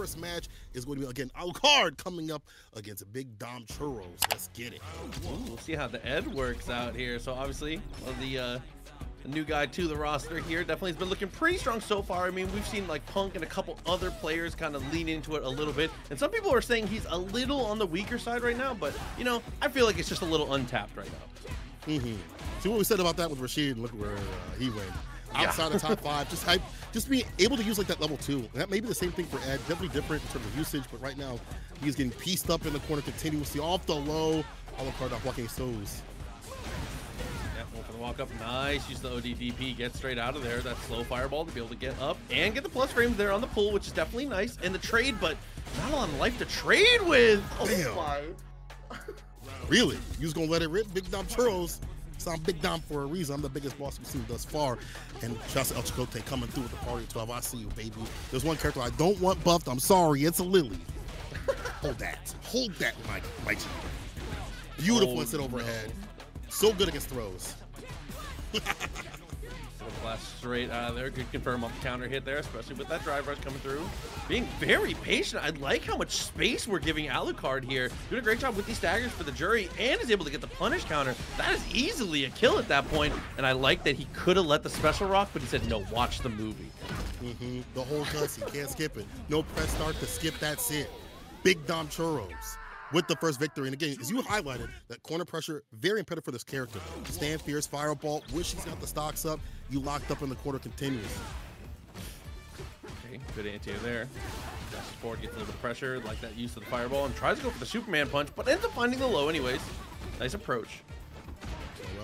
first match is going to be, again, Alukard coming up against a Big Dom Churros. Let's get it. Ooh, we'll see how the Ed works out here. So obviously, well, the uh, new guy to the roster here. Definitely has been looking pretty strong so far. I mean, we've seen like Punk and a couple other players kind of lean into it a little bit. And some people are saying he's a little on the weaker side right now, but you know, I feel like it's just a little untapped right now. Mm-hmm. See what we said about that with Rashid. Look where uh, he went. Outside yeah. the top five, just hype, just being able to use like that level two. That may be the same thing for Ed. Definitely different in terms of usage, but right now he's getting pieced up in the corner continuously off the low. Alukard not blocking souls Yeah, open the walk up. Nice. Use the ODDP. Get straight out of there. That slow fireball to be able to get up and get the plus frames there on the pull, which is definitely nice. And the trade, but not a lot of life to trade with. Oh Damn. my. really? You was going to let it rip? Big Dom Churros. So I'm Big Dom for a reason. I'm the biggest boss we've seen thus far. And shouts to El Chicote coming through with the party 12. I see you, baby. There's one character I don't want buffed. I'm sorry. It's a Lily. Hold that. Hold that, Mike. Mike. Beautiful oh, instead overhead. No. So good against throws. blast straight out of there. Good confirm the counter hit there, especially with that drive rush coming through. Being very patient. I like how much space we're giving Alukard here. Doing a great job with these staggers for the Juri and is able to get the punish counter. That is easily a kill at that point. And I like that he could have let the special rock, but he said, no, watch the movie. Mm -hmm. The whole cussy. Can't skip it. No press start to skip that sit. Big Dom Churros with the first victory. And again, as you highlighted, that corner pressure, very imperative for this character. Stand fierce, fireball, wish he's got the stocks up. You locked up in the corner continues. Okay, good anti there. Dashes forward, gets a little bit of pressure, like that use of the fireball, and tries to go for the Superman punch, but ends up finding the low anyways. Nice approach.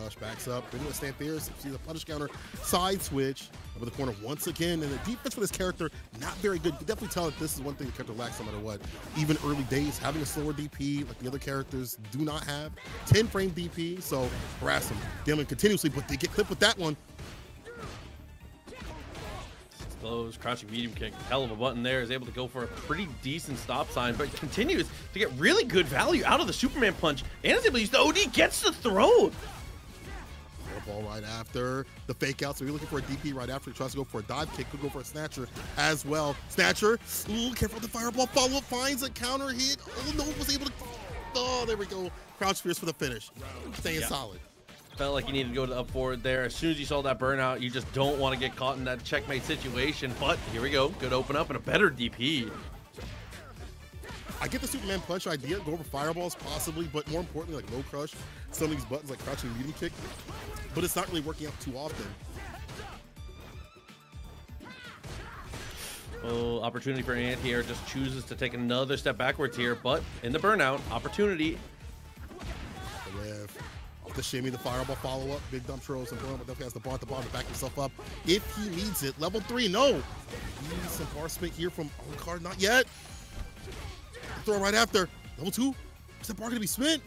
Rush backs up, into a stand fierce, sees a punish counter, side switch over the corner once again. And the defense for this character, not very good. You can definitely tell that this is one thing the character lacks no matter what. Even early days, having a slower DP like the other characters do not have. 10 frame DP, so harass him. Damn continuously, but they get clipped with that one. Close, crouching medium kick, hell of a button there, is able to go for a pretty decent stop sign, but continues to get really good value out of the Superman punch, and is able to use the OD, gets the throw ball right after the fake out. So you're looking for a DP right after. He tries to go for a dive kick. Could go for a snatcher as well. Snatcher. Ooh, careful the fireball. Follow up. Finds a counter hit. Oh, no one was able to. Oh, there we go. Crouch fierce for the finish. Staying yeah. solid. Felt like you needed to go to the up forward there. As soon as you saw that burnout, you just don't want to get caught in that checkmate situation. But here we go. Good open up and a better DP. I get the Superman punch idea, go over fireballs possibly, but more importantly, like low crush, some of these buttons like crouching medium kick, but it's not really working out too often. Oh, opportunity for Ant here. Just chooses to take another step backwards here, but in the burnout, opportunity. The rev. The shimmy, the fireball follow up, big dump throws, and Boyle definitely has the bar at the bottom to back himself up if he needs it. Level three, no. He needs some bar spit here from card, not yet. Throw right after. Level two. Is that bar gonna be spent?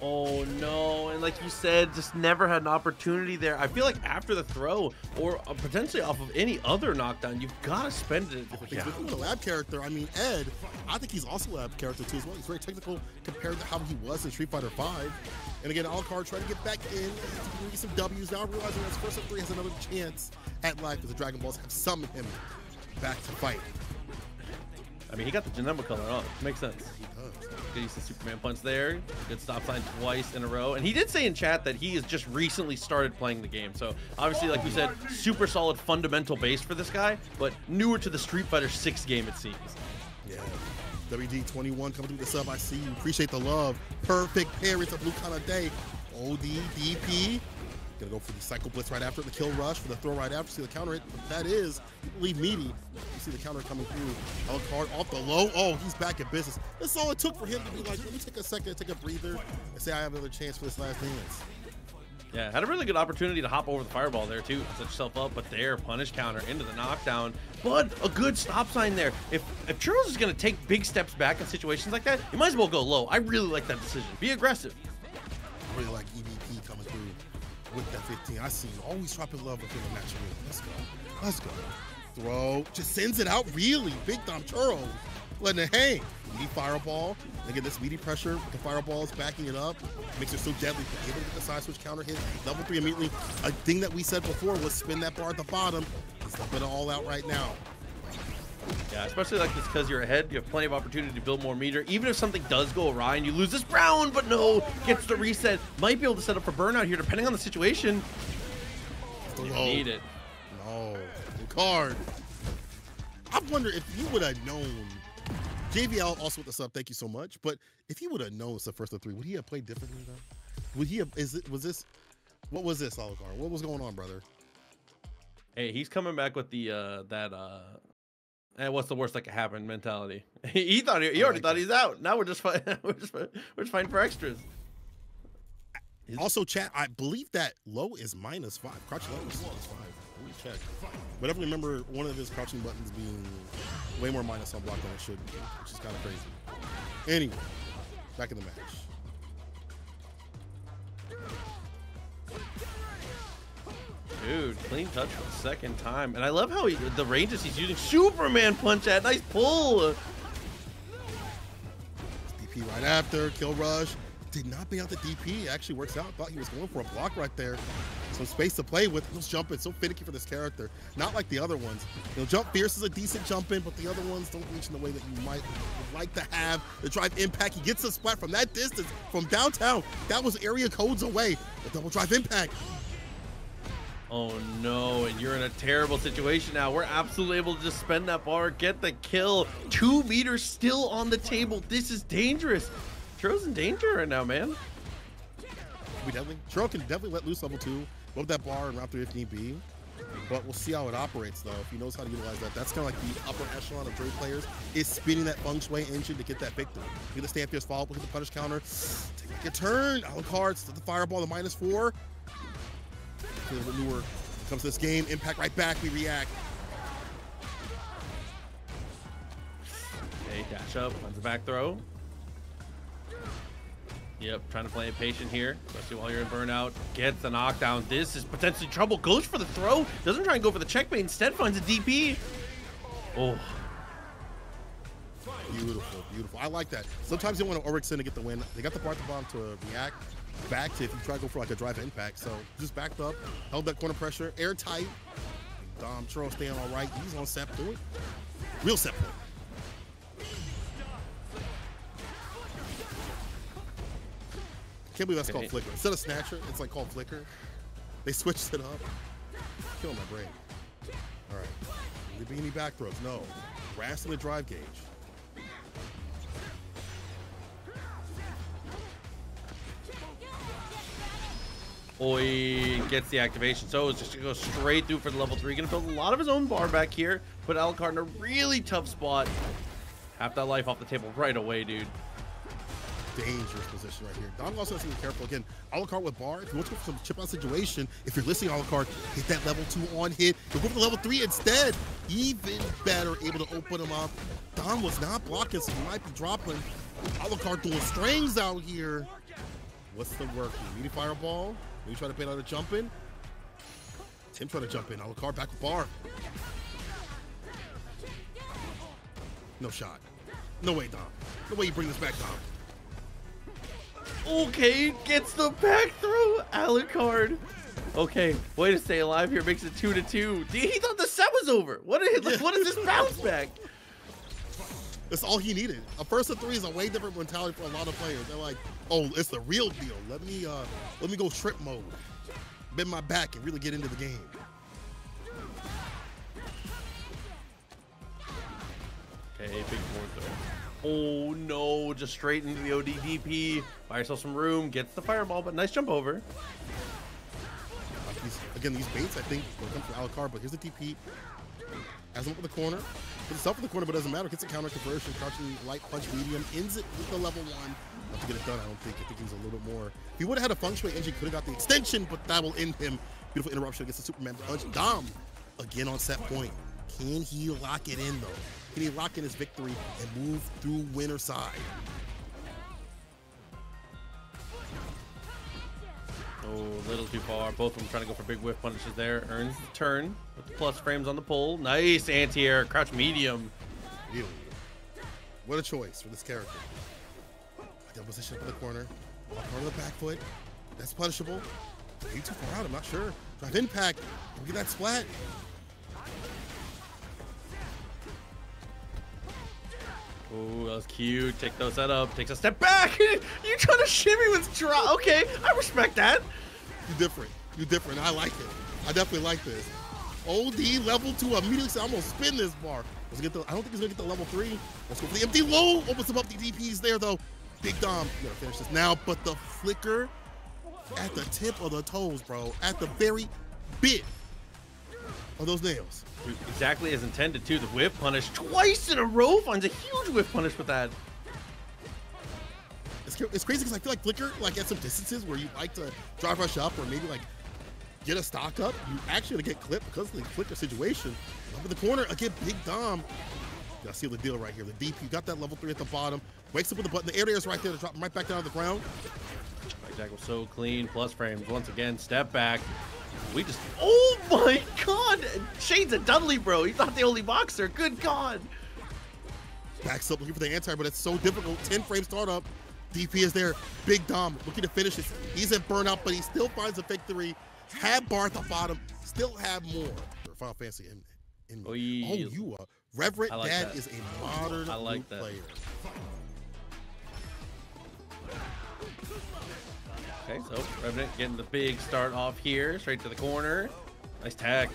Oh no, and like you said, just never had an opportunity there. I feel like after the throw, or uh, potentially off of any other knockdown, you've got to spend it. Oh, yeah. With the lab character, I mean, Ed, I think he's also a lab character too as well. He's very technical compared to how he was in Street Fighter V. And again, Alukard trying to get back in, to get some W's, now realizing that his first of three has another chance at life as the Dragon Balls have summoned him back to fight. I mean, he got the Janemba color on. Makes sense. He does. Of Superman punch there. Good stop sign twice in a row. And he did say in chat that he has just recently started playing the game. So obviously, like we said, super solid fundamental base for this guy, but newer to the Street Fighter 6 game, it seems. Yeah. WD21 coming through the sub. I see you. Appreciate the love. Perfect. It's a blue of day. ODDP. Gonna go for the cycle blitz right after the kill rush for the throw right after. See the counter hit. That is, leave meaty. You see the counter coming through. Alukard off the low. Oh, he's back in business. That's all it took for him to be like, let me take a second, take a breather, and say I have another chance for this last dance. Yeah, had a really good opportunity to hop over the fireball there too, set yourself up, but there, punish counter into the knockdown. But a good stop sign there. If if Churros is gonna take big steps back in situations like that, you might as well go low. I really like that decision. Be aggressive. I really like EVP coming through with that 15. I see you always dropping love within the match. Let's go. Let's go. Throw. Just sends it out really. Big Dom Churro. Letting it hang. Meaty fireball. They get this meaty pressure the fireballs backing it up. Makes it so deadly. Able to get the side switch counter hit. Level three immediately. A thing that we said before was spin that bar at the bottom. He's stepping all out right now. Yeah, especially like this because you're ahead. You have plenty of opportunity to build more meter. Even if something does go awry and you lose this round, but no, gets the reset. Might be able to set up for burnout here, depending on the situation. You No. need it. No. Card. I wonder if you would have known. JVL also with the sub, thank you so much. But if he would have known it's the first of three, would he have played differently though? Would he have is it was this what was this, Alukard? What was going on, brother? Hey, he's coming back with the uh that uh and what's the worst that could happen mentality. he thought he, he already like thought that. he's out. Now we're just fighting. We're just we're just fighting for extras. Also, chat, I believe that low is minus five. Crouching low is minus five. Let me check. But I remember one of his crouching buttons being way more minus on block than it should be, which is kind of crazy. Anyway, back in the match. Dude, clean touch for the second time, and I love how he, the ranges he's using. Superman punch at nice pull. DP right after, kill rush. Did not bring out the DP. Actually works out. Thought he was going for a block right there. Some space to play with. Those jumping so finicky for this character. Not like the other ones. You know, jump fierce is a decent jump in, but the other ones don't reach in the way that you might like to have. The drive impact. He gets a splat from that distance, from downtown. That was area codes away. The double drive impact. Oh no, and you're in a terrible situation now. We're absolutely able to just spend that bar, get the kill. Two meters still on the table. This is dangerous. Churro's in danger right now, man. We definitely Churro can definitely let loose level two. Love that bar in round three if need be. But we'll see how it operates though. If he knows how to utilize that, that's kind of like the upper echelon of Dre players is spinning that feng shui engine to get that victory. Get the stand fierce follow up, at the punish counter, take a turn, Alukard, the fireball, the minus four. A little bit newer comes this game, impact right back, we react. Okay, dash up, runs a back throw. Yep, trying to play it patient here, especially while you're in burnout. Gets the knockdown. This is potentially trouble. Goes for the throw. Doesn't try and go for the checkmate. Instead finds a DP. Oh, Beautiful, beautiful. I like that. Sometimes you want to Oryxen to get the win. They got the Barth bomb to react back to if you try to go for like a drive impact. So just backed up, held that corner pressure, airtight. Dom Churro staying all right. He's on set to it. Real set point. Can't believe that's called Flicker. Instead of Snatcher, it's like called Flicker. They switched it up. Killing my brain. All right. Will there be any back throws? No. Grass in the drive gauge. Oi gets the activation. So it's just gonna go straight through for the level three. Gonna build a lot of his own bar back here. Put Alukard in a really tough spot. Half that life off the table right away, dude. dangerous position right here. Dom also has to be careful. Again, Alukard with bar. If you want to go for some chip out situation, if you're listening Alukard, hit that level two on hit. You'll go for the level three instead. Even better, able to open him up. Dom was not blocking, so he might be dropping. Alukard doing strings out here. What's the work? Meaty fireball. Maybe try to pay out a jump in. Tim trying to jump in. Alukard back with bar. No shot. No way, Dom. No way you bring this back, Dom. Okay, gets the back throw. Alukard. Okay, way to stay alive here. Makes it two to two. Dude, he thought the set was over. What is, like, what is this bounce back? That's all he needed. A first of three is a way different mentality for a lot of players. They're like, "Oh, it's the real deal. Let me, uh, let me go trip mode, bend my back, and really get into the game." Okay, big forward throw. Oh no, just straight into the ODDP. Buy yourself some room, gets the fireball, but nice jump over. These, again, these baits, I think, will come from Alukard. But here's the DP. Has him up in the corner. Puts himself in the corner, but doesn't matter. Gets a counter conversion, crouching light punch medium, ends it with the level one. Not to get it done, I don't think. I think he's a little bit more. He would have had a feng shui engine, could have got the extension, but that will end him. Beautiful interruption against the Superman punch. Dom again on set point. Can he lock it in though? Can he lock in his victory and move through winner side? Oh, a little too far. Both of them trying to go for big whiff punishes there. Earns the turn plus frames on the pole. Nice anti-air, crouch medium. Really? What a choice for this character. Double position up in the corner. On the back foot. That's punishable. Maybe too far out, I'm not sure. Drive impact. Look at that splat. Oh, that was cute. Take those set up. Takes a step back. you trying to shimmy with draw. Okay, I respect that. You're different. You're different. I like it. I definitely like this. OD level two immediately. So I'm gonna spin this bar. Let's get the. I don't think he's gonna get the level three. Let's go for the empty low. Opens up. The DP's there though. Big Dom. You gotta finish this now. But the flicker at the tip of the toes, bro. At the very bit of those nails. Exactly as intended too. The whiff punish twice in a row finds a huge whiff punish with that. It's, it's crazy because I feel like Flicker, like at some distances where you like to drive rush up or maybe like get a stock up, you actually get clipped because of the Flicker situation. Up in the corner, again, Big Dom. Gotta seal the deal right here. The DP got that level three at the bottom. Wakes up with the button. The air is right there to drop him right back down to the ground. Right Jack was so clean. Plus frames once again. Step back. We just. Oh my god! Shades of Dudley, bro. He's not the only boxer. Good god. Backs up looking for the anti, but it's so difficult. 10 frame startup. DP is there. Big Dom looking to finish this. He's in burnout, but he still finds a victory. Have Barth the bottom. Still have more. Final Fantasy in, in oh, oh you are. Reverend like Dad that. is a modern I like that. player. Okay, so Revenant getting the big start off here, straight to the corner. Nice tag.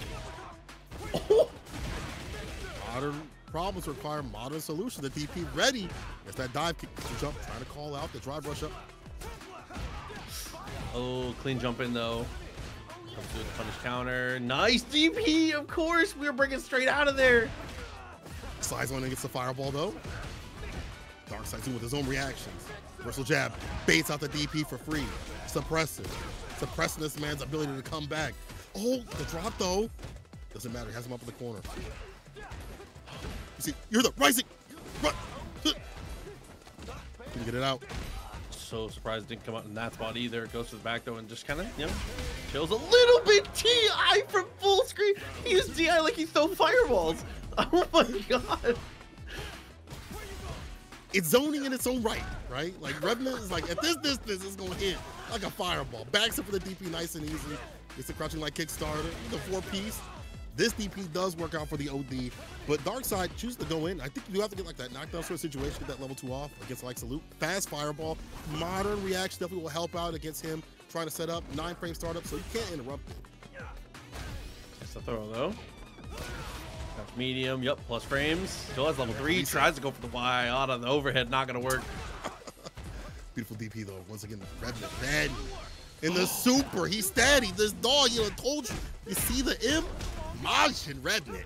Oh! Modern problems require modern solutions. The DP ready. There's that dive kick to jump, trying to call out the drive rush up. Oh, clean jump in though. Comes through the punish counter. Nice DP, of course. We are breaking straight out of there. Slides on and gets the fireball though. Dark Side with his own reactions. Versal jab baits out the DP for free. Suppressive. Suppressing this man's ability to come back. Oh, the drop though. Doesn't matter. He has him up in the corner. You see, you're the rising. Run. Can get it out. So surprised it didn't come out in that spot either. Goes to the back though and just kind of, you know, chills a little bit. TI from full screen. He used DI like he's throwing fireballs. Oh my god it's zoning in its own right, right? Like Revenant is like at this distance, it's gonna hit like a fireball. Backs up for the DP nice and easy. It's a crouching like Kickstarter, the four piece. This DP does work out for the OD, but Dark Side chooses to go in. I think you have to get like that knockdown sort of situation, get that level two off against like Salute. Fast fireball, modern reaction definitely will help out against him trying to set up nine frame startup, so you can't interrupt it. That's the throw though medium. Yep, plus frames. Still has level three. Tries to go for the Y. Out of the overhead, not gonna work. Beautiful DP though. Once again, Revenant bad. In the super, he's steady. This dog, you know, told you. You see the imp? Majin Revenant.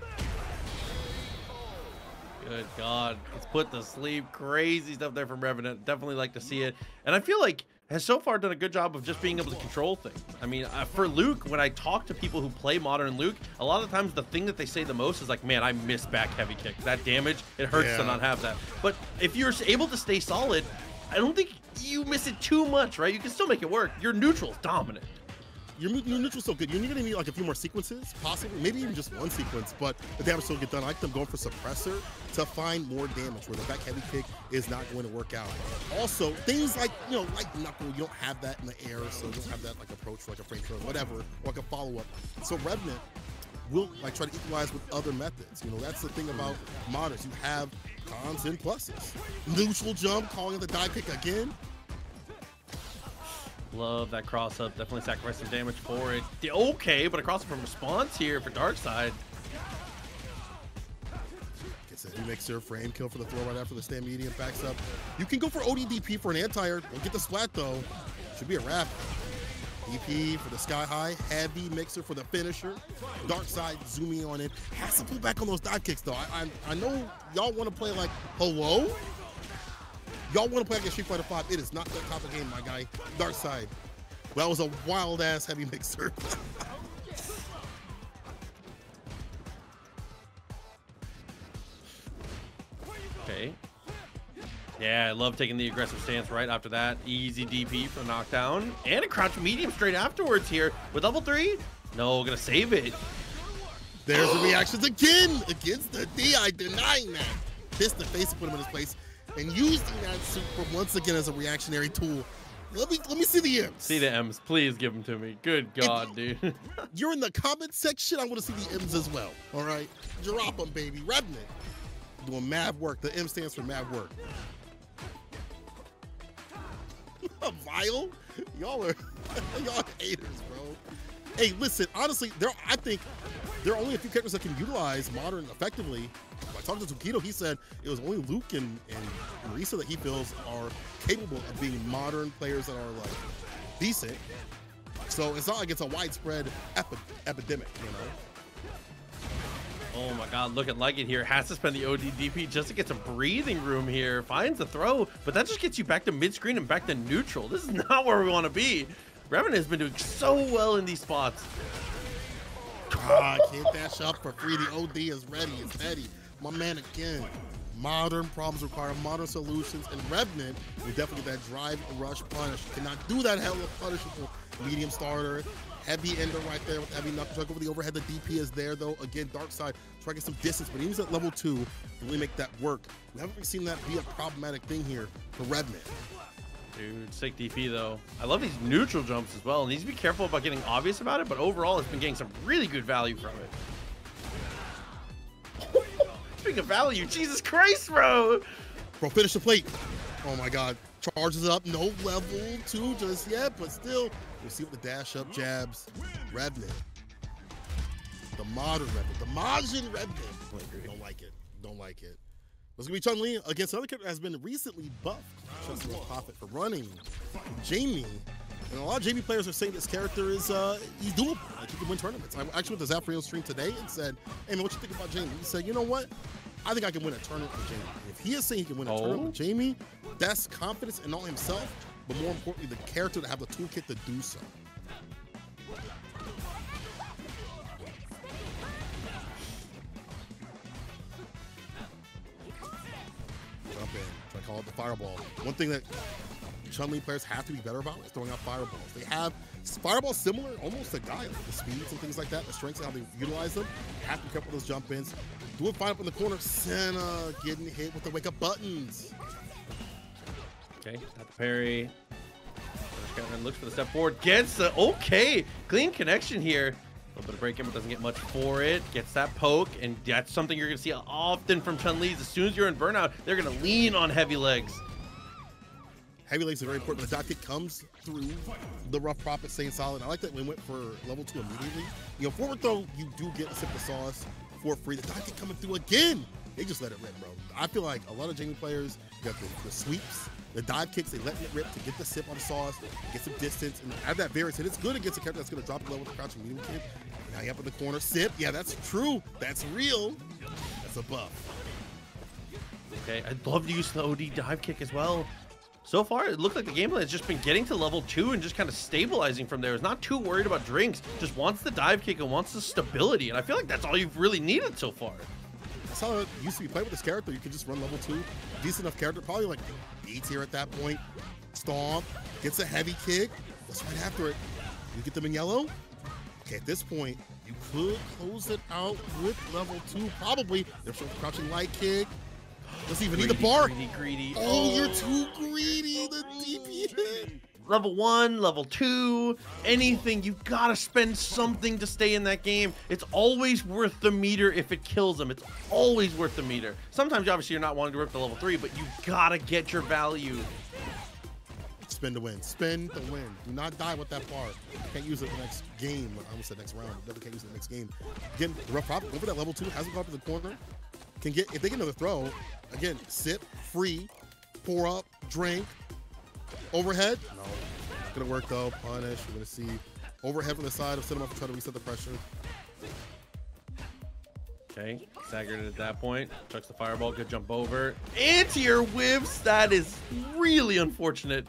Good God. It's put to sleep. Crazy stuff there from Revenant. Definitely like to see it. And I feel like has so far done a good job of just being able to control things. I mean, uh, for Luke, when I talk to people who play Modern Luke, a lot of times the thing that they say the most is like, man, I miss back heavy kick. That damage, it hurts yeah. to not have that. But if you're able to stay solid, I don't think you miss it too much, right? You can still make it work. Your neutral's dominant your, your neutral's so good. You're gonna need like a few more sequences, possibly, maybe even just one sequence, but the damage still get done. I like them going for suppressor to find more damage where the back heavy kick is not going to work out. Also, things like, you know, like knuckle, you don't have that in the air, so you don't have that like approach like a frame turn, whatever, or like a follow-up. So Revenant will like try to equalize with other methods. You know, that's the thing about modders. You have cons and pluses. Neutral jump, calling the die kick again. Love that cross up. Definitely sacrifice some damage for it. Okay, but a cross up from response here for Dark Side. Gets a mixer frame kill for the throw right after the stand medium backs up. You can go for ODDP for an anti-air. Don't get the splat though. Should be a wrap. DP for the sky high, heavy mixer for the finisher. Dark side zooming on it. Has to pull back on those dive kicks though. I I, I know y'all want to play like hello, Y'all want to play against Street Fighter 5? It is not that type of game, my guy. Dark Side. Well, that was a wild ass heavy mixer. okay. Yeah, I love taking the aggressive stance right after that. Easy DP for knockdown. And a crouch medium straight afterwards here with level three. No, gonna save it. There's the reactions again against the DI denying that. Pissed the face put him in his place and using that super once again as a reactionary tool. Let me let me see the M's. See the M's, please give them to me. Good God, if dude. you're in the comment section. I want to see the M's as well. All right, drop them, baby. Revenant doing mad work. The M stands for mad work. Vile? Y'all are y'all haters, bro. Hey, listen, honestly, there I think there are only a few characters that can utilize modern effectively. By talking to Tokido, he said it was only Luke and, and Marisa that he feels are capable of being modern players that are like decent. So it's not like it's a widespread epi epidemic, you know. Oh my god, looking like it here. Has to spend the ODDP just to get some breathing room here. Finds the throw, but that just gets you back to mid-screen and back to neutral. This is not where we want to be. Revan has been doing so well in these spots. Ah, can't dash up for free. The OD is ready. It's ready. My man again. Modern problems require modern solutions, and Revenant will definitely get that drive rush punish. Cannot do that hell of punish with medium starter. Heavy ender right there with heavy knuckle truck over the overhead. The DP is there though. Again, dark side try to get some distance, but he's at level two really make that work. We haven't really seen that be a problematic thing here for Revenant. Dude, sick DP though. I love these neutral jumps as well. Needs to be careful about getting obvious about it, but overall, it's been getting some really good value from it. Speaking of value, Jesus Christ, bro! Bro, finish the plate. Oh my God. Charges up, no level two just yet, but still, we'll see what the dash up jabs. Revenant. The modern Revenant. The Majin Revenant. Don't like it. Don't like it. It's gonna be Chun Li against another character that has been recently buffed. Just a profit for running. Jamie. And a lot of Jamie players are saying this character is uh he's doable. Like he can win tournaments. I actually went to Zafriel stream today and said, Hey man, what you think about Jamie? He said, you know what? I think I can win a tournament with Jamie. If he is saying he can win a oh. tournament with Jamie, that's confidence in all himself, but more importantly, the character to have the toolkit to do so. It the fireball. One thing that Chun-Li players have to be better about is throwing out fireballs. They have fireballs similar almost to Guile, the speeds and things like that, the strengths and how they utilize them. You have to be careful with those jump ins. Do it fine up in the corner. Senna getting hit with the wake up buttons. Okay, got the parry. looks for the step forward. Gets the okay. Clean connection here. Little bit of break in, but doesn't get much for it. Gets that poke, and that's something you're gonna see often from Chun Li's. As soon as you're in burnout, they're gonna lean on heavy legs. Heavy legs are very important. The dot kick comes through the Ruff Prophet staying solid. I like that we went for level two immediately. You know, forward throw, you do get a sip of sauce for free. The dot kick coming through again. They just let it rip, bro. I feel like a lot of Jamie players got the, the sweeps, the dive kicks, they let it rip to get the sip on the sauce, get some distance, and have that variance. And it's good against a character that's going to drop the level with the crouching medium kick. Now you up in the corner, sip. Yeah, that's true. That's real. That's a buff. Okay, I'd love to use the OD dive kick as well. So far, it looks like the gameplay has just been getting to level two and just kind of stabilizing from there. It's not too worried about drinks, just wants the dive kick and wants the stability. And I feel like that's all you've really needed so far. That's how it used to be played with this character. You could just run level two. Decent enough character, probably like B tier at that point. Stomp, gets a heavy kick. That's right after it. You get them in yellow. Okay, at this point, you could close it out with level two, probably. There's a crouching light kick. Doesn't even greedy, need the bar. Greedy, greedy. Oh, oh, you're too greedy. The DP hit. Level one, level two, anything. You've gotta spend something to stay in that game. It's always worth the meter if it kills them. It's always worth the meter. Sometimes, obviously, you're not wanting to rip the level three, but you gotta get your value. Spin to win. Spin to win. Do not die with that bar. Can't use it the next game. I almost said next round. Never can't use it the next game. Again, the rough problem. Over that level two. Hasn't gone to the corner. Can get if they get another throw. Again, sip, free, pour up, drink, overhead. No, it's gonna work though. Punish. We're gonna see overhead from the side of Cinema to try to reset the pressure. Okay, staggered at that point. Chucks the fireball, good jump over. Anti-air whips. That is really unfortunate.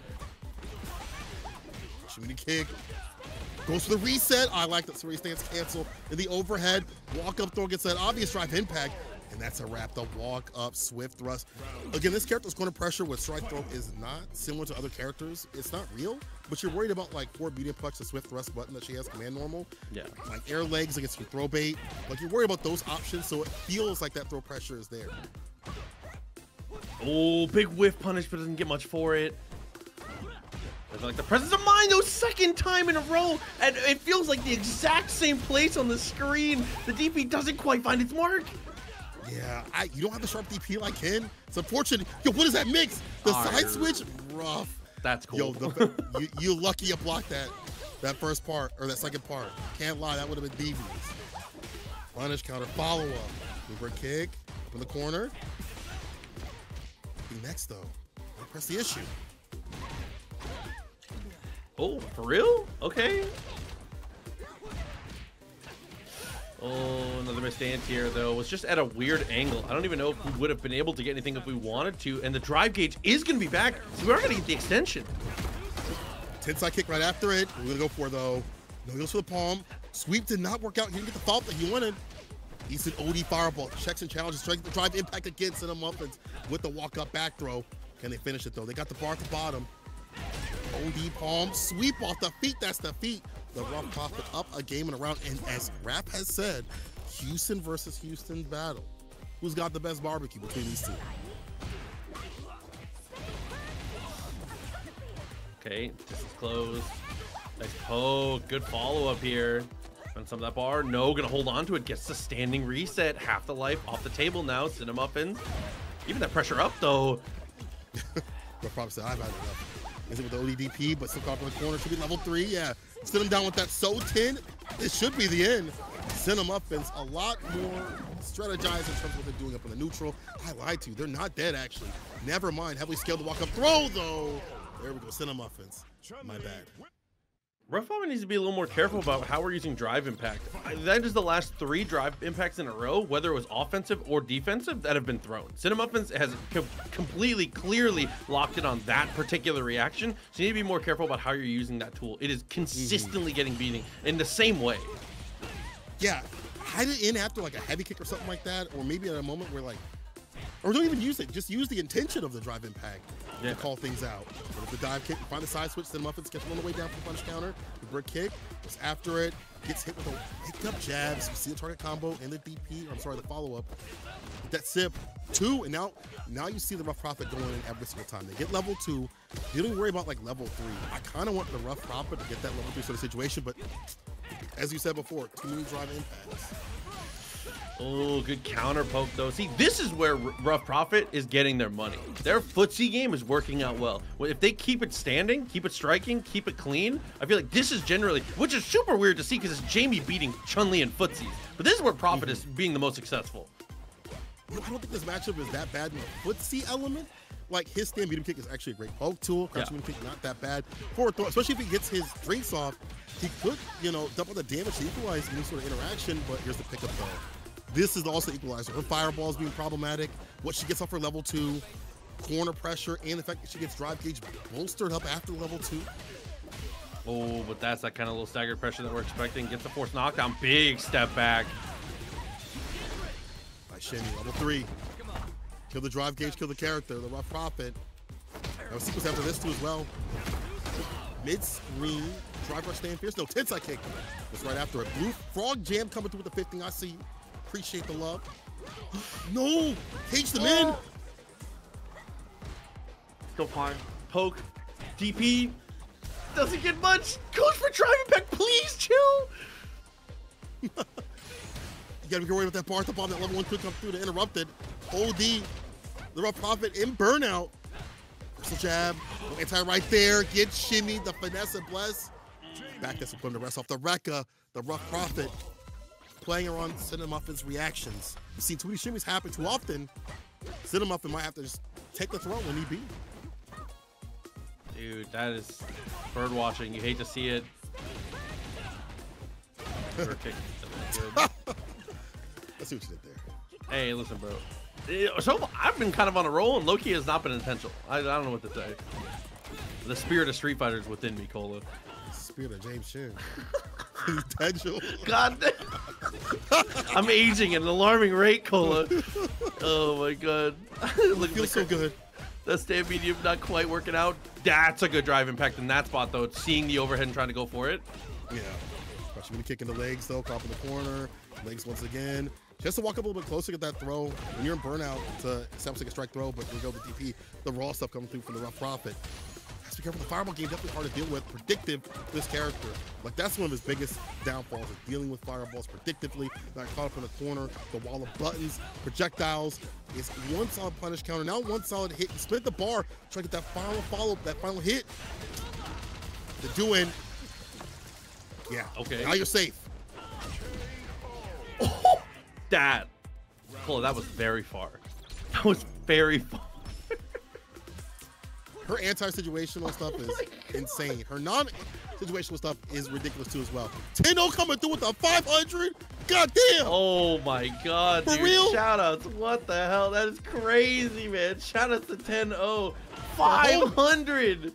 Shooting kick. Goes for the reset. I like that. So he stands cancel in the overhead. Walk up throw gets that obvious drive impact. And that's a wrap. The walk up, swift thrust. Again, this character's going to pressure with strike throw is not similar to other characters. It's not real, but you're worried about like four medium punch, the swift thrust button that she has command normal. Yeah. Like air legs against your throw bait. Like you're worried about those options, so it feels like that throw pressure is there. Oh, big whiff punish, but doesn't get much for it. There's Like the presence of mind, though, second time in a row, and it feels like the exact same place on the screen. The DP doesn't quite find its mark. Yeah, I, you don't have the sharp DP like him. It's unfortunate. Yo, what is that mix? The Arr. side switch, rough. That's cool. Yo, the, you, you lucky you blocked that that first part or that second part. Can't lie, that would have been devious. Punish counter follow up. Uber kick up in the corner. Be next though. Press the issue. oh, for real? Okay. Oh, another misstance here, though. Was just at a weird angle. I don't even know if we would have been able to get anything if we wanted to. And the drive gauge is going to be back. So we are going to get the extension. Tensai kick right after it. We're gonna go for though. No, he goes for the palm. Sweep did not work out. He didn't get the thought that he wanted. He's an OD fireball. Checks and challenges. Trying to drive impact against the Muffins with the walk up back throw. Can they finish it though? They got the bar at the bottom. OD palm. Sweep off the feet. That's the feet. The Ruff Prophet up a game and around. And as Rap has said, Houston versus Houston battle. Who's got the best barbecue between these two? Okay, this is close. Nice poke. Good follow up here. On some of that bar. No, gonna hold on to it. Gets the standing reset. Half the life off the table now. Cinamuffins. Even that pressure up though. Ruff Prophet said, I've had enough. Is it with the ODDP, but still caught in the corner? Should be level three. Yeah. Sit him down with that So 10. It should be the end. Cinamuffins a lot more strategized in terms of what they're doing up in the neutral. I lied to you. They're not dead, actually. Never mind. Heavily scaled the walk up throw, though. There we go. Cinamuffins. My bad. Rough needs to be a little more careful about how we're using drive impact. That is the last three drive impacts in a row, whether it was offensive or defensive, that have been thrown. Cinamuffins has com completely, clearly locked in on that particular reaction. So you need to be more careful about how you're using that tool. It is consistently getting beating in the same way. Yeah. Hide it in after like a heavy kick or something like that, or maybe at a moment where like, or don't even use it. Just use the intention of the drive impact Yeah. to call things out. But if the dive kick, find the side switch, then Muffins gets him on the way down from the punish counter. The brick kick was after it, gets hit with a picked up jabs. You see the target combo and the DP. Or I'm sorry, the follow up. That sip two, and now now you see the Ruff Prophet going in every single time. They get level two. You don't worry about like level three. I kind of want the Ruff Prophet to get that level three sort of situation, but as you said before, too many drive impacts. Oh, good counter poke though. See, this is where Ruff Prophet is getting their money. Their footsie game is working out well. If they keep it standing, keep it striking, keep it clean, I feel like this is generally, which is super weird to see because it's Jamie beating Chun Li and footsies. But this is where Prophet is mm-hmm. being the most successful. You know, I don't think this matchup is that bad in the footsie element. Like his stand medium kick is actually a great poke tool. Crouch Yeah. medium kick not that bad. Forward throw, especially if he gets his drinks off, he could, you know, double the damage to equalize any sort of interaction. But here's the pickup though. This is also equalizer. Her fireballs being problematic. What she gets off her level two, corner pressure, and the fact that she gets drive gauge bolstered up after level two. Oh, but that's that kind of little staggered pressure that we're expecting. Gets the force knockdown. Big step back. by Shenny, level three. Kill the drive gauge, kill the character, the Ruff Prophet. Now a sequence after this too as well. Mid screen, drive rush stand fierce. No, tensai kick. That's right after it. Blue frog jam coming through with the 15. I see. Appreciate the love. no, cage them in. Still fine. Poke. DP. Doesn't get much. Coach for driving back, Please chill. You gotta be worried about that bar at the bottom. That level one could come through to interrupt it. OD, the Ruff Prophet in burnout. Whistle jab, anti right there. Get shimmy, the finesse and bless. Back discipline the rest off the Rekka, the Ruff Prophet. Playing around Cinamuffin's reactions. You see, too many shimmies happen too often. Cinamuffin might have to just take the throw when he be. Dude, that is bird watching. You hate to see it. Bird kick. Good. Let's see what you did there. hey, listen, bro. So I've been kind of on a roll, and Loki has not been intentional. I, I don't know what to say. The spirit of Street Fighter is within me, Cola. Spirit of James Shin. Intentional. God damn. I'm aging at an alarming rate, Cola. Oh my god. Look at Feels so good. That stand medium not quite working out. That's a good drive impact in that spot, though. Seeing the overhead and trying to go for it. Yeah. Watch him kicking the legs though, caught in the corner. Legs once again. Just to walk up a little bit closer, get that throw. When you're in burnout, to sounds like a strike throw, but we go the DP, the raw stuff coming through from the Ruff Prophet. Be careful. The fireball game definitely hard to deal with. Predictive for this character. Like that's one of his biggest downfalls is dealing with fireballs predictively. Not caught up in the corner. The wall of buttons, projectiles. It's one solid punish counter. Now one solid hit. You split the bar. Try to get that final follow, up, that final hit. They're doing. Yeah. Okay. Now you're safe. That. Oh, that was very far. That was very far. Her anti-situational stuff is oh insane. Her non-situational stuff is ridiculous too as well. Tino coming through with a 500. God damn. Oh my god, For dude. real? Shout outs. What the hell? That is crazy, man. Shout outs to 10 0. 500.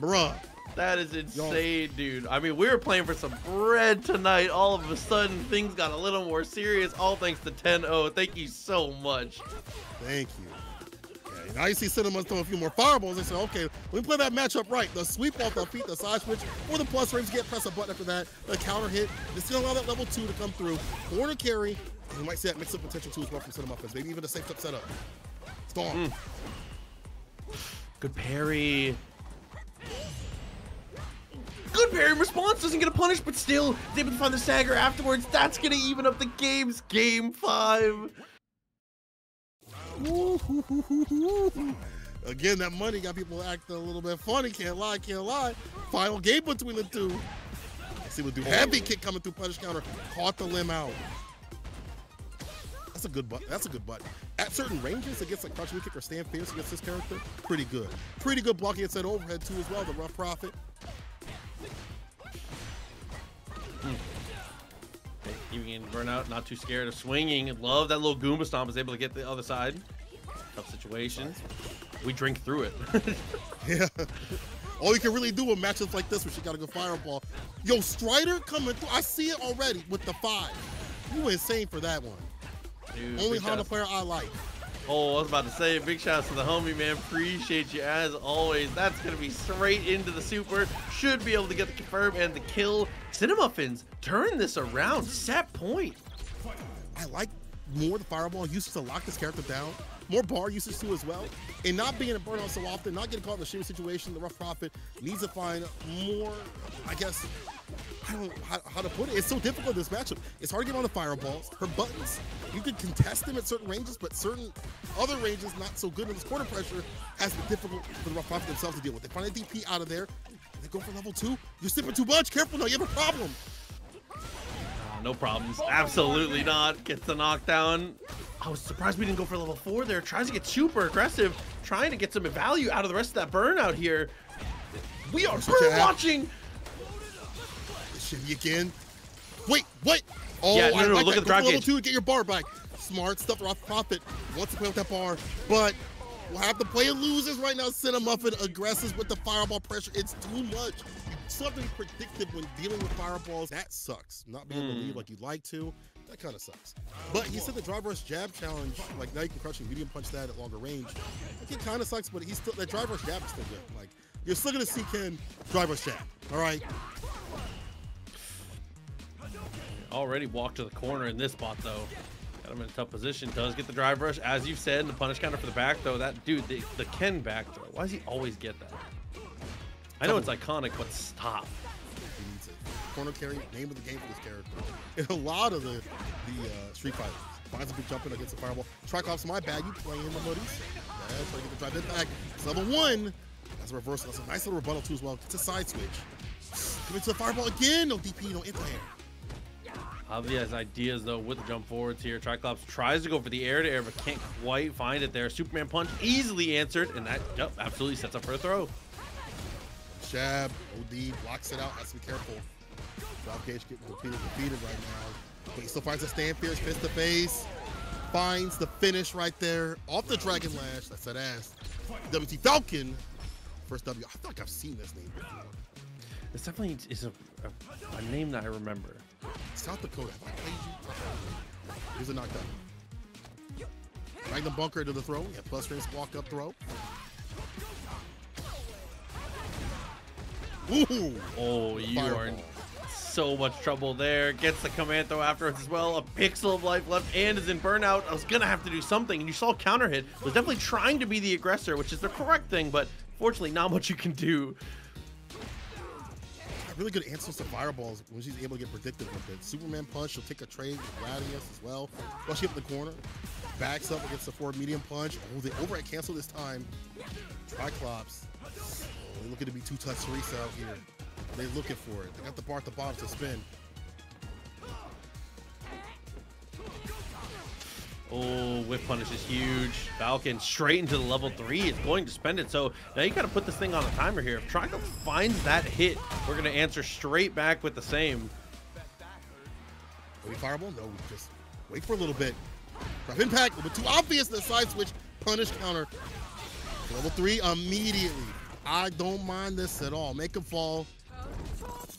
Bruh. That is insane, dude. I mean, we were playing for some bread tonight. All of a sudden, things got a little more serious. All thanks to 10 0. Thank you so much. Thank you. Okay, now you see Cinemas throwing a few more fireballs. They say, okay, me play that matchup right. The sweep off the feet, the side switch, or the plus range get press a button after that. The counter hit. They still allow that level two to come through. Corner carry. And you might see that mix up potential too as well from Cinema because Maybe even a safe up setup. It's gone. Hmm. Good parry. Good parry response doesn't get a punish, but still is able to find the stagger afterwards. That's gonna even up the games. Game five. Again, that money got people acting a little bit funny. Can't lie, can't lie. Final game between the two. Let's see what do. Heavy kick coming through punish counter. Caught the limb out. That's a good button. That's a good button. At certain ranges against like crouching kick or stand fierce against this character, pretty good. Pretty good blocking inside overhead too as well. The Ruff Prophet. Hmm. Even getting burnout, not too scared of swinging. Love that little Goomba stomp is able to get the other side. Tough situation. We drink through it. Yeah. All you can really do in matchups like this where she got a good fireball. Yo, Strider coming through. I see it already with the five. You insane for that one. Dude, Only Honda player I like. Oh, I was about to say, big shouts to the homie, man. Appreciate you as always. That's going to be straight into the super. Should be able to get the confirm and the kill. Cinema Cinamuffins turn this around. Set point. I like more the fireball usage to lock this character down. More bar usage too as well. And not being a burnout so often, not getting caught in the shooting situation, the Ruff Prophet needs to find more, I guess, I don't know how, how to put it. It's so difficult this matchup. It's hard to get on the fireballs. Her buttons, you can contest them at certain ranges, but certain other ranges not so good. And this corner pressure has been difficult for the rough themselves to deal with. They find a DP out of there. They go for level two. You're sipping too much. Careful now. You have a problem. Uh, no problems. Absolutely not. Gets the knockdown. I was surprised we didn't go for level four there. Tries to get super aggressive, trying to get some value out of the rest of that burnout here. We are That's bird have. watching. Shitty again. Wait, what? Oh, Yeah, no, I no, like look that. at the drop level gauge. two to get your bar back. Smart stuff, Roth Profit wants to play with that bar, but we'll have to play losers right now. Cinamuffin aggressive with the fireball pressure. It's too much. Something predictive when dealing with fireballs. That sucks. Not being able to Hmm. lead like you'd like to. That kind of sucks. But he said the drive rush jab challenge, like now you can crush and medium punch that at longer range. It kind of sucks, but he's still that drive rush jab is still good. Like you're still gonna see Ken drive rush jab. All right. Already walked to the corner in this spot though. Got him in a tough position. Does get the drive rush, as you've said, and the punish counter for the back throw. That dude, the, the Ken back throw. Why does he always get that? I know it's iconic, but stop. He needs it. Corner carry, name of the game for this character. In a lot of the the uh, Street Fighters, finds a big jump in against the fireball. Triiiclops, my bad. You playing the Marisa. Yeah, try to get the drive it back. It's level one. That's a reversal. That's a nice little rebuttal too as well. It's a side switch. Coming to the fireball again. No DP, no anti-air. Javi has ideas though with the jump forwards here. Triiiclops tries to go for the air to air, but can't quite find it there. Superman punch easily answered, and that yep, absolutely sets up for a throw. Shab, OD, blocks it out. Has to be careful. Drop gauge getting defeated, defeated right now. But he still finds a stand fierce, fist to face. Finds the finish right there. Off the Dragon Lash. That's that ass. WT Falcon. First W. I feel like I've seen this name before. This definitely is a, a, a name that I remember. South Dakota. Have I played you? Here's a knockdown. Magnum bunker to the throw. Yeah, plus range walk up throw. Ooh. Oh, you are Fireball. so much trouble there. Gets the command throw afterwards as well. A pixel of life left and is in burnout. I was gonna have to do something, and you saw counter hit. Was definitely trying to be the aggressor, which is the correct thing, but fortunately not much you can do. Really good answers to fireballs when she's able to get predictive with it. Superman punch, she'll take a trade with Gladius as well. She up the corner, backs up against the forward medium punch. Oh, the overhead cancel this time. Triiiclops. Oh, they looking to be two touch Teresa out here. They're looking for it. They got the bar at the bottom to spin. Oh, whip punish is huge. Falcon straight into the level three is going to spend it. So now you got to put this thing on a timer here. If Trico finds that hit, we're going to answer straight back with the same. Are we fireball? No, just wait for a little bit. Drop impact, a little bit too obvious. The side switch, punish counter. Level three immediately. I don't mind this at all. Make him fall.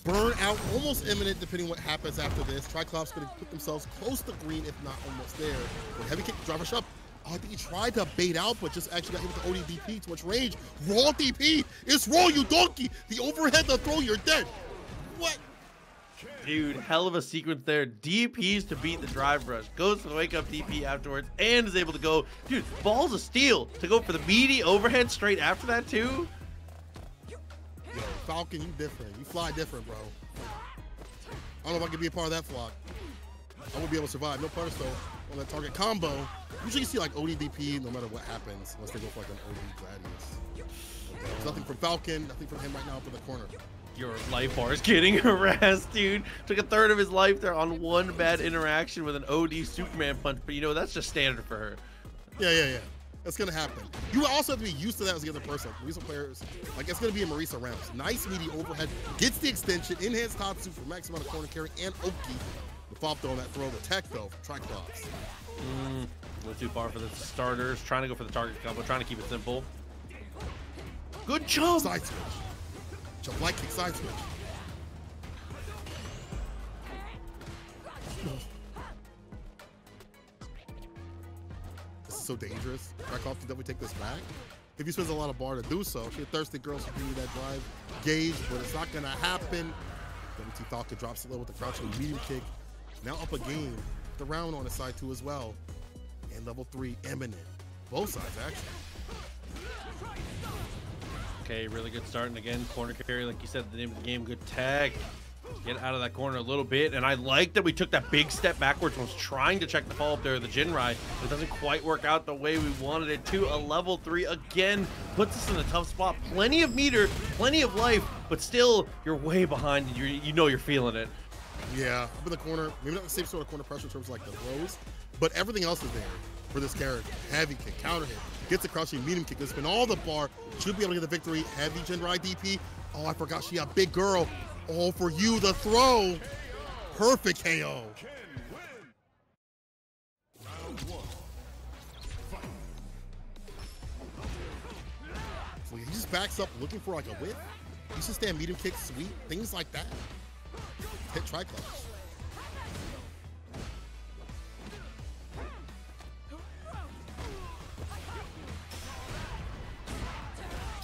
Burn out almost imminent depending what happens after this. Triiiclops going to put themselves close to green, if not almost there. But heavy kick, driver shove. I think he tried to bait out, but just actually got hit with the OD DP. Too much range. Raw DP. It's raw, you donkey. The overhead, the throw, you're dead. What? Dude, hell of a sequence there. DPs to beat the drive rush. Goes for the wake up DP afterwards and is able to go. Dude, balls of steel to go for the meaty overhead straight after that, too. Falcon, you different. You fly different, bro. I don't know if I can be a part of that flock. I won't be able to survive. No punish though on that target combo. Usually you see like ODDP no matter what happens unless they go for like an OD Gladius. There's nothing from Falcon, nothing from him right now up in the corner. Your life bar is getting harassed, dude. Took a third of his life there on one bad interaction with an OD Superman punch, but you know, that's just standard for her. Yeah, yeah, yeah. That's gonna happen. You also have to be used to that as the other person. Marisa players, like it's gonna be a Marisa Rams. Nice meaty overhead, gets the extension, enhanced top suit for max amount of corner carry and Oki. The pop throw on that throw, the tech though, Triiiclops. Mm, a little too far for the starters. Trying to go for the target combo, trying to keep it simple. Good jump! Side switch. Jump light kick, side switch. Is so dangerous. Triiiclops can definitely take this back. If he spends a lot of bar to do so, she a thirsty girl, give you that drive gauge, but it's not gonna happen. WT Falcon drops it low with the crouching medium kick. Now up a game. The round on the side two as well. And level three imminent. Both sides actually. Okay, really good start. And again, corner carry, like you said, the name of the game, good tag. Get out of that corner a little bit. And I like that we took that big step backwards was trying to check the follow up there, the Jinrai. It doesn't quite work out the way we wanted it to. A level three again puts us in a tough spot. Plenty of meter, plenty of life, but still, you're way behind. You know you're feeling it. Yeah, up in the corner. Maybe not the same sort of corner pressure in terms of like the throws, but everything else is there for this character. Heavy kick, counter hit, gets a crouching medium kick. It's been all the bar. Should be able to get the victory. Heavy Jinrai DP. Oh, I forgot she a big girl. All for you, the throw. Perfect KO. So he just backs up looking for like a whip. Used to stand medium kick, sweep, things like that. Hit Triiiclops.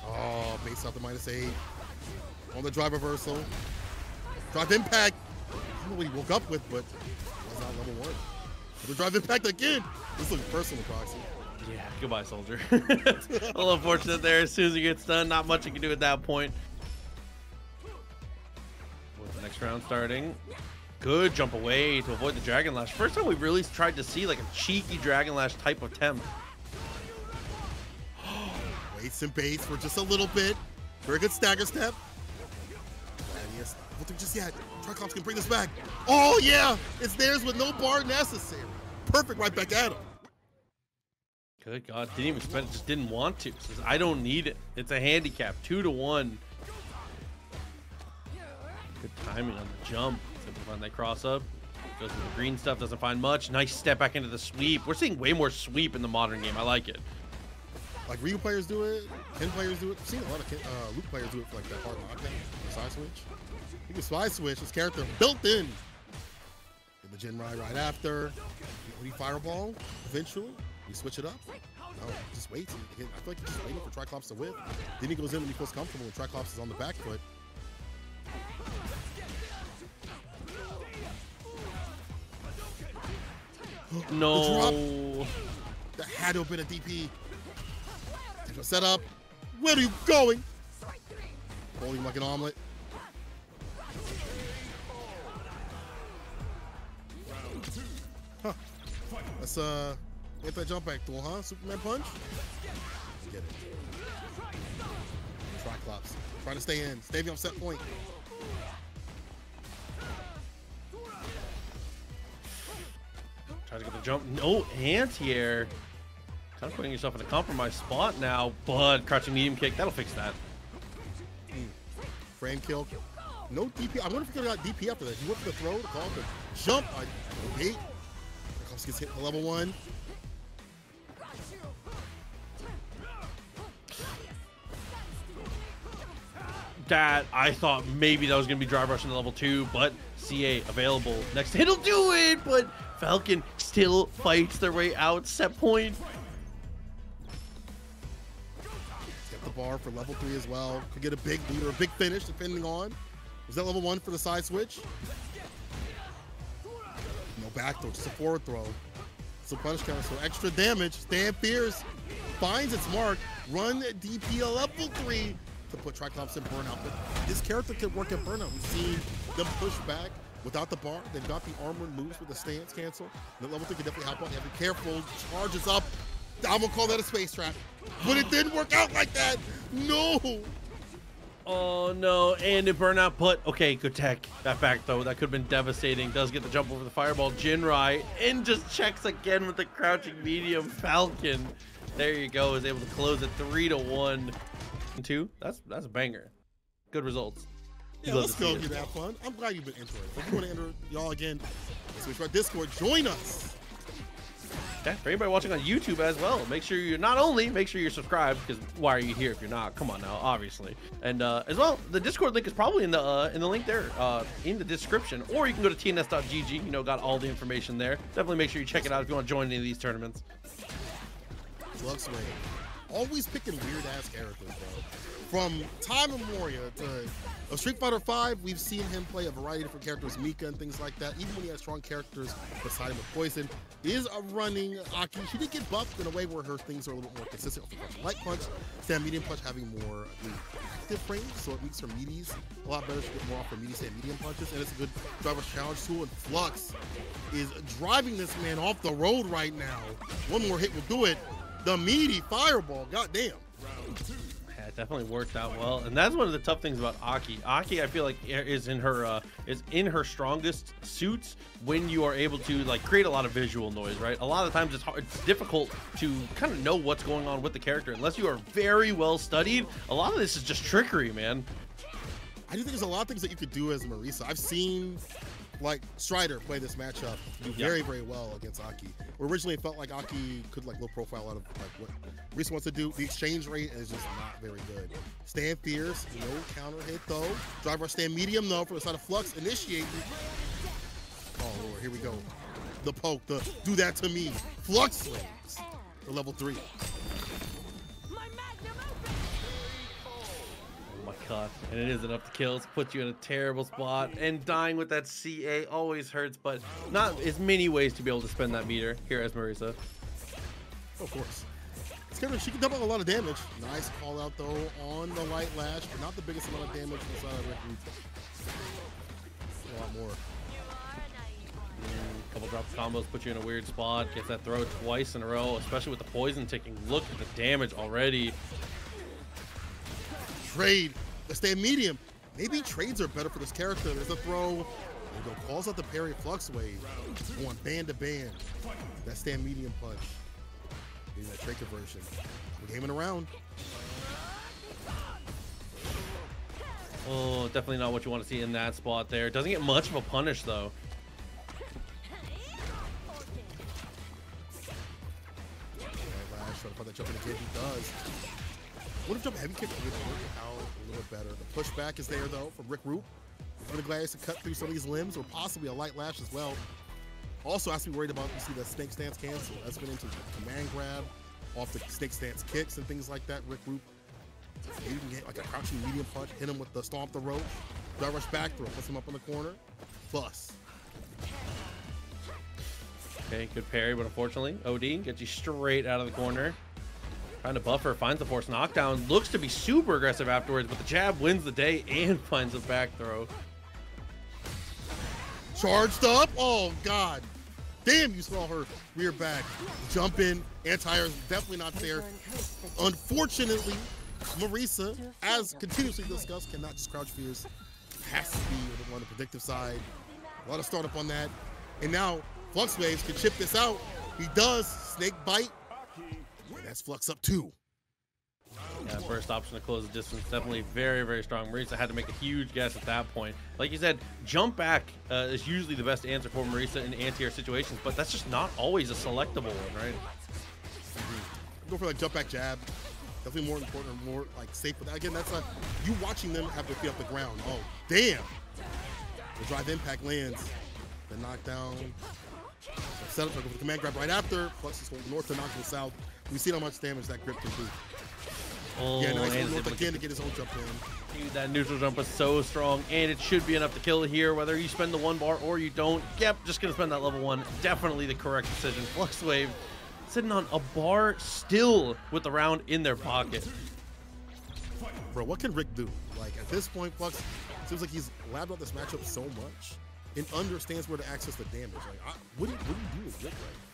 Oh, base out the minus eight. On the drive reversal. Drive impact. I don't know what he woke up with, but was not level one. The drive impact again. This looks personal, Proxy. Yeah, goodbye, soldier. a little unfortunate there. As soon as he gets done, not much you can do at that point. With the next round starting. Good jump away to avoid the Dragon Lash. First time we've really tried to see like a cheeky Dragon Lash type of attempt. Waits and baits for just a little bit. Very good stagger step. Don't think just yet. Triiiclops can bring this back. Oh yeah, it's theirs with no bar necessary. Perfect right back at him. Good God, didn't even spend it, just didn't want to. Says, I don't need it. It's a handicap, two to one. Good timing on the jump. To find that cross up. Goes with the green stuff, doesn't find much. Nice step back into the sweep. We're seeing way more sweep in the modern game. I like it. Like Ryu players do it, Ken players do it. I've seen a lot of Ken, uh, Luke players do it for like that hard lockdown, the side switch. He can spy switch. His character built in. Get the ride right after. We fireball eventually. We switch it up. No, just wait. I feel like he's just waiting for Triiiclops to whip. Then he goes in when he feels comfortable and Triiiclops is on the back foot. No. That had to have been a DP. Set up. Where are you going? Holding like an omelet. Let's uh get that jump back tool, huh? Superman punch? Let's get it. Triiiclops. Trying to stay in. Stay on set point. Try to get the jump. No anti-air. Kind of putting yourself in a compromised spot now, but crouching medium kick, that'll fix that. Frame kill. No DP. I wonder if he could have got DP after that. He went for the throw, the call, the jump. I wait. Comes gets hit for level one. That I thought maybe that was gonna be drive rush in level two, but CA available next. It'll do it, but Falcon still fights their way out. Set point. Get the bar for level three as well. Could get a big lead or a big finish depending on. Was that level one for the side switch? Back throw, just a forward throw. So punish counter, so extra damage. Stan Fierce finds its mark. Run DP level three to put Triiiclops in burnout. But this character can work at burnout. We've seen them push back without the bar. They've got the armor moves with the stance cancel. The level three can definitely help out. You have to be careful. Charges up. I'm gonna call that a space trap. But it didn't work out like that. No. Oh no, and it burnout put okay, good tech. That back though, that could have been devastating. Does get the jump over the fireball. Jinrai and just checks again with the crouching medium Falcon. There you go, is able to close it three to one. And two, that's that's a banger. Good results. Yeah, let's go get that fun. I'm glad you've been interested. If you want to enter y'all again, switch our Discord, join us. For anybody watching on YouTube as well, make sure you're not only make sure you're subscribed because why are you here if you're not? Come on now, obviously. And uh, as well, the Discord link is probably in the uh, in the link there uh, in the description, or you can go to tns.gg. You know, got all the information there. Definitely make sure you check it out if you want to join any of these tournaments. Fluxway, always picking weird ass characters, bro. From time immemorial to of Street Fighter V, we've seen him play a variety of different characters, Mika and things like that. Even when he has strong characters beside him with Poison, is a running Aki. She did get buffed in a way where her things are a little bit more consistent. Light Punch, Stand Medium Punch having more active frames, so it makes her meaties a lot better. She get more off her meaty stand medium punches, and it's a good driver challenge tool. And Flux is driving this man off the road right now. One more hit will do it. The meaty fireball, goddamn. Round two definitely worked out well, and that's one of the tough things about Aki. Aki, I feel like is in her uh, is in her strongest suits when you are able to like create a lot of visual noise. Right, a lot of times it's hard, it's difficult to kind of know what's going on with the character unless you are very well studied. A lot of this is just trickery, man. I do think there's a lot of things that you could do as Marisa. I've seen like Strider play this matchup do very, very well against Aki. Originally, it felt like Aki could like low profile out of like what Marisa wants to do. The exchange rate is just not very good. Stand fierce, no counter hit though. Driver stand medium though for the side of Flux. Initiate. Oh lord, here we go. The poke, the do that to me. Flux slings for level three. Cut, and it is enough to kill. Put you in a terrible spot, and dying with that CA always hurts, but not as many ways to be able to spend that meter here as Marisa. Of course. It's she can double a lot of damage. Nice call out though on the light lash, but not the biggest amount of damage inside of Rick A lot more. Mm, couple drop combos put you in a weird spot. Gets that throw twice in a row, especially with the poison ticking. Look at the damage already. Trade stay medium. Maybe trades are better for this character. There's a throw. There go. Calls out the parry flux wave. Going band to band. That stand medium punch. Getting that trade conversion. We're gaming around. Oh, definitely not what you want to see in that spot there. Doesn't get much of a punish though. Lash, trying to that jump in the kid. He does. Would have jumped heavy kick would worked out little better. The pushback is there though from RicRoop. Really glad to cut through some of these limbs or possibly a light lash as well. Also, has to be worried about you see the snake stance cancel. That's been into command grab off the snake stance kicks and things like that. RicRoop. You can get like a crouching medium punch, hit him with the stomp the rope, dart rush back throw, puts him up in the corner, bust. Okay, good parry, but unfortunately, OD gets you straight out of the corner. Trying to buffer, finds the force knockdown. Looks to be super aggressive afterwards, but the jab wins the day and finds a back throw. Charged up. Oh, God. Damn, you saw her rear back. Jump in. Anti-air is definitely not there. Unfortunately, Marisa, as continuously discussed, cannot just crouch fears. Has to be on the predictive side. A lot of startup on that. And now FluxWaveZ can chip this out. He does. Snake bite. That's Flux up two. Yeah, first option to close the distance, definitely very, very strong. Marisa had to make a huge guess at that point. Like you said, jump back uh, is usually the best answer for Marisa in anti-air situations, but that's just not always a selectable one, right? Go for like jump back jab. Definitely more important or more like safe. But again, that's not you watching them have their feet off the ground. Oh, damn. The drive impact lands. The knockdown. Setup for the command grab right after. Flux is holding north to knock him south. We see how much damage that grip can do. Oh, yeah, nice to again to get his own jump in. Dude, that neutral jump was so strong, and it should be enough to kill here, whether you spend the one bar or you don't. Yep, just gonna spend that level one. Definitely the correct decision. Flux Wave sitting on a bar still with the round in their pocket. Bro, what can Rick do? Like at this point, Flux seems like he's labbed out this matchup so much and understands where to access the damage. Like, I, what do you, what do you do with Rick right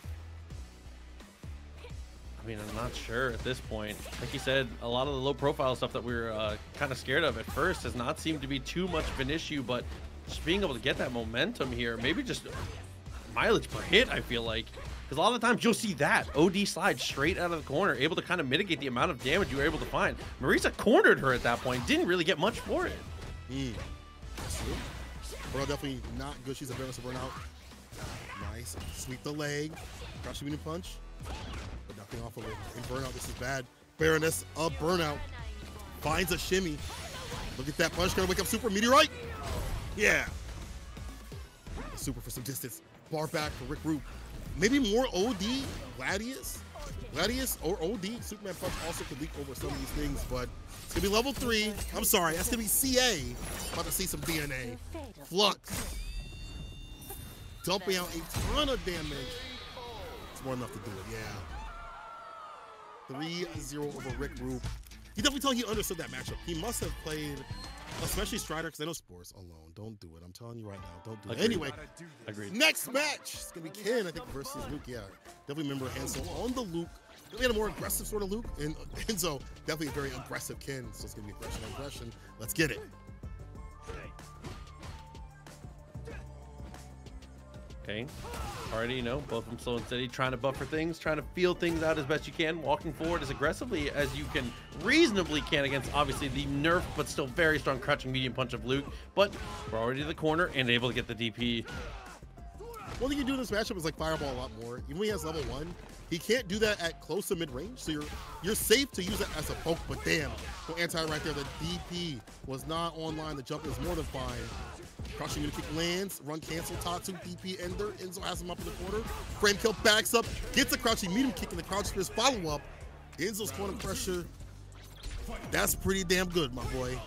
I mean, I'm not sure at this point. Like you said, a lot of the low profile stuff that we were uh, kind of scared of at first has not seemed to be too much of an issue, but just being able to get that momentum here, maybe just mileage per hit, I feel like. Because a lot of the times you'll see that OD slide straight out of the corner, able to kind of mitigate the amount of damage you were able to find. Marisa cornered her at that point, didn't really get much for it. Mm. Bro, definitely not good. She's a Baroness of Burnout. Nice. Sweep the leg. Crush medium punch. But nothing off of it. In Burnout, this is bad. Baroness of Burnout. Finds a shimmy. Look at that punch. Gonna wake up Super Meteorite. Yeah. Super for some distance. Bar back for RicRoop. Maybe more OD Gladius. Gladius or OD. Superman punch also could leak over some of these things, but it's gonna be level three. I'm sorry, that's gonna be CA. About to see some DNA. Flux. Dumping out a ton of damage. It's more enough to do it, yeah. 3-0 over RicRoop. He definitely told he understood that matchup. He must have played, especially Strider, because I know sports alone. Don't do it. I'm telling you right now. Don't do it. Agreed. Anyway, Agreed. next match. It's gonna be Ken, I think, versus Luke. Yeah, definitely remember Jansel on the Luke. We had a more aggressive sort of Luke, and Enzo definitely a very aggressive Ken. So it's gonna be aggression on aggression. Let's get it. Okay. Already, you know, both of them slow and steady, trying to buffer things, trying to feel things out as best you can, walking forward as aggressively as you can reasonably can against obviously the nerf but still very strong crouching medium punch of Luke. But we're already to the corner and able to get the DP. One thing you do in this matchup is like fireball a lot more. Even when he has level one, he can't do that at close to mid range. So you're you're safe to use it as a poke. But damn, for anti right there, the DP was not online. The jump is more than fine. Crushing unit kick lands, run cancel, Tatsu, DP, Ender. Enzo has him up in the corner. Frame kill backs up, gets a crouching medium kick in the crouch spears follow up. Enzo's corner pressure. That's pretty damn good, my boy.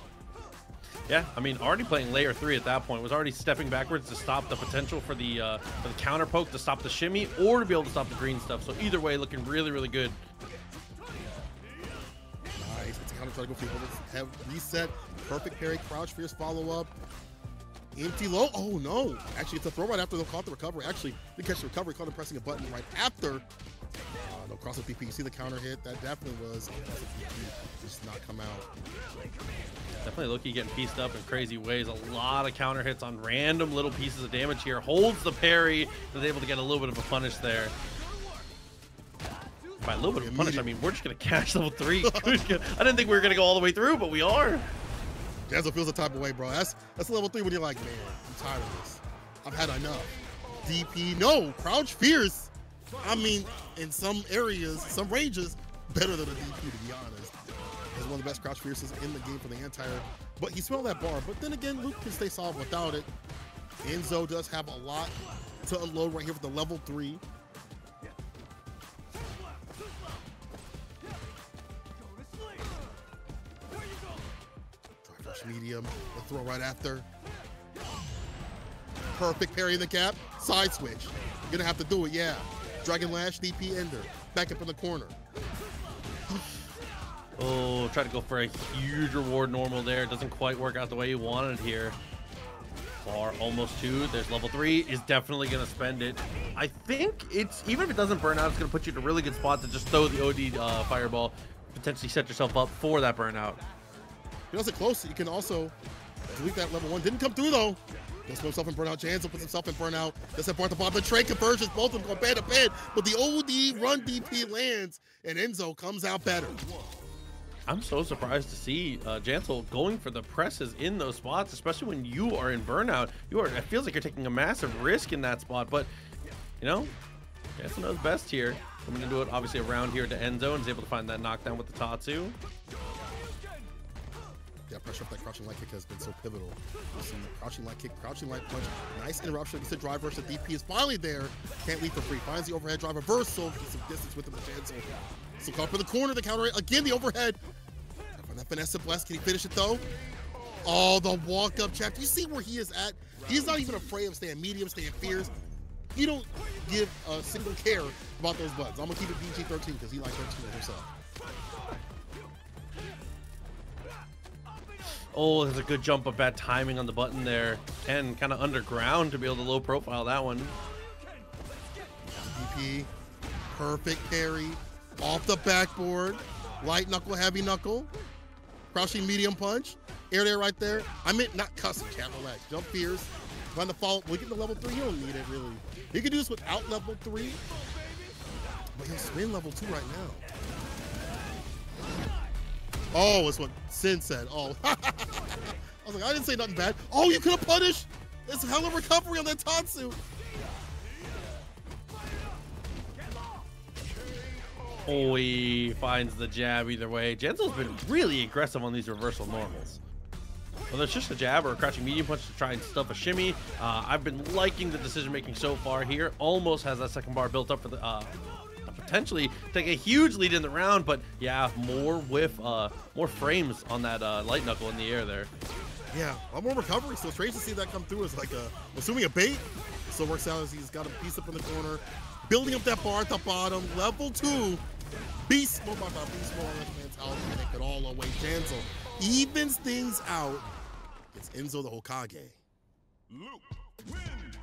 Yeah, I mean, already playing layer three at that point was already stepping backwards to stop the potential for the uh, for the counter poke, to stop the shimmy, or to be able to stop the green stuff. So either way, looking really, really good. Nice. It's a counter try to go for Have reset. Perfect parry, crouch, fierce follow up. Empty low. Oh no. Actually, it's a throw right after they'll caught the recovery. Actually, they catch the recovery, caught him pressing a button right after. Uh, no cross DP. You see the counter hit? That definitely was a cross DP. Just not come out. Definitely Loki getting pieced up in crazy ways. A lot of counter hits on random little pieces of damage here. Holds the parry. Is able to get a little bit of a punish there. By a little bit of a punish, I mean, we're just going to catch level three. I didn't think we were going to go all the way through, but we are. Janzo feels the type of way, bro. That's that's level three when you're like, man, I'm tired of this. I've had enough. DP, no, crouch fierce. I mean, in some areas, some ranges, better than a DP to be honest. He's one of the best crouch fierces in the game for the entire. But he smelled that bar. But then again, Luke can stay solid without it. Enzo does have a lot to unload right here with the level three. Medium. The throw right after. Perfect parry in the gap. Side switch. You're gonna have to do it, yeah. Dragon Lash, DP Ender. Back up in the corner. Oh, try to go for a huge reward normal there. Doesn't quite work out the way you wanted here. Bar almost two. There's level three. Is definitely going to spend it. I think it's, even if it doesn't burn out, it's going to put you in a really good spot to just throw the OD uh, fireball. Potentially set yourself up for that burnout. You know, it's close. You can also delete that level one. Didn't come through though. Just put himself in burnout. Jansel puts himself in burnout. That part the bottom. The trade conversions, both of them go bed to bed. But the OD run DP lands, and Enzo comes out better. I'm so surprised to see uh, Jansel going for the presses in those spots, especially when you are in burnout. You are. It feels like you're taking a massive risk in that spot, but you know, Jansel knows best here. Coming into it, obviously around here to end zone, is able to find that knockdown with the Tatsu. Yeah, pressure off that crouching light kick has been so pivotal. Crouching light kick, crouching light punch. Nice interruption. Gets the drive versus the DP is finally there. Can't leave for free. Finds the overhead drive reversal. Gets some distance with the Jansel. So caught for the corner, the counter again, the overhead. Find that Vanessa Bless. Can he finish it though? Oh, the walk up chap. Do you see where he is at? He's not even afraid of staying medium, staying fierce. He don't give a single care about those buttons. I'm gonna keep it PG-13 because he likes 13 himself. Oh, there's a good jump of bad timing on the button there. And kind of underground to be able to low profile that one. DP, perfect parry, off the backboard, light knuckle, heavy knuckle, crouching medium punch, air there right there. I meant not custom, can't relax. Jump fierce, run the fall. We get to level three, you don't need it really. He can do this without level three, but he'll spin level two right now. Oh, it's what Sin said. Oh. I was like, I didn't say nothing bad. Oh, you could have punished. It's hell of recovery on that Tatsu. Oh, he finds the jab either way. Genzo's been really aggressive on these reversal normals. Whether it's just a jab or a crouching medium punch to try and stuff a shimmy, uh, I've been liking the decision making so far here. Almost has that second bar built up for the uh, potentially take a huge lead in the round, but yeah, more with uh, more frames on that uh, light knuckle in the air there. Yeah, a lot more recovery. So strange to see that come through as like a, assuming a bait. So works out as he's got a piece up in the corner, building up that bar at the bottom. Level two, beast mode by beast mode mentality, take it all away. Jansel evens things out. It's Enzo the Hokage. Luke wins.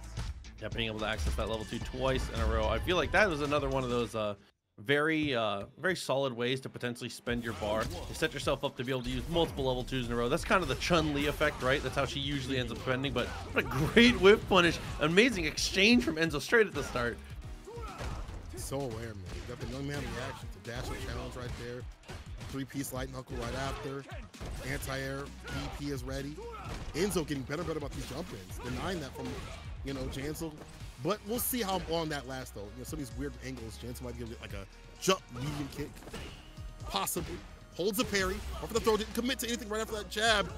Yeah, being able to access that level two twice in a row. I feel like that was another one of those uh, very, uh, very solid ways to potentially spend your bar. You set yourself up to be able to use multiple level twos in a row. That's kind of the Chun-Li effect, right? That's how she usually ends up spending. But what a great whip punish. Amazing exchange from Enzo straight at the start. So aware, man. You got the young man reaction to dash challenge right there. Three-piece light knuckle right after. Anti-air, DP is ready. Enzo getting better and better about these jump ins, denying that from you know, Jansel. But we'll see how long that lasts, though. You know, some of these weird angles, Jansel might give it like a jump medium kick. Possibly. Holds a parry. Off the throw. Didn't commit to anything right after that jab.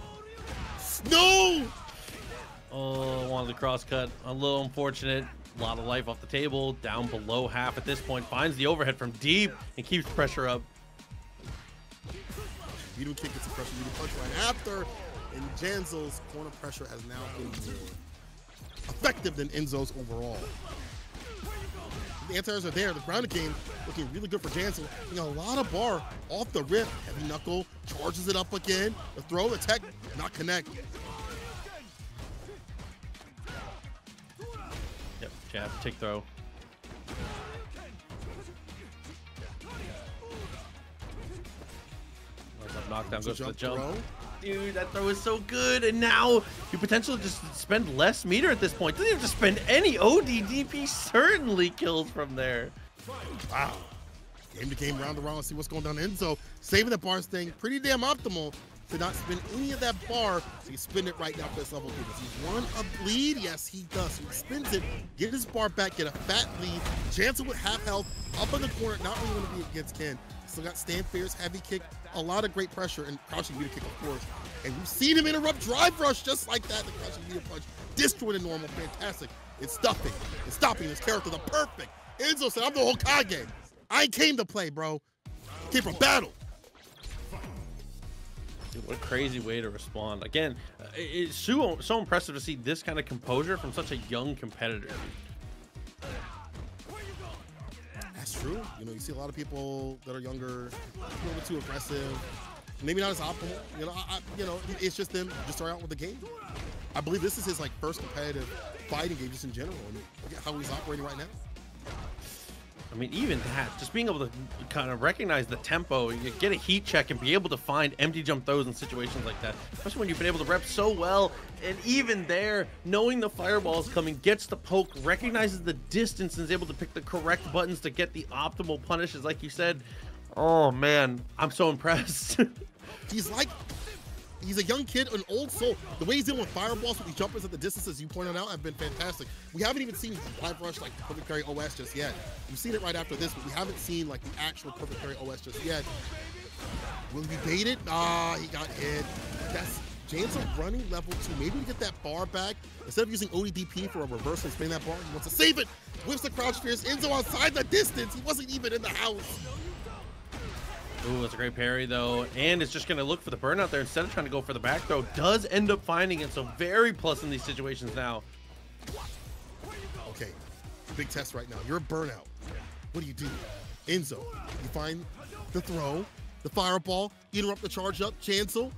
No! Oh, wanted the cross cut. A little unfortunate. A lot of life off the table. Down below half at this point. Finds the overhead from deep and keeps pressure up. Medium kick gets a pressure. Medium punch right after. And Jansel's corner pressure has now been effective than Enzo's overall. The anti-airs are there. The grounded game looking really good for Jansel. You know, a lot of bar off the rip. Heavy knuckle, charges it up again. The throw, the tech, not connect. Yep, jab, take throw. Knockdown goes to the jump. Throw. Dude, that throw is so good. And now you potentially just spend less meter at this point. Doesn't have to spend any ODDP. Certainly kills from there. Wow. Game to game, round to round, see what's going down. Enzo saving the bar thing pretty damn optimal to not spend any of that bar. So you spin it right now for this level. Does he want a bleed? Yes, he does. So he spins it, get his bar back, get a fat lead. Jansel with half health, up in the corner, not really going to be against Ken. Got stand fierce, heavy kick, a lot of great pressure, and crouching meter kick, of course. And we've seen him interrupt drive rush just like that. The crouching meter punch destroyed the normal. Fantastic. It's stuffing. It's stopping his character. The perfect. Enzo said, I'm the Hokage. I came to play, bro. Came for battle. Dude, what a crazy way to respond. Again, uh, it's so, so impressive to see this kind of composure from such a young competitor. That's true. You know, you see a lot of people that are younger, a little bit too aggressive, maybe not as optimal. You know, I, I, you know, it's just them just start out with the game. I believe this is his like first competitive fighting game just in general, and look at how he's operating right now. I mean, even that, just being able to kind of recognize the tempo, get a heat check and be able to find empty jump throws in situations like that, especially when you've been able to rep so well. And even there, knowing the fireball is coming, gets the poke, recognizes the distance, and is able to pick the correct buttons to get the optimal punishes, like you said. Oh man, I'm so impressed. He's like, he's a young kid, an old soul. The way he's dealing with fireballs with these jumpers at the distances you pointed out have been fantastic. We haven't even seen Live Rush like Perfect Parry OS just yet. We've seen it right after this, but we haven't seen like the actual Perfect Parry OS just yet. Will he be it? Ah, he got hit. That's Jansel running level two, maybe to get that bar back. Instead of using ODDP for a reversal, and spinning that bar, he wants to save it. Whips the crouch fierce. Enzo outside the distance. He wasn't even in the house. Ooh, that's a great parry though, and it's just gonna look for the burnout there instead of trying to go for the back throw. Does end up finding it, so very plus in these situations now. Okay, big test right now. You're a burnout. What do you do? Enzo, you find the throw, the fireball, interrupt the charge up. Jansel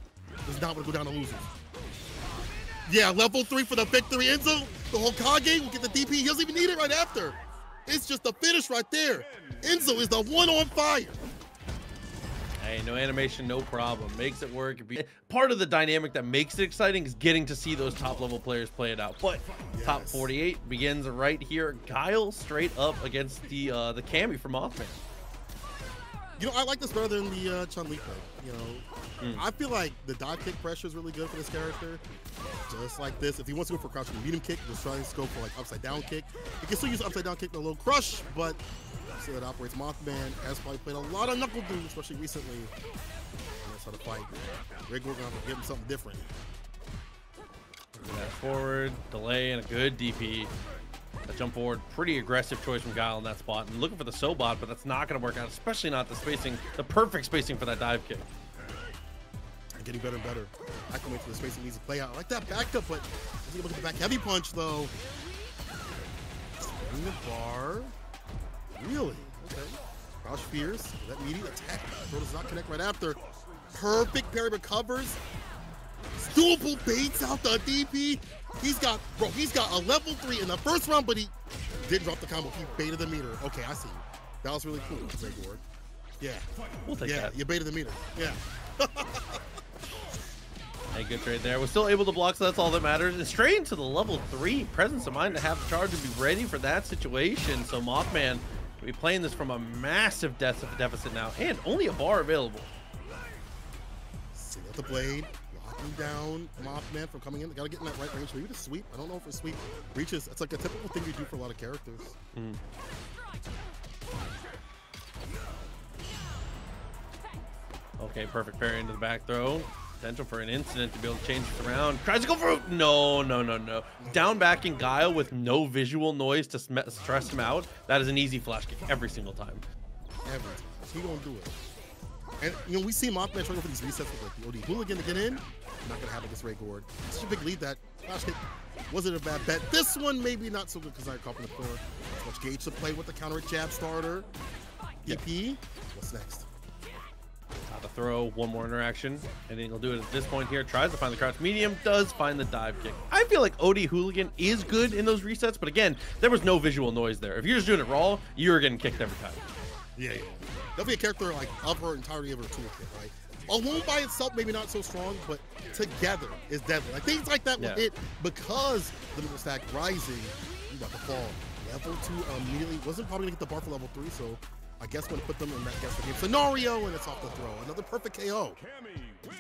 is not going to go down to losers. Yeah, level three for the victory. Enzo, the Hokage will get the DP. He doesn't even need it right after. It's just the finish right there. Enzo is the one on fire. Hey, no animation, no problem. Makes it work. Part of the dynamic that makes it exciting is getting to see those top level players play it out. But top 48 begins right here. Guile straight up against the uh, the Cammy from Mothman. You know, I like this better than the uh, Chun Li play. You know, mm. I feel like the dive kick pressure is really good for this character. Just like this, if he wants to go for a crouching medium kick, just try and go for like upside down kick. He can still use upside down kick in a little crush, but see that operates. Mothman has probably played a lot of knuckle dudes, especially recently. And that's how to fight. Rig we're gonna have to give him something different. That forward, delay, and a good DP. That jump forward, pretty aggressive choice from Guile in that spot. And looking for the Sobat, but that's not going to work out, especially not the spacing, the perfect spacing for that dive kick. Getting better and better. I can wait for the spacing needs to play out. I like that backup, but wasn't able to get the back heavy punch though. In the bar. Really? Okay. Crouch fears. That immediate attack. Throw does not connect right after. Perfect parry recovers. Doable baits out the DP. He's got, bro, he's got a level three in the first round, but he did drop the combo. He baited the meter. Okay, I see. That was really cool, Yeah. We'll take Yeah, that. you baited the meter. Yeah. Hey, good trade there. We're still able to block, so that's all that matters. And straight into the level three presence of mind to have the charge and be ready for that situation. So Mothman will be playing this from a massive deficit now, and only a bar available. Sing out the blade, down Mothman from coming in. Gotta get in that right range. Maybe the sweep. I don't know if a sweep reaches. It's like a typical thing you do for a lot of characters. Mm. Okay, perfect parry into the back throw. Potential for an incident to be able to change this around. Tries to go for no, no, no, no. Down back in Guile with no visual noise to stress him out. That is an easy flash kick every single time. Every time. He gonna do it. And you know, we see Mothman trying to go for these resets with like the OD hooligan to get in. Not gonna happen against Ray Gord. Such a big lead that flash kick wasn't a bad bet. This one maybe not so good because I caught the corner. Too much gauge to play with the counter jab starter. DP. What's next? Out to throw, one more interaction, and then he'll do it at this point here. Tries to find the crouch medium, does find the dive kick. I feel like OD Hooligan is good in those resets, but again, there was no visual noise there. If you're just doing it raw, you're getting kicked every time. Yeah, yeah. be a character like of her entirety of her toolkit, right? Alone by itself, maybe not so strong, but together is deadly. Like things like that will Yeah. hit because the middle stack rising, you about to fall. Level two um, immediately wasn't probably gonna get the bar for level three, so I guess gonna put them in that guess the game scenario, and it's off the throw. Another perfect KO. Cammy wins.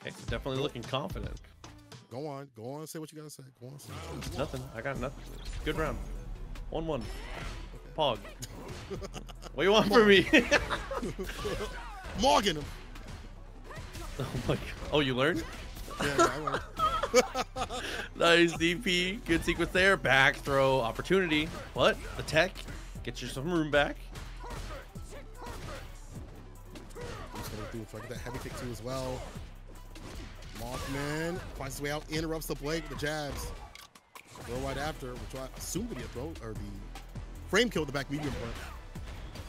Okay, so definitely looking confident. Go on, go on, say what you gotta say. Go on, say what you gotta say. Nothing. I got nothing. Good round. One one. Pog. what do you want from me? Morgan. oh my god. Oh, you learned? Yeah, yeah, I went. Nice DP. Good sequence there. Back throw opportunity. But the tech gets you some room back. He's gonna do it. Get that heavy kick too as well. Mothman finds his way out, interrupts the blade with the jabs. Throw right after, which I assume to be a throw, or the frame kill with the back medium punch.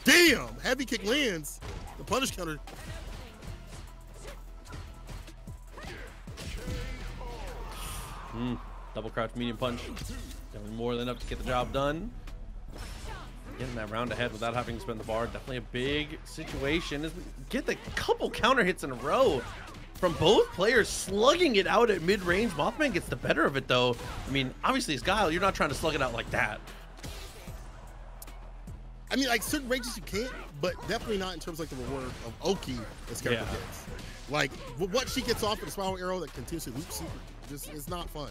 Damn! Heavy kick lands. The punish counter. Mm, double crouch medium punch. Definitely more than enough to get the job done. Getting that round ahead without having to spend the bar. Definitely a big situation get the couple counter hits in a row from both players slugging it out at mid-range. Mothman gets the better of it though. I mean, obviously it's Guile. You're not trying to slug it out like that. I mean, like certain ranges you can't, but definitely not in terms of like the reward of Oki this character Yeah. gets. Like wh- what she gets off with a spiral arrow that continuously loops, you, just it's not fun.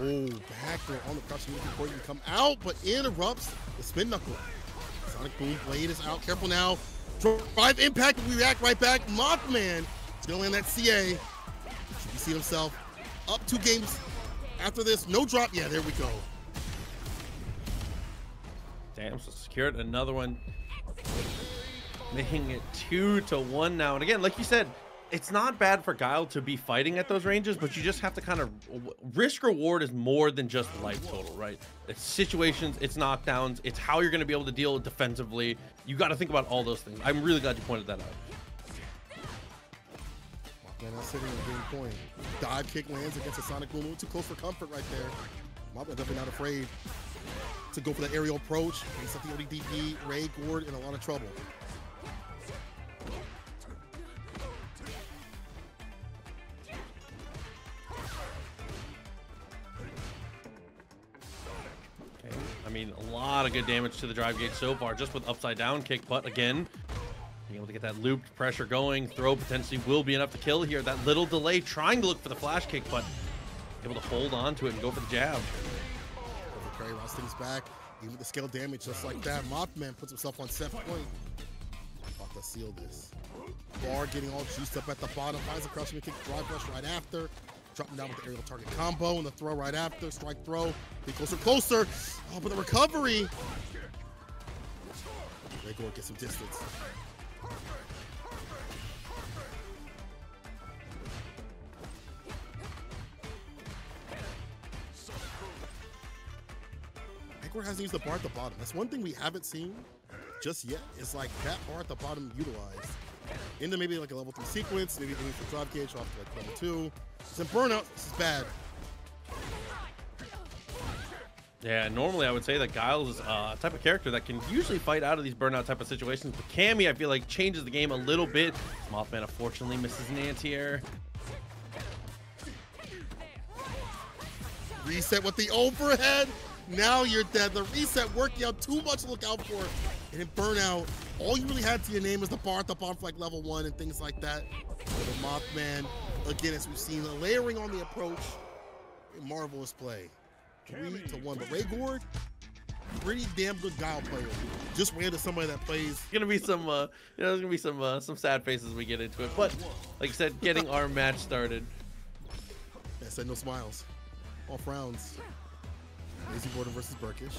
Oh, backdoor on the crouch looking for you to come out, but interrupts the spin knuckle. Sonic Boom Blade is out. Careful now. Drive impact. We react right back. Mothman gonna land that CA. Should you see himself up two games after this? No drop. Yeah, there we go. Damn, so secured another one. Making it two to one now. And again, like you said, it's not bad for Guile to be fighting at those ranges, but you just have to kind of risk reward is more than just life total, right? It's situations, it's knockdowns, it's how you're going to be able to deal defensively. You got to think about all those things. I'm really glad you pointed that out. Man, that's sitting in game point. Dive kick lands against a Sonic Boom. A too close for comfort right there. Mothman definitely not afraid to go for the aerial approach. He's at the ODDP. Ray Gord in a lot of trouble. Okay. I mean, a lot of good damage to the drive gate so far, just with upside down kick. But again, being able to get that looped pressure going, throw potentially will be enough to kill here. That little delay, trying to look for the flash kick, but able to hold on to it and go for the jab. Overcarry routes things back. Even with the scale damage just like that. Mothman puts himself on set point. About to seal this. Bar getting all juiced up at the bottom. Finds a crushing kick, drive rush right after. Dropping down with the aerial target combo and the throw right after. Strike throw. Be closer, closer. Oh, but the recovery. Ray Gord gets some distance. Hasn't used the bar at the bottom. That's one thing we haven't seen just yet. Is like that bar at the bottom utilized into maybe like a level three sequence, maybe aiming for drop gauge off to like level two. Some burnout. This is bad. Yeah, normally I would say that Giles is uh, a type of character that can usually fight out of these burnout type of situations. But Cammy, I feel like, changes the game a little bit. Mothman, unfortunately, misses an anti-air. Reset with the overhead. Now you're dead. The reset working out too much to look out for. And in burnout, all you really had to your name was the bar at the bottom for like level one and things like that. For the Mothman, again, as we've seen, layering on the approach, a marvelous play. Three to one. But Ray Gord, pretty damn good guile player. Just ran to somebody that plays. It's gonna be some uh you know there's gonna be some uh, some sad faces as we get into it but like I said getting our match started I said no smiles. All frowns. Lazyboredom versus Burkish.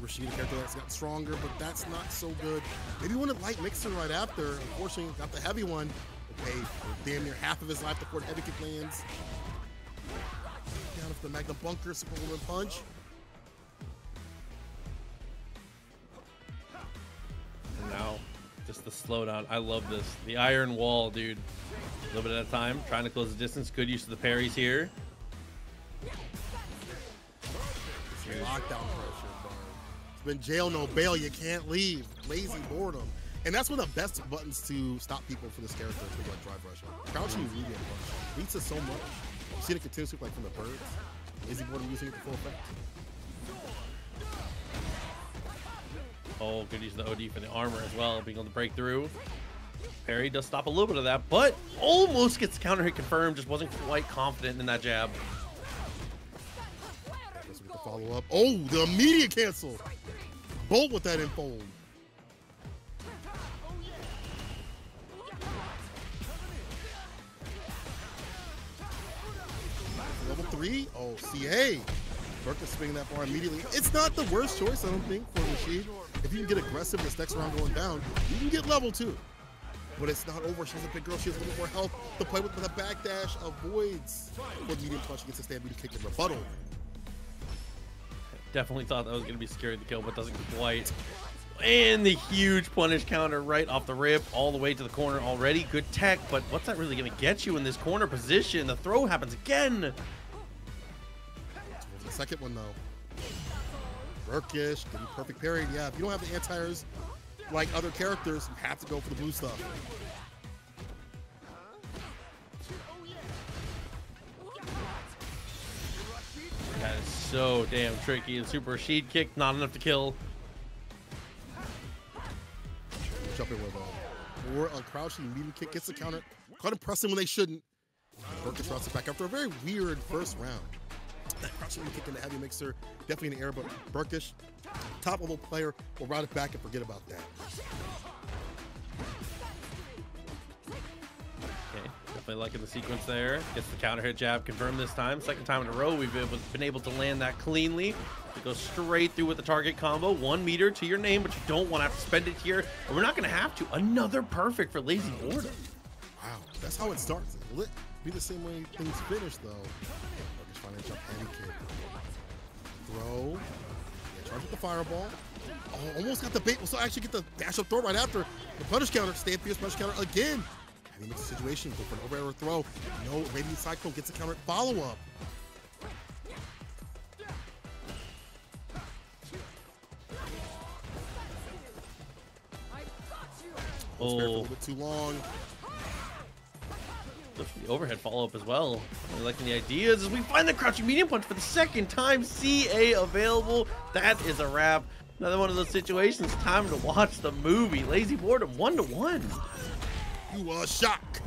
Rashid, a character that's got stronger, but that's not so good. Maybe one of light mixer right after. Unfortunately, got the heavy one. Okay, damn near half of his life before the heavy kick lands. Down with the Magnum Bunker, Superwoman Punch. and now just the slowdown I love this the iron wall dude a little bit at a time trying to close the distance good use of the parries here It's lockdown pressure, bro. It's been jail, no bail. You can't leave. Lazy boredom. And that's one of the best buttons to stop people for this character to like drive rush. Crouching is medium punch beats us so much. You see it continuously like from the birds. Lazyboredom using it to full effect. oh good use of the OD for the armor as well being able to break through parry does stop a little bit of that but almost gets counter hit confirmed just wasn't quite confident in that jab Guess we can follow up. Oh, the immediate cancel. Bolt with that infold. Level three. Oh, CA. Burke is swinging that bar immediately. It's not the worst choice, I don't think, for Rashid. If you can get aggressive this next round going down, you can get level two. but it's not over. She's a big girl. She has a little more health The play with, the backdash. Avoids with medium punch. Gets a stampede kick and rebuttal. Definitely thought that was going to be scary to kill, but doesn't quite. And the huge punish counter right off the rip, all the way to the corner already. Good tech, but what's that really going to get you in this corner position? The throw happens again. The second one though. Burkish, getting perfect parried. Yeah, if you don't have the anti-airs like other characters, you have to go for the blue stuff. That is so damn tricky. And super sheet kick, not enough to kill. Jumping with a or a crouching medium kick gets the counter. Quite impressive when they shouldn't. Burkish routes it back after a very weird first round. That crouching kick in the heavy mixer, definitely in the air, but Burkish, top level player, will route it back and forget about that. Definitely liking the sequence there. Gets the counter hit jab confirmed this time. Second time in a row we've been able, to land that cleanly. It goes straight through with the target combo. One meter to your name, but you don't want to have to spend it here. And we're not going to have to. Another perfect for Lazy Boredom. Wow, that's how it starts. Will it be the same way things finish though? Finally jump and kick. Throw. Yeah, charge with the fireball. Oh, almost got the bait. We'll still actually get the dash up throw right after. The punish counter. Stand fierce punish counter again. Heavy mix situation. Go for an over throw. No, Radiant Cyclone gets a counter follow up. Oh. A little bit too long. the overhead follow up as well. Really liking the ideas as we find the crouching medium punch for the second time. CA available. That is a wrap. Another one of those situations. Time to watch the movie. Lazyboredom one to one. You are shock.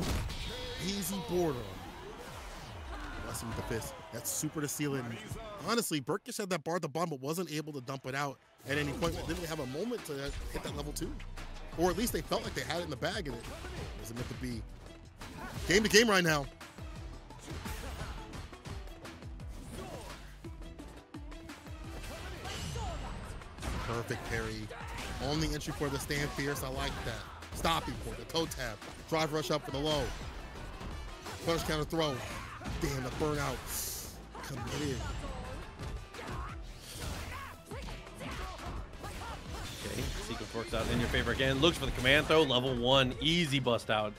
Easy boredom. Blessing with the fist. That's super to seal it. Honestly, Burkish had that bar at the bottom, but wasn't able to dump it out at any point. Didn't they have a moment to hit that level two? Or at least they felt like they had it in the bag and it wasn't meant to be. Game to game right now. Perfect parry. On the entry for the stand fierce. I like that. Stopping for the toe tap. Drive rush up for the low. Punish counter throw. Damn, the burnout. Committed. Okay, sequence works out in your favor again. Looks for the command throw. Level one, easy bust out.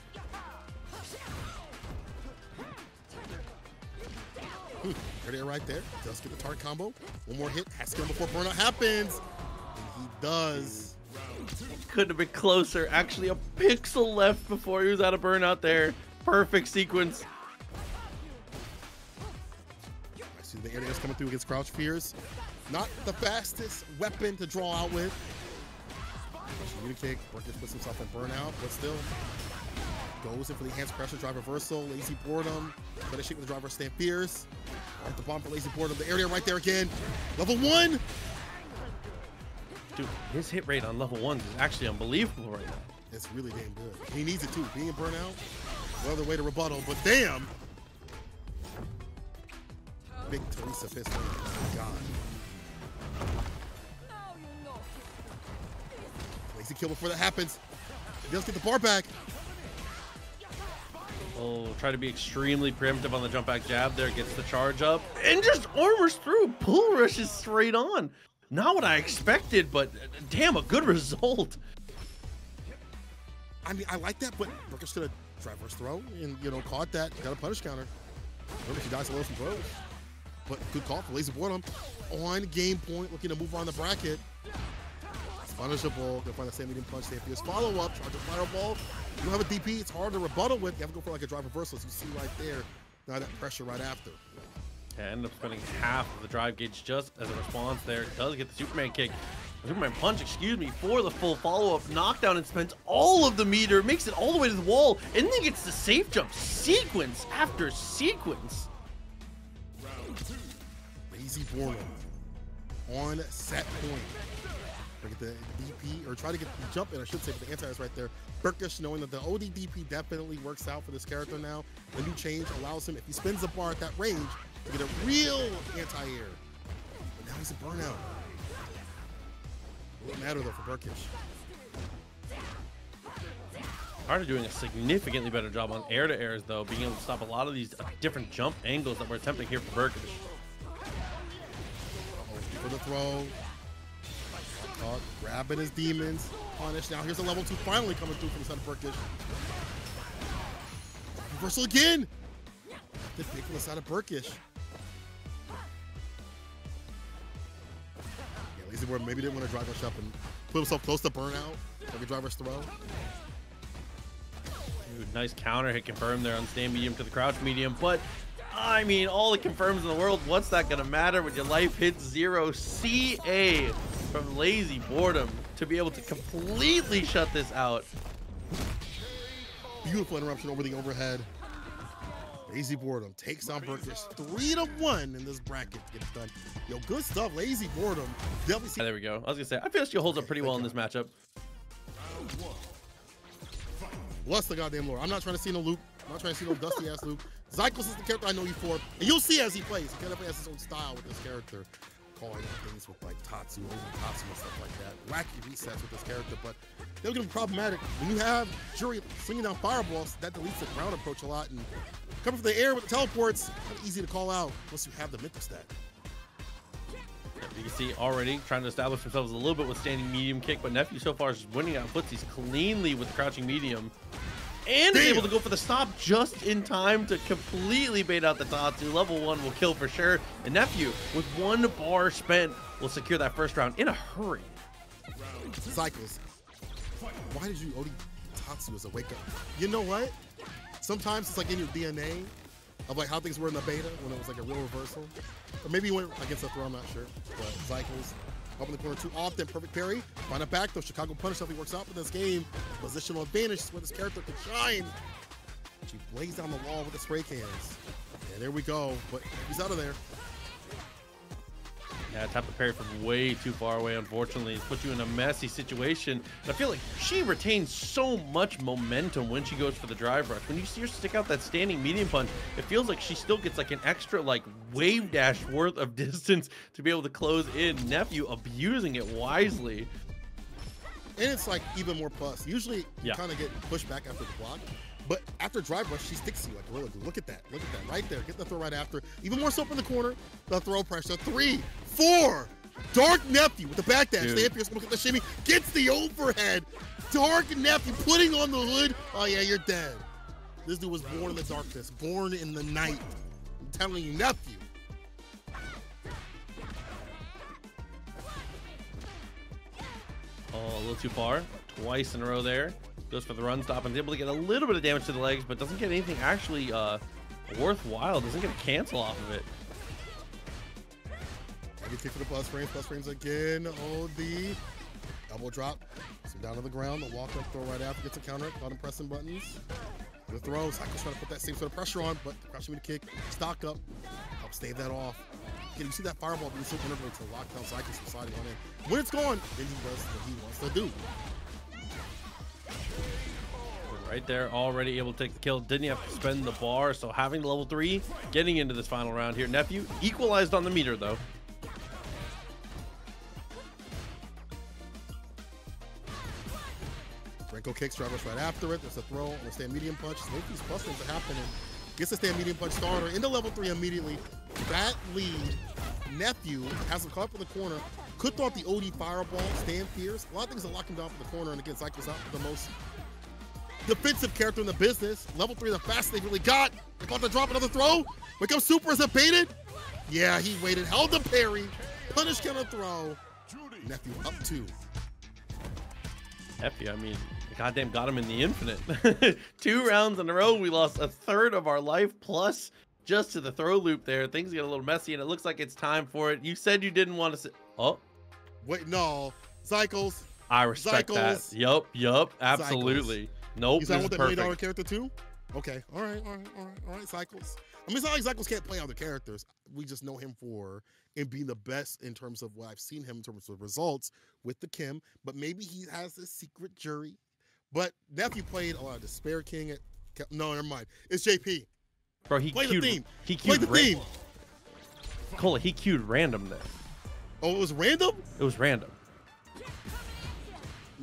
Hmm, Right there, right there. Does get the target combo. One more hit. Has him before burnout happens. And he does. Couldn't have been closer. Actually, a pixel left before he was out of burnout there. Perfect sequence. I see the dance coming through against Crouch Fears. Not the fastest weapon to draw out with. Unit kick. Burkish puts himself in burnout, but still goes in for the enhanced pressure drive reversal. Lazy boredom. Better Finishing with the driver stand fierce. Off the bomb for Lazyboredom. The area right there again. Level one. Dude, his hit rate on level ones is actually unbelievable right now. It's really damn good. He needs it too. Being in burnout, no other way to rebuttal, but damn. Big Teresa fist. My God. Lazy kill before that happens. He does get the bar back. Oh, try to be extremely preemptive on the jump back jab there. Gets the charge up and just armors through. Pull rushes straight on. Not what I expected, but damn, a good result. I mean, I like that, but could have traverse throw and, you know, caught that. Got a punish counter. Remember, she dies below some throws. But good call for Lazyboredom. On game point, looking to move on the bracket. It's punishable. Gonna find the same medium punch. They have follow up. Charge a fireball. You don't have a DP. It's hard to rebuttal with. You have to go for like a drive reversal, as you see right there. Now that pressure right after. End up spending half of the drive gauge just as a response there. Does get the Superman kick. Superman punch, excuse me, for the full follow-up knockdown and spends all of the meter, makes it all the way to the wall, and then gets the safe jump sequence after sequence. Lazy Boredom on set point. Get the DP, or try to get the jump in, I should say, but the anti is right there. Burkish, knowing that the OD DP definitely works out for this character now. The new change allows him, if he spins the bar at that range, to get a real anti-air. But now he's a burnout. Won't matter though for Burkish. Carter doing a significantly better job on air to airs though, being able to stop a lot of these uh, different jump angles that we're attempting here for Burkish. for the throw. Caught, grabbing his demons. Punish. Now here's a level two finally coming through from the side of Burkish. Reversal again. The pick from the side of Burkish. Yeah, Lazy Boy maybe didn't want to drive rush up and put himself close to burnout. Every driver's throw. Dude, nice counter hit confirmed there on stand medium to the crouch medium, but I mean, all the confirms in the world, what's that gonna matter when your life hits zero? CA from Lazy Boredom to be able to completely shut this out. Beautiful interruption over the overhead. Lazyboredom takes on Burkish three to one in this bracket to get it done. Yo, good stuff. Lazyboredom. Definitely There we go. I was gonna say, I feel like she holds up pretty well in this matchup. Bless the goddamn Lord. I'm not trying to see no Luke. I'm not trying to see no dusty ass Luke. Zykles is the character I know you for. And you'll see as he plays. He kind of has his own style with this character. Calling out things with like Tatsu, over Tatsu and stuff like that. Wacky resets with this character, but they're gonna be problematic. When you have Juri slinging down fireballs, that deletes the ground approach a lot. And coming from the air with the teleports, easy to call out once you have the mental stat. You can see already trying to establish themselves a little bit with standing medium kick, but Nephew so far is winning out footsies cleanly with crouching medium. And is able to go for the stop just in time to completely bait out the Tatsu. Level one will kill for sure. And Nephew, with one bar spent, will secure that first round in a hurry. Zykles. Why did you OD Tatsu as a wake up? You know what? Sometimes it's like in your DNA of like how things were in the beta when it was like a real reversal. Or maybe you went against the throw, I'm not sure. But Zykles up in the corner too often. Perfect parry. Find a back though. Chicago punish if he works out for this game. Positional advantage is where this character can shine. She blazed down the wall with the spray cans. And there we go. But he's out of there. Yeah, tap the parry from way too far away, unfortunately. It puts you in a messy situation. And I feel like she retains so much momentum when she goes for the drive rush. When you see her stick out that standing medium punch, it feels like she still gets like an extra like wave dash worth of distance to be able to close in. Nephew abusing it wisely. And it's like even more plus. Usually you Yeah. kind of get pushed back after the block. But after drive rush, she sticks you like really. Look at that. Look at that. Right there. Get the throw right after. Even more soap in the corner. The throw pressure. Three, four. Dark Nephew with the back dash. Dude. Stan Pierce look at the shimmy. Gets the overhead. Dark Nephew putting on the hood. Oh yeah, you're dead. This dude was born in the darkness. Born in the night. I'm telling you, nephew. Oh, a little too far. Twice in a row there. Goes for the run stop and is able to get a little bit of damage to the legs, but doesn't get anything actually uh, worthwhile. Doesn't get a cancel off of it. Heavy kick for the plus frames. Plus frames again. Hold the elbow drop. Some down to the ground. The walk up throw right after. Gets a counter. Caught him pressing buttons. The throw. Cycle's trying to put that same sort of pressure on, but crouching me to kick. Stock up. Help stave that off. Again, you see that fireball being so integral to lock down Zykles sliding on in. When it's gone, then he does what he wants to do. Right there, already able to take the kill. Didn't have to spend the bar, so having the level three, getting into this final round here. Nephew equalized on the meter though. Renko kicks Travis right after it. There's a throw on the stand medium punch. Wait for these plus frames to happen. And gets the stand medium punch starter into level three immediately. That lead, nephew has him caught in the corner. Could throw out the OD fireball, stand fierce. A lot of things that lock him down from the corner. And again, Zykles out with the most defensive character in the business. Level three, the fastest they really got. They're about to drop another throw. Wake up super is it baited? Yeah, he waited, held the parry, punish counter throw. Nephew up two. Nephew, I mean, goddamn got him in the infinite. Two rounds in a row, we lost a third of our life plus just to the throw loop there. Things get a little messy, and it looks like it's time for it. You said you didn't want to. Say, oh, Wait, no. Zykles. I respect Zykles. that. Yup, yup, absolutely. Nope, You I is want that million dollar character too? Okay. All right, all right, all right, all right, Zykles. I mean, it's not like Zykles can't play other characters. We just know him for and being the best in terms of what I've seen him in terms of results with the Kim. But maybe he has this secret Juri. But nephew played oh, a lot of Despair King at. No, never mind. It's JP. Bro, he Play the queued, theme. He queued the theme. Cola, he queued random there. Oh, it was random? It was random.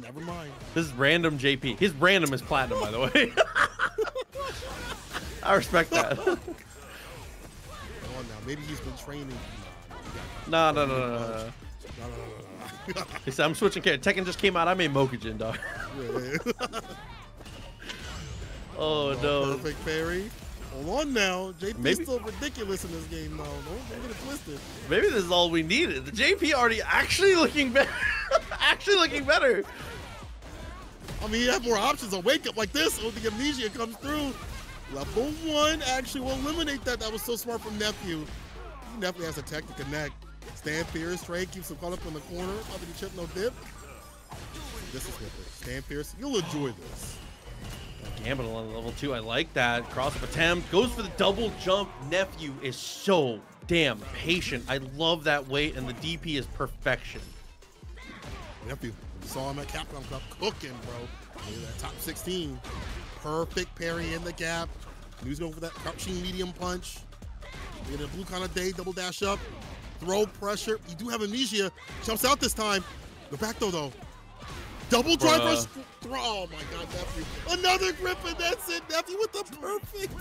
Never mind. This is random JP. His random is platinum, by the way. I respect that. Come on now. Maybe he's been training. No, no, no, no, no. no. No, no. He said, I'm switching character. Tekken just came out. I made Mokujin, dog. Oh, no. Perfect parry. Hold on now. JP's Maybe- still ridiculous in this game, though. Don't, don't get it twisted. Maybe this is all we needed. The JP already actually looking better. actually looking better. I mean, you have more options. A wake up like this, when the amnesia comes through. Level one actually will eliminate that. That was so smart from Nephew. He definitely has a tech to connect. Stand fierce, Trey keeps him caught up in the corner. He chip no dip. This is with it. Stand fierce. You'll enjoy this. Gambit on level two. I like that. Cross up attempt. Goes for the double jump. Nephew is so damn patient. I love that weight, and the DP is perfection. Nephew, saw him at Capcom Cup cooking, bro. That top 16. Perfect parry in the gap. He was going for that crouching medium punch. At the blue kind of day, double dash up. Throw pressure. You do have amnesia. Jumps out this time. The back though, though. Double drive Bruh. Throw. Oh my God, Nephew. Another grip, and that's it. Nephew with the perfect.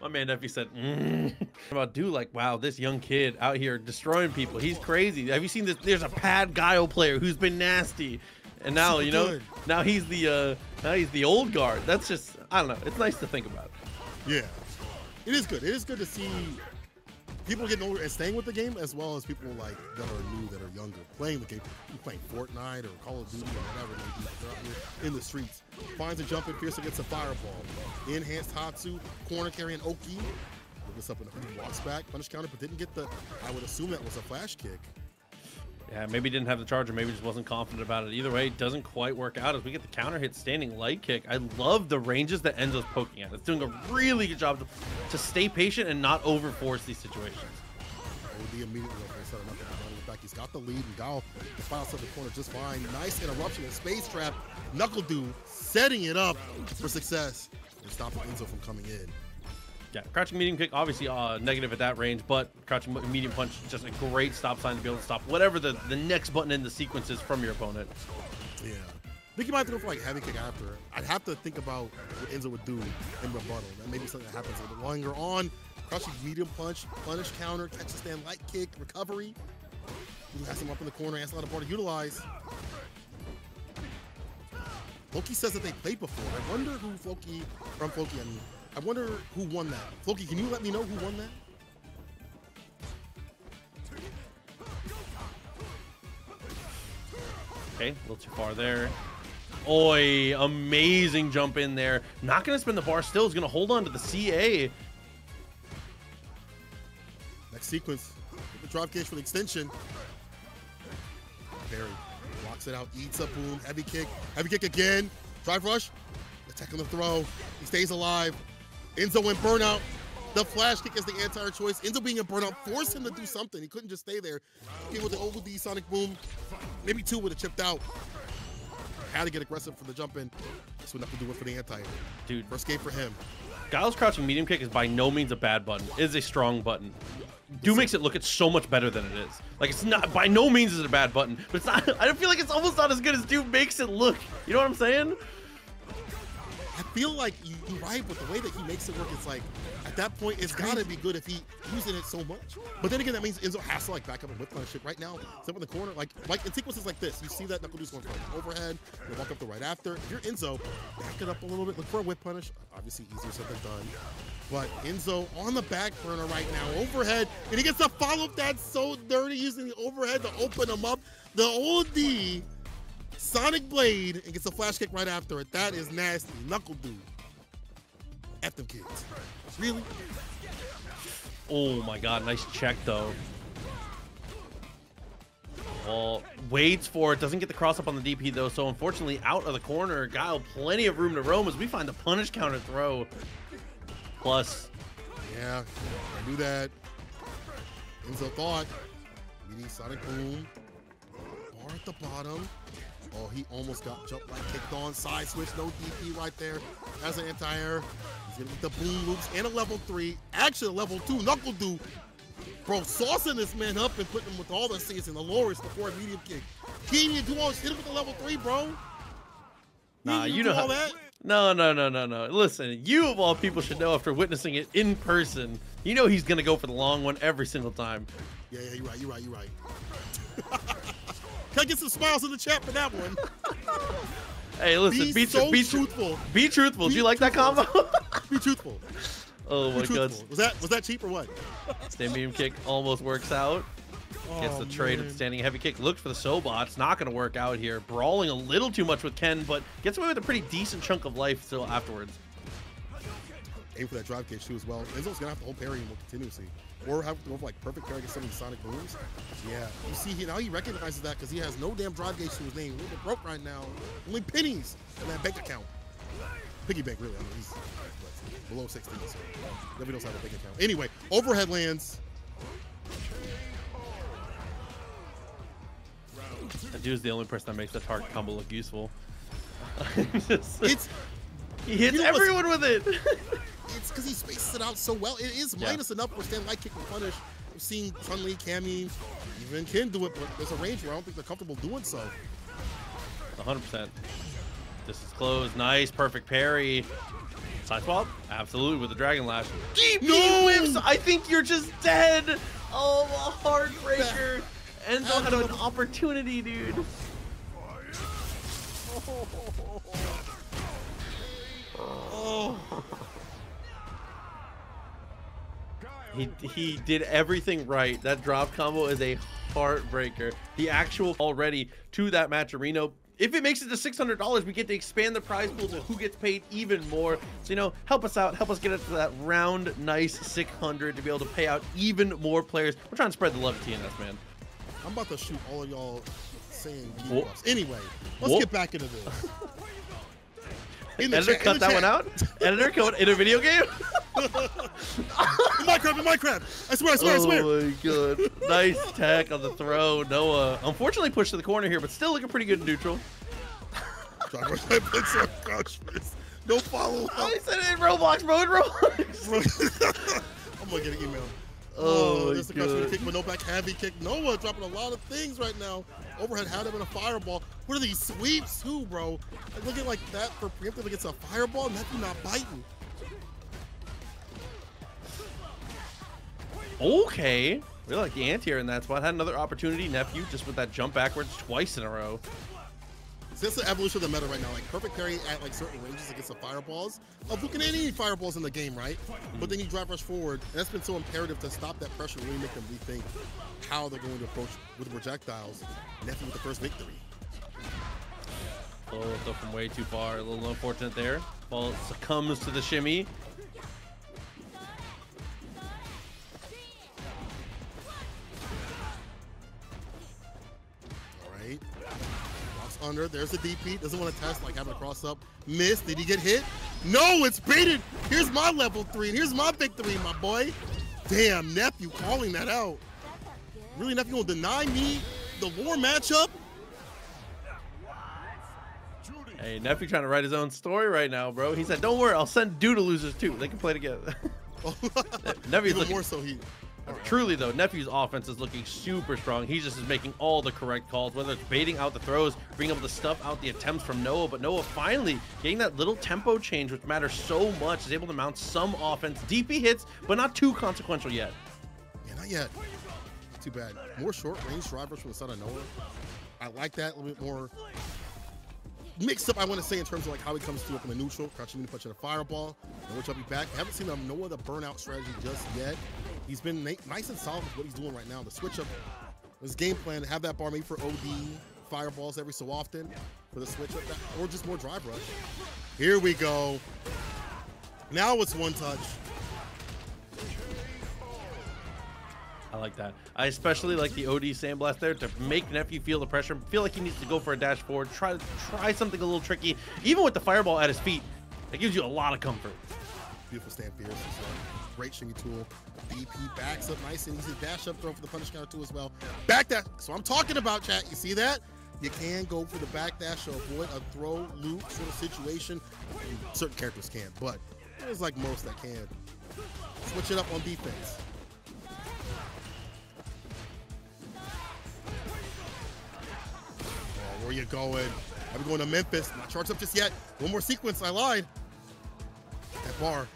My man Nephew said, mm. about dude, like, wow, this young kid out here destroying people. He's crazy. Have you seen this? There's a pad guile player who's been nasty. And now, you know, now he's the uh now he's the old guard. That's just I don't know. It's nice to think about. Yeah. It is good. It is good to see people getting older and staying with the game as well as people like that are new, that are younger, playing the game. Playing Fortnite or Call of Duty or whatever they do. They're out here in the streets. Finds a jump in, Pierce against a fireball. Enhanced Hatsu, corner carrying Oki. Look this up the walks back, punish counter, but didn't get the I would assume that was a flash kick. Yeah, maybe didn't have the charger, maybe just wasn't confident about it. Either way, it doesn't quite work out as we get the counter hit standing light kick. I love the ranges that Enzo's poking at. It's doing a really good job to, to stay patient and not overforce these situations. OD immediately like I said, enough of the back. He's got the lead and Gal the file outside the corner just fine. Nice interruption and space trap. NuckleDu setting it up for success and stopping Enzo from coming in. Yeah, crouching medium kick, obviously uh, negative at that range, but crouching medium punch, just a great stop sign to be able to stop whatever the, the next button in the sequence is from your opponent. Yeah. I think you might have to go for like heavy kick after. I'd have to think about what Enzo would do in rebuttal. That may be something that happens a little longer on. Crouching medium punch, punish counter, catch a stand light kick, recovery. You has him up in the corner, has a lot of bar to utilize. Floki says that they played before. I wonder who Floki, from Floki, I mean, I wonder who won that. Floki, can you let me know who won that? Okay, a little too far there. Oi, amazing jump in there. Not going to spin the bar still, is going to hold on to the CA. Next sequence, the drop cage for the extension. Barry blocks it out, eats a boom, heavy kick, heavy kick again. Drive rush, attack on the throw. He stays alive. Enzo in burnout. The flash kick is the anti choice. Enzo being a burnout forced him to do something. He couldn't just stay there. Came with the OD sonic boom. Maybe two would have chipped out. Had to get aggressive for the jump in. This would have to do it for the anti. Dude, First game for him. Guile's crouching medium kick is by no means a bad button. It is a strong button. Do makes it look it's so much better than it is. Like it's not by no means is it a bad button, but it's not. I don't feel like it's almost not as good as Dude makes it look. You know what I'm saying? I feel like you, you're right, but the way that he makes it work, it's like at that point, it's gotta be good if he using it so much. But then again, that means Enzo has to like back up and whip punish shit right now. Step in the corner, like like in sequences like this, you see that NuckleDu's going for like overhead, you walk up the right after. If you're Enzo, back it up a little bit, look for a whip punish. Obviously easier said than done. But Enzo on the back burner right now, overhead, and he gets to follow up that so dirty using the overhead to open him up. The old D Sonic Blade and gets a flash kick right after it. That is nasty. Knuckle dude. F them kids. Really? Oh my god, nice check though. Well, waits for it, doesn't get the cross up on the DP though, so unfortunately out of the corner, Guile plenty of room to roam as we find the punish counter throw. Plus, Yeah, I knew that. Enzo thought. Meaty Sonic Boom. Bar at the bottom. Oh, he almost got jumped like kicked on. Side switch, no DP right there. That's an anti-air. He's gonna get the boom loops and a level three. Actually, a level two NuckleDu. Bro, saucing this man up and putting him with all the Cs and the lowers before a medium kick. He didn't do all hit him with the level three, bro. Nah, you know all how- that. No, no, no, no, no. Listen, you of all people should know after witnessing it in person. You know he's gonna go for the long one every single time. Yeah, yeah, you're right, you're right, you're right. Can I get some smiles in the chat for that one? Hey, listen, Be be, so be truthful. Be truthful. Do you like that combo? Be truthful. oh my god. Was that was that cheap or what? Stand medium kick almost works out. Gets Oh, the trade with man. the standing heavy kick. Looks for the Sobat. It's not going to work out here. Brawling a little too much with Ken, but gets away with a pretty decent chunk of life still afterwards. Aim for that drive kick too as well. Enzo's gonna have to hold parry and continuously, or have to go for like perfect parry against some of these Sonic moves. Yeah, you see he now he recognizes that because he has no damn drive gauge to his name. A little bit broke right now. Only pennies in that bank account. Piggy bank really. I mean, he's below 16, so nobody knows how to bank account. Anyway, overhead lands. That dude's the only person that makes that target combo look useful. It's he hits you know what's- everyone with it. it's because he spaces it out so well. It is Yeah. minus enough for stand light kick and punish. We've seen Chun Li, Cammy, even Ken do it, but there's a range where I don't think they're comfortable doing so. 100%. This is closed. Nice, perfect parry. Side swap? Absolutely, with the Dragon Lash. DP No! whips! I think you're just dead! Oh, a heartbreaker! Enzo had an opportunity, dude. He, he did everything right. That drop combo is a heartbreaker. The actual already to that match Reno. If it makes it to $600, we get to expand the prize pool to who gets paid even more. So, you know, help us out. Help us get up to that round nice 600 to be able to pay out even more players. We're trying to spread the love of TNS, man. I'm about to shoot all of y'all saying. Anyway, let's Whoa. get back into this. Editor, cut that one out. Editor, cut in a video game. Minecraft, Minecraft. I swear, I swear, I oh swear. Oh my god. Nice tech on the throw. Noah unfortunately pushed to the corner here, but still looking pretty good in neutral. Driver side blitz on crouch fist. No follow up. I said it in Roblox mode, Roblox. I'm gonna get an email. Oh, oh, my there's the crouch God. kick, but no back heavy kick. Noah uh, dropping a lot of things right now. Overhead had him in a fireball. What are these sweeps too, bro? Like, looking like that for preemptive against a fireball. Nephew not biting. Okay. We like the anti-air in that spot. Had another opportunity, nephew, just with that jump backwards twice in a row. That's the evolution of the meta right now. Like perfect parry at like certain ranges against the fireballs. Of looking at any fireballs in the game, right? But then you drive rush forward, and that's been so imperative to stop that pressure really make them rethink how they're going to approach with projectiles. Nephew with the first victory. Oh, so from way too far. A little unfortunate there. Ball succumbs to the shimmy. Under. There's the DP. Doesn't want to test like having a cross up. Miss. Did he get hit? No, it's baited. Here's my level three, and here's my victory, my boy. Damn, nephew calling that out. Really, nephew will deny me the war matchup? Hey, nephew trying to write his own story right now, bro. He said, "Don't worry, I'll send dude to losers too. They can play together." Nephew's Even looking- more so he. Truly though, nephew's offense is looking super strong. He just is making all the correct calls, whether it's baiting out the throws, being able to stuff out the attempts from Noah. But Noah finally getting that little tempo change, which matters so much, is able to mount some offense. DP hits, but not too consequential yet. Yeah, not yet. Too bad. More short range drivers from the side of Noah. I like that a little bit more mixed up. I want to say in terms of like how he comes through from the neutral, crouching in punch and a fireball, and which I'll be back. haven't seen him Noah the burnout strategy just yet. He's been nice and solid with what he's doing right now. The switch up his game plan, have that bar made for OD fireballs every so often for the switch up, or just more drive rush. Here we go. Now it's one touch. I like that. I especially like the OD sandblast there to make nephew feel the pressure, feel like he needs to go for a dash forward, try try something a little tricky. Even with the fireball at his feet, that gives you a lot of comfort. Beautiful stand fierce. Great shimmy tool. DP backs up nice and easy. Dash up throw for the punish counter too as well. Back that. So I'm talking about chat. You see that? You can go for the backdash to avoid a throw loop sort of situation. Certain characters can't, but it's like most that can. Switch it up on defense. Where you going? I'm going to Memphis. Not charged up just yet. One more sequence. I lied. That bar.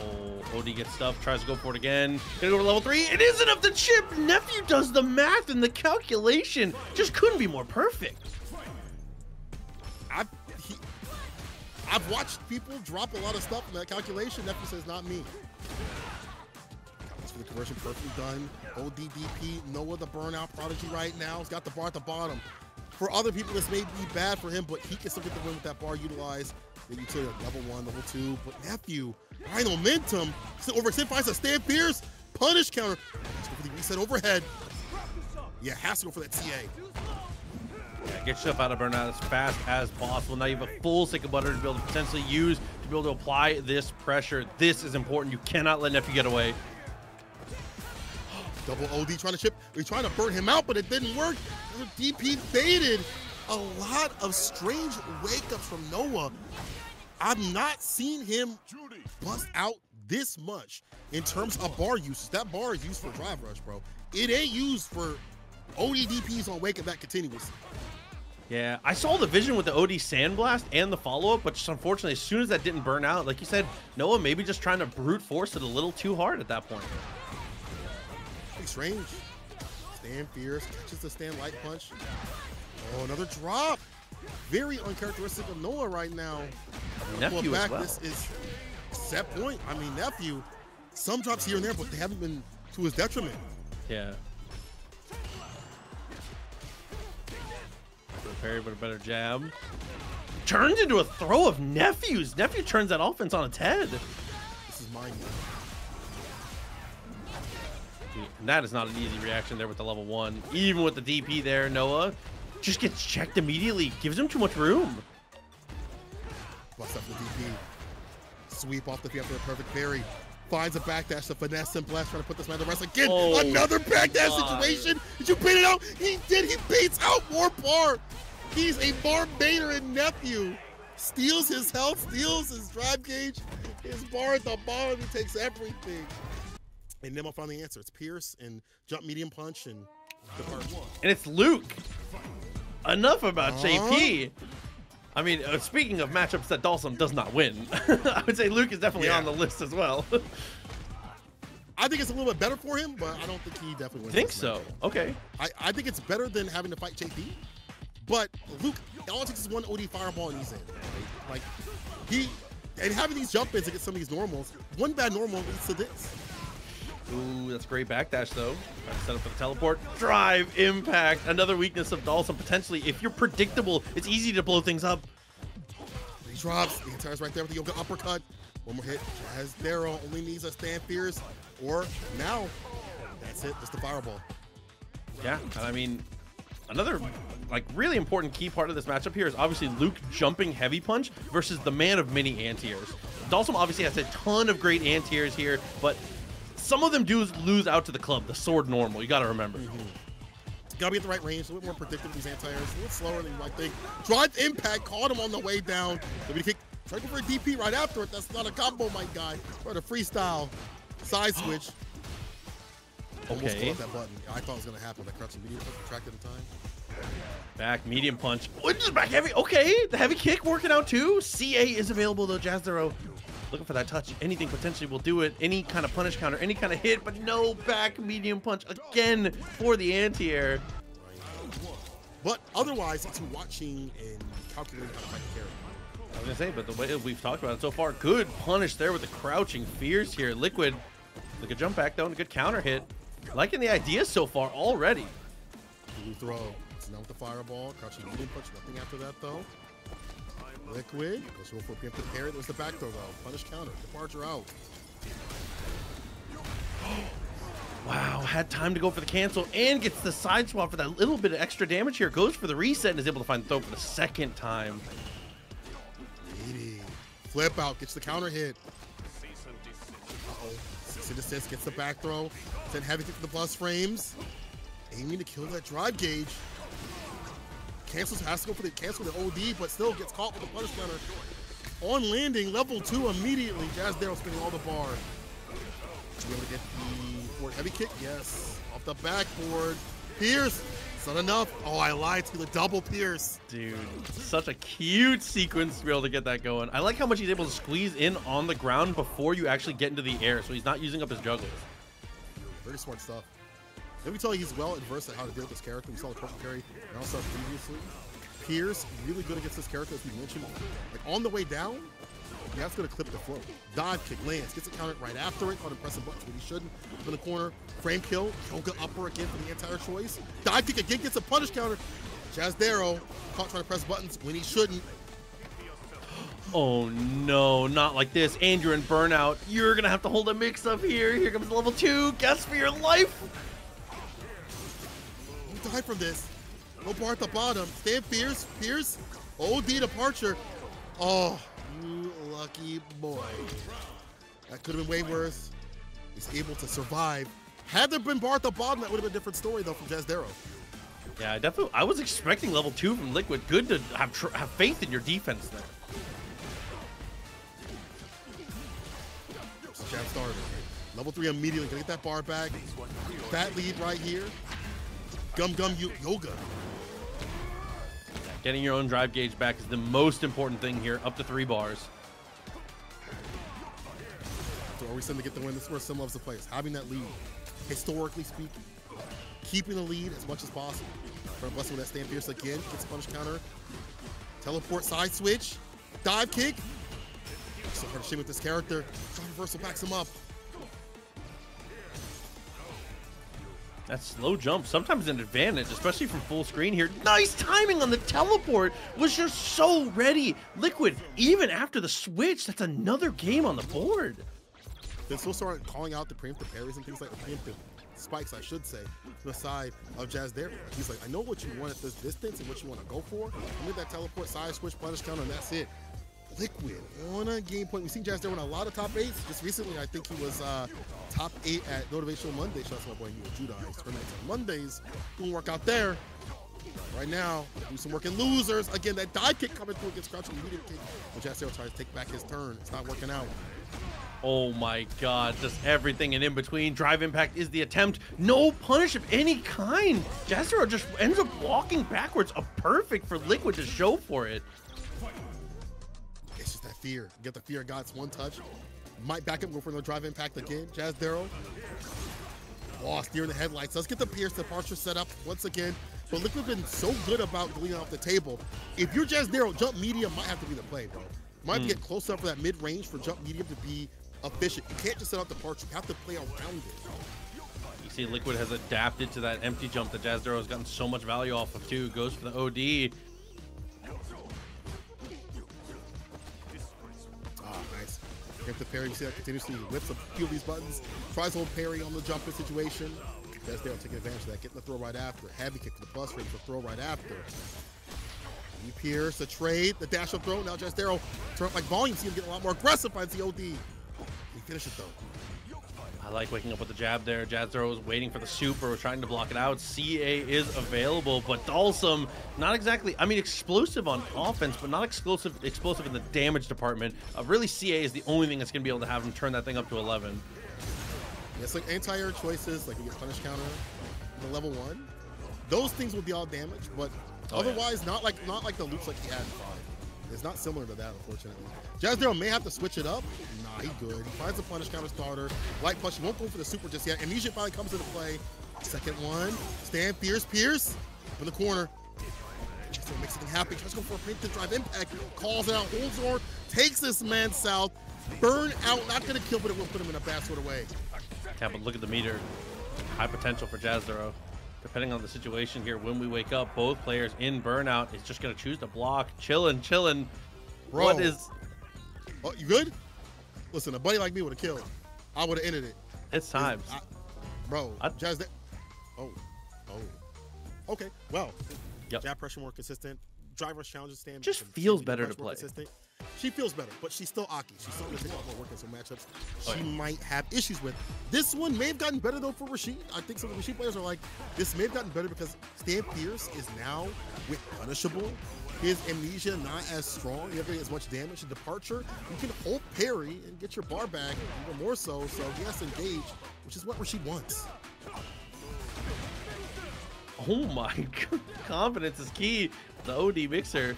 Oh, OD gets stuff, tries to go for it again. Gonna go to level three. It is enough to chip. Nephew does the math and the calculation. Just couldn't be more perfect. I've he, I've watched people drop a lot of stuff in that calculation. Nephew says not me. The conversion, perfectly done. ODDP, Noah the burnout prodigy right now. He's got the bar at the bottom. For other people, this may be bad for him, but he can still get the win with that bar utilized. The utility of level one, level two. But Nephew, high momentum. Still over Sid finds a stand fierce. Punish counter. For the reset overhead. Yeah, has to go for that TA. Yeah, get yourself out of burnout as fast as possible. Now you have a full stick of butter to be able to potentially use to be able to apply this pressure. This is important. You cannot let Nephew get away. Double OD trying to chip. We're trying to burn him out, but it didn't work. DP faded. A lot of strange wake-ups from Noah. I've not seen him bust out this much in terms of bar usage. That bar is used for drive rush, bro. It ain't used for ODDPs on wake up that continuous. Yeah, I saw the vision with the OD Sandblast and the follow-up, but just unfortunately, as soon as that didn't burn out, like you said, Noah maybe just trying to brute force it a little too hard at that point. Pretty strange. Stand fierce, catches the stand light punch. Oh, another drop. Very uncharacteristic of Noah right now. Nephew back, as well. this is set point. I mean, nephew, some drops here and there, but they haven't been to his detriment. Yeah. Parry with a better jab. Turns into a throw of nephews. Nephew turns that offense on its head. This is mine. And that is not an easy reaction there with the level one. Even with the DP there, Noah just gets checked immediately. Gives him too much room. Bust up the DP. Sweep off the field for a perfect parry. Finds a backdash to finesse and blast, trying to put this man to rest again. Oh, Another backdash God. situation. Did you beat it out? He did. He beats out more bar. He's a bar baiter and nephew. Steals his health, steals his drive gauge, his bar at the bottom. He takes everything. And then I'll find the answer. It's Pierce and jump medium punch and departure. And it's Luke. Enough about Huh? JP. I mean, uh, speaking of matchups that Dhalsim does not win, I would say Luke is definitely Yeah. on the list as well. I think it's a little bit better for him, but I don't think he definitely wins. I think so. matchup. Okay. I, I think it's better than having to fight JP. But Luke, all it takes is one OD fireball and he's in. Like he and having these jump ins against some of these normals, one bad normal leads to this. Ooh, that's great backdash though. Trying to set up for the teleport. Drive impact. Another weakness of Dhalsim potentially. If you're predictable, it's easy to blow things up. He drops, the entire's right there with the yoga uppercut. One more hit. Jazz Darrow only needs a stand fierce. Or now, that's it, just the fireball. Yeah, and I mean, another like really important key part of this matchup here is obviously Luke jumping heavy punch versus the man of many anti-airs. Dhalsim obviously has a ton of great anti-airs here, but some of them do lose out to the club, the sword normal. You got to remember. Mm-hmm. Gotta be at the right range, a little more predictable these anti-airs, a little slower than you might think. Drive impact, caught him on the way down. Maybe kick, try to for a DP right after it. That's not a combo, my guy. Or the freestyle side switch. Okay. that button. I thought it was gonna happen. I crouched immediately, tracked at the time. Back medium punch. Oh, just back heavy. Okay, the heavy kick working out too. CA is available though. Jazdero looking for that touch. Anything potentially will do it. Any kind of punish counter, any kind of hit, but no back medium punch again for the anti-air. But otherwise, it's watching and calculating how to fight the character. I was gonna say, but the way we've talked about it so far, good punish there with the crouching fears here. Liquid, like a jump back though, and a good counter hit. Liking the idea so far already. Blue throw. It's now with the fireball. Crouching medium punch. Nothing after that though. Liquid goes for a preemptive parry. There's the back throw though. Punish counter. Departure out. Wow, had time to go for the cancel and gets the side swap for that little bit of extra damage here. Goes for the reset and is able to find the throw for the second time. Flip out. Gets the counter hit. Uh-oh. Six assist. Gets the back throw. Then heavy kick for the plus frames. Aiming to kill that drive gauge. Cancels, has to go for the cancel the OD, but still gets caught with the punish counter. On landing, level two immediately. Jazdero spinning all the bar. Be able to get the forward heavy kick. Yes, off the backboard. Pierce. It's not enough. Oh, I lied to. The double Pierce. Dude, such a cute sequence to be able to get that going. I like how much he's able to squeeze in on the ground before you actually get into the air, so he's not using up his juggles. Very smart stuff. Let me tell you, he's well adverse at how to deal with this character. We saw the purple carry and also previously. Pierce, really good against this character, as we mentioned. Like on the way down, that's gonna clip the flow. Dive kick lands, gets it countered right after it, him pressing buttons when he shouldn't. Up in the corner, frame kill, yoga upper again for the entire choice. Dive kick again gets a punish counter. Jazdero caught trying to press buttons when he shouldn't. Oh no, not like this. Andrew and Burnout, you're gonna have to hold a mix up here. Here comes level two. Guess for your life. Die from this. No bar at the bottom. Stand Pierce, Pierce. OD departure. Oh, you lucky boy. That could have been way worse. He's able to survive. Had there been bar at the bottom, that would have been a different story though from Jazdero. Yeah, I definitely. I was expecting level two from Liquid. Good to have tr- have faith in your defense there. Jab started. Level three immediately. Gonna get that bar back. That lead right here. Gum Gum yo- Yoga. Getting your own drive gauge back is the most important thing here. Up to three bars. So are we sending to get the win? This is where Sim loves to play. Having that lead. Historically speaking. Keeping the lead as much as possible. Trying to with that stand Pierce again. Gets a punish counter. Teleport side switch. Dive kick. So hard to shame with this character. Trying reversal backs him up. That slow jump, sometimes an advantage, especially from full screen here. Nice timing on the teleport. Was just so ready. Liquid, even after the switch, that's another game on the board. Then still started calling out the preemptive parries and things like preemptive spikes, I should say, the side of Jazdero. He's like, I know what you want at this distance and what you want to go for. Need that teleport, side switch, punish counter, and that's it. Liquid on a game point. We've seen Jazdero win a lot of top eights. Just recently, I think he was uh, top eight at Motivational Monday. Shout out to my boy Neo Judah. He's tournaments on Mondays. Doing work out there. Right now, do some work in losers. Again, that dive kick coming through against Crouch. Immediate kick. When Jazz tries to take back his turn. It's not working out. Oh my god, just everything and in between. Drive impact is the attempt. No punish of any kind. Jazdero just ends up walking backwards. A perfect for Liquid to show for it. It's just that fear. Get the fear of God's one touch. Might back up, go for another drive impact again. Jazdero. Oh, steering the headlights. Let's get the Pierce departure set up once again. But Liquid's been so good about going off the table. If you're Jazdero, jump medium might have to be the play, bro. Might to get hmm. close up for that mid range for jump medium to be efficient. You can't just set up the departure. You have to play around it. You see Liquid has adapted to that empty jump that Jazdero has gotten so much value off of too. Goes for the OD. The parry. You see that continuously whips a few of these buttons. Tries to parry on the jumper situation. Jazdero taking advantage of that. Getting the throw right after. Heavy kick to the plus range for throw right after. E Pierce, the trade, the dash up throw. Now Darrow turn up like volume. See him getting a lot more aggressive. Finds the OD. He finished it though. I like waking up with the jab there. Jazdero was waiting for the super, trying to block it out. CA is available, but Dhalsim, not exactly, I mean, explosive on offense, but not explosive explosive in the damage department. Uh, really, CA is the only thing that's going to be able to have him turn that thing up to 11. Yeah, it's like anti-air choices, like you get punish counter, the level one. Those things will be all damage, but Oh, yeah. otherwise, not like not like the loops like he had. It's not similar to that, unfortunately. Jazdero may have to switch it up. Nah, he good. He finds a punish counter starter. Light punch. He won't go for the super just yet. Amnesia finally comes into play. Second one. Stand Pierce. Pierce. Up in the corner. Jazdero makes something happen. Tries to go for a print to drive impact. Calls out. Holds on. Takes this man south. Burn out. Not going to kill, but it will put him in a bad sort of way. Yeah, but look at the meter. High potential for Jazdero. Depending on the situation here, when we wake up, both players in burnout is just going to choose to block. Chillin', chillin'. Bro. What is... Oh, you good? Listen, a buddy like me would have killed. I would have ended it. It's time. I- bro, I- Jazz. Da- oh, oh. Okay, well, Yep. jab pressure more consistent. Driver's challenges stand. Just feels better to play. consistent. She feels better, but she's still Aki. She's still gonna take a lot more work in some matchups. Oh, She yeah. might have issues with. This one may have gotten better though for Rashid. I think some of the Rashid players are like, this may have gotten better because Stan Pierce is now with punishable. His amnesia not as strong, you're not getting as much damage and departure. You can hold parry and get your bar back even more so. So he has to engage, which is what Rashid wants. Oh my god. Confidence is key. The OD mixer.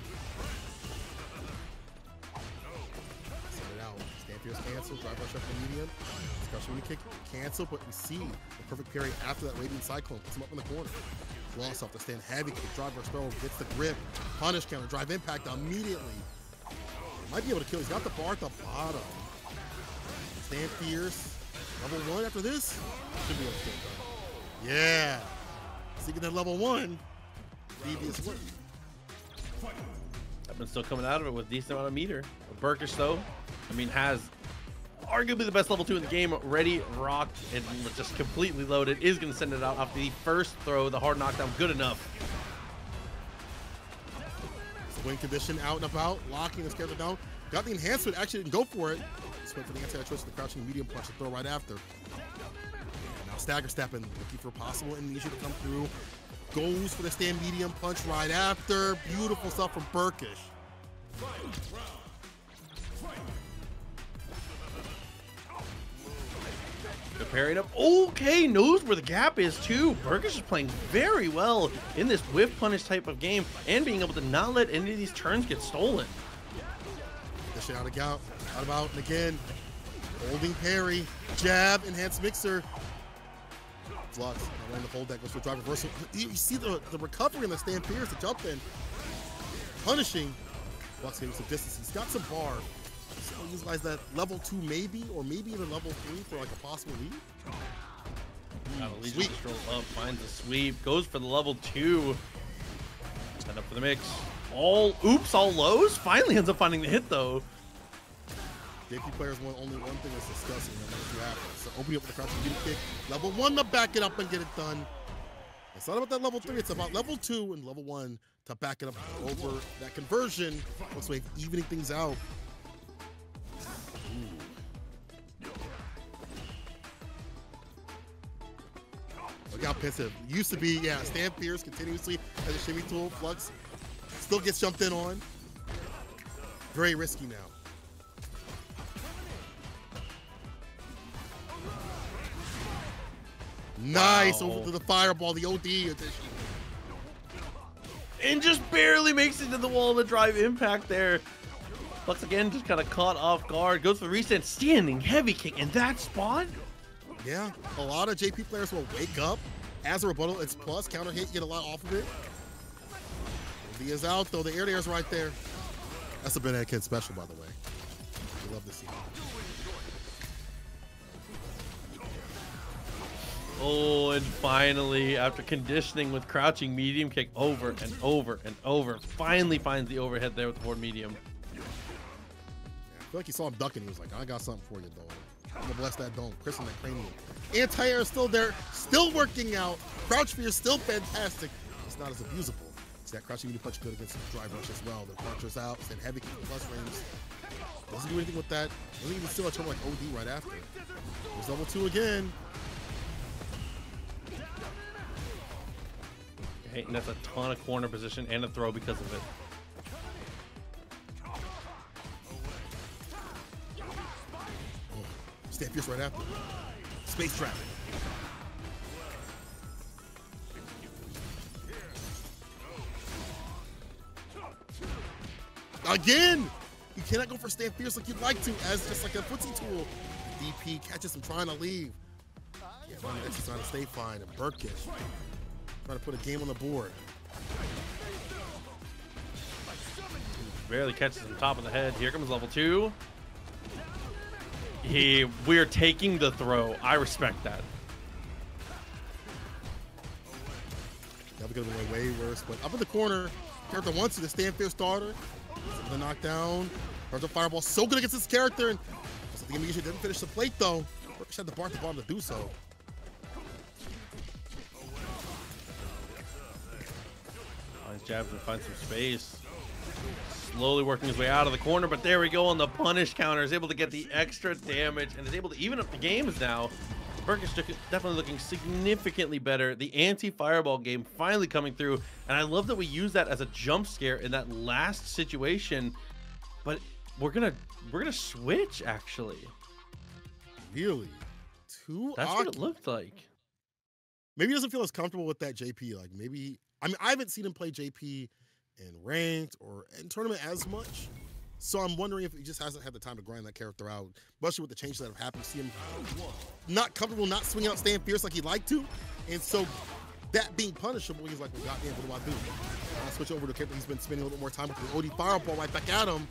Cancel, drive rush up the medium. Discussion when kick, cancel, but we see the perfect parry after that Radiant Cyclone. Puts him up in the corner. Lost off the stand, heavy kick, drive rush throw, gets the grip, punish counter, drive impact immediately. Might be able to kill. He's got the bar at the bottom. Stand Fierce. Level one after this. Should be able to kill him. Yeah. Seeking that level one. Devious work. I've been still coming out of it with decent amount of meter. A Burkish though, I mean, has arguably the best level two in the game, ready, rocked, and just completely loaded. Is going to send it out after the first throw, the hard knockdown, good enough. Win condition out and about, locking his character down. Got the enhancement, actually didn't go for it. Just went for the anti-choice the crouching medium punch to throw right after. Now stagger stepping, looking for possible amnesia to come through. Goes for the stand medium punch right after. Beautiful stuff from Burkish. The parrying up. Okay, knows where the gap is too. Burkish is playing very well in this whiff punish type of game and being able to not let any of these turns get stolen. Dish out, and out, out about, and again. Holding parry, jab, enhanced mixer. Flux, and then the hold that goes for drive reversal. You, see the, the recovery in the stand Pierce, the jump in. Punishing. Flux getting some distance. He's got some bar. So he'll utilize that level two maybe, or maybe even level three for like a possible lead. Got a Legion Sweep. Up, finds the sweep, goes for the level two. Set up for the mix. All oops, all lows. Finally ends up finding the hit though. JP players want only one thing that's discussing, and that's what happens. So opening up with the crouching medium kick. Level one to back it up and get it done. It's not about that level three, it's about level two and level one to back it up over that conversion. Looks like evening things out. Look how pensive. Used to be, yeah, stand fierce continuously as a shimmy tool. Flux still gets jumped in on. Very risky now. Nice Wow. over to the fireball, the OD edition. And just barely makes it to the wall of the drive impact there. Flux again just kind of caught off guard. Goes for the reset, standing heavy kick in that spot. Yeah, a lot of JP players will wake up as a rebuttal. It's plus counter hit, you get a lot off of it. OD is out though. The air is right there. That's a Bennett Kid special, by the way. We love to see. Oh, and finally, after conditioning with crouching medium kick over and over and over, finally finds the overhead there with the forward medium. Feel like he saw him ducking. He was like, I got something for you, dog. I'm gonna bless that dome. Chris in that cranium. Anti-air is still there, still working out. Crouch fear is still fantastic. It's not as abusable. See that crouching medium punch good against the drive rush as well. The puncher's out, then heavy kick plus frames. Doesn't do anything with that. Doesn't even steal a turn like OD right after. There's level two again. Okay, and that's a ton of corner position and a throw because of it. Fierce right after. Space trap. Again! You cannot go for stand fierce like you'd like to as just like a footsie tool. DP catches him trying to leave. Dixon's trying to stay fine. And Burkish trying to put a game on the board. Barely catches him top of the head. Here comes level two. He, we're taking the throw. I respect that. That could have been way, way worse. But up in the corner, character wants to the stand fierce starter. The knockdown. Turns a fireball. So good against this character. And the immediately didn't finish the plate though. Burkish had the bar at the bottom to do so. Finds jabs and finds some space. Slowly working his way out of the corner, but there we go on the punish counter. Is able to get the extra damage and is able to even up the games now. Burkish definitely looking significantly better. The anti-fireball game finally coming through, and I love that we use that as a jump scare in that last situation. But we're gonna we're gonna switch actually. Really? Two That's what it looked like. Maybe he doesn't feel as comfortable with that JP. Like maybe I mean I haven't seen him play JP in ranked or in tournament as much. So I'm wondering if he just hasn't had the time to grind that character out, especially with the changes that have happened. See him not comfortable, not swinging out, staying fierce like he'd like to. And so that being punishable, he's like, well, goddamn, what do I do? I'll switch over to a character he's been spending a little bit more time with the OD Fireball right back at him.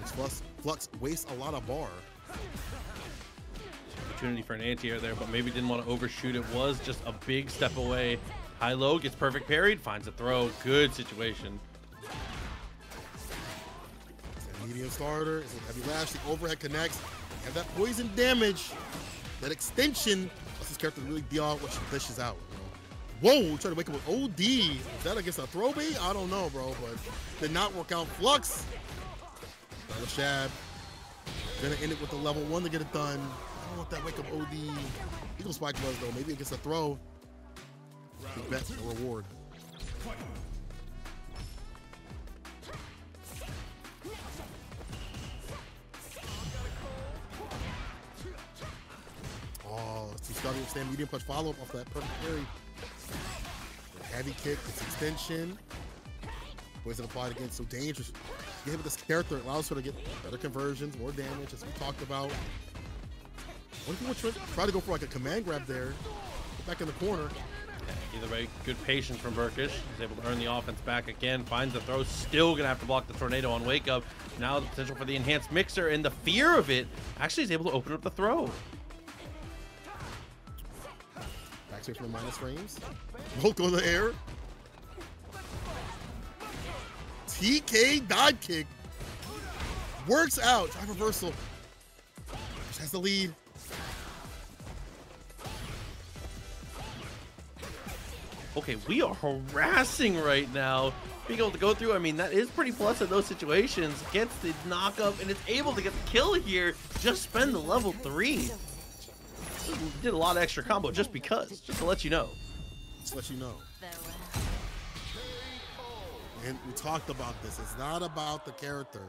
This Flux, Flux wastes a lot of bar. Opportunity for an anti-air there, but maybe didn't want to overshoot. It was just a big step away. High-low gets perfect parried, finds a throw. Good situation. Medium starter, a heavy lash, the overhead connects, have that poison damage, that extension, lets this character really deal out what she dishes out. Whoa, trying to wake up with OD. Is that against a throw bait? I don't know, bro, but did not work out. Flux. Another Shab. Gonna end it with the level one to get it done. I don't want that wake up OD. Eagle Spike was though. Maybe it gets a throw. Bet, no reward. Oh, too starting to stand medium punch follow up off that perfect parry. Heavy kick, it's extension. Poison applied again, so dangerous. Hit with this character, allows her to get better conversions, more damage, as we talked about. What if you try, try to go for like a command grab there? Get back in the corner. Either way, good patience from Burkish. He's able to earn the offense back again. Finds the throw. Still gonna have to block the tornado on wake up. Now the potential for the enhanced mixer and the fear of it actually is able to open up the throw. Back straight from the minus frames. Both go in the air. TK dive kick. Works out. Drive reversal. Has the lead. Okay, we are harassing right now. Being able to go through, I mean, that is pretty plus in those situations. Gets the knock up and it's able to get the kill here. Just spend the level three. Did a lot of extra combo just because, just to let you know. Just to let you know. And we talked about this. It's not about the character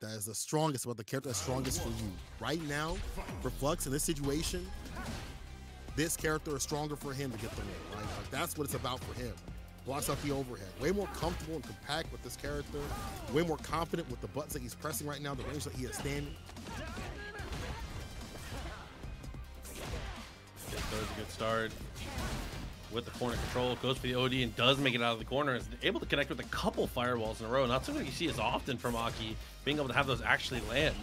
that is the strongest, but the character that's strongest for you. Right now, for Flux in this situation, this character is stronger for him to get the win. Right? Like that's what it's about for him. Blocks out the overhead. Way more comfortable and compact with this character. Way more confident with the buttons that he's pressing right now, the range that he is standing. A good start with the corner control. Goes for the OD and does make it out of the corner. Is able to connect with a couple firewalls in a row. Not something you see as often from Aki, being able to have those actually land.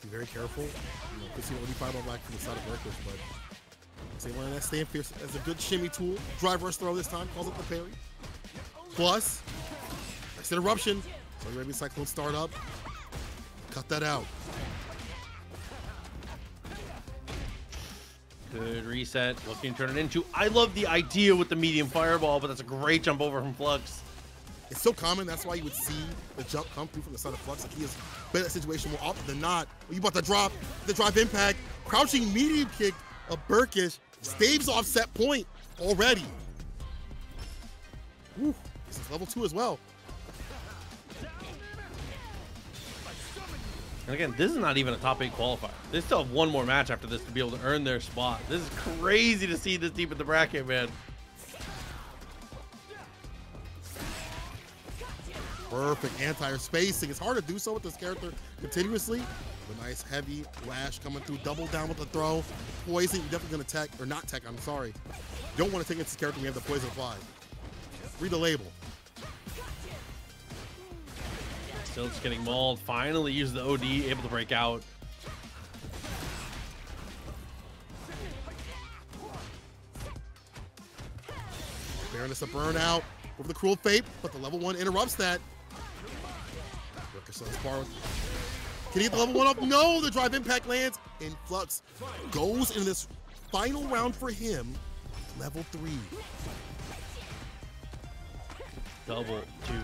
To be very careful. You know, could see OD fireball back from the side of Burkish, but same one that stand fierce as a good shimmy tool. Drive rush throw this time, calls up the parry. Plus, next interruption. So Arabian Cyclone start up. Cut that out. Good reset. To turn it into. I love the idea with the medium fireball, but that's a great jump over from Flux. It's so common. That's why you would see the jump come through from the side of Flux. Like he been in that situation more often than not. You about to drop, the drive impact, crouching medium kick of Burkish staves off set point already. This is level two as well. And again, this is not even a top eight qualifier. They still have one more match after this to be able to earn their spot. This is crazy to see this deep in the bracket, man. Perfect anti-air spacing. It's hard to do so with this character continuously. A nice heavy lash coming through, double down with the throw. Poison, you're definitely gonna tech, or not tech, I'm sorry. You don't want to take against this character when you have the poison applied. Read the label. Still just getting mauled. Finally uses the OD, able to break out. Baroness a burnout over the cruel fate, but the level one interrupts that. Ricochet's bar. Can he get the level one up? No, the drive impact lands, and Flux goes in this final round for him, level three. double two.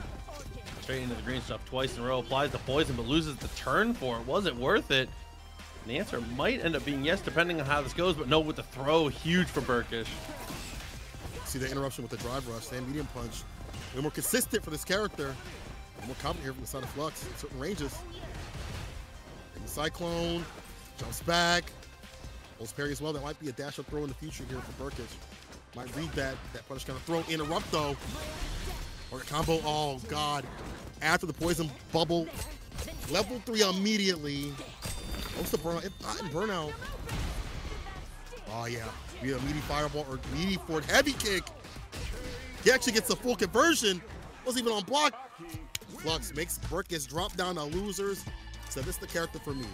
Straight into the green stuff twice in a row. Applies the poison, but loses the turn for it. Was it worth it? And the answer might end up being yes, depending on how this goes, but no with the throw. Huge for Burkish. See the interruption with the drive rush, and medium punch. A little more consistent for this character. More confident here from the side of Flux in certain ranges. And the Cyclone jumps back. Holds parry as well. That might be a dash up throw in the future here for Burkish. Might read that. That punish kind of throw. Interrupt though. Or a combo. Oh, God. After the poison bubble. Level three immediately. What's the burnout? Burnout. Oh, yeah. We have a meaty fireball or meaty forward heavy kick. He actually gets a full conversion. Wasn't even on block. Flux makes Burkish drop down to losers. So this is the character for me.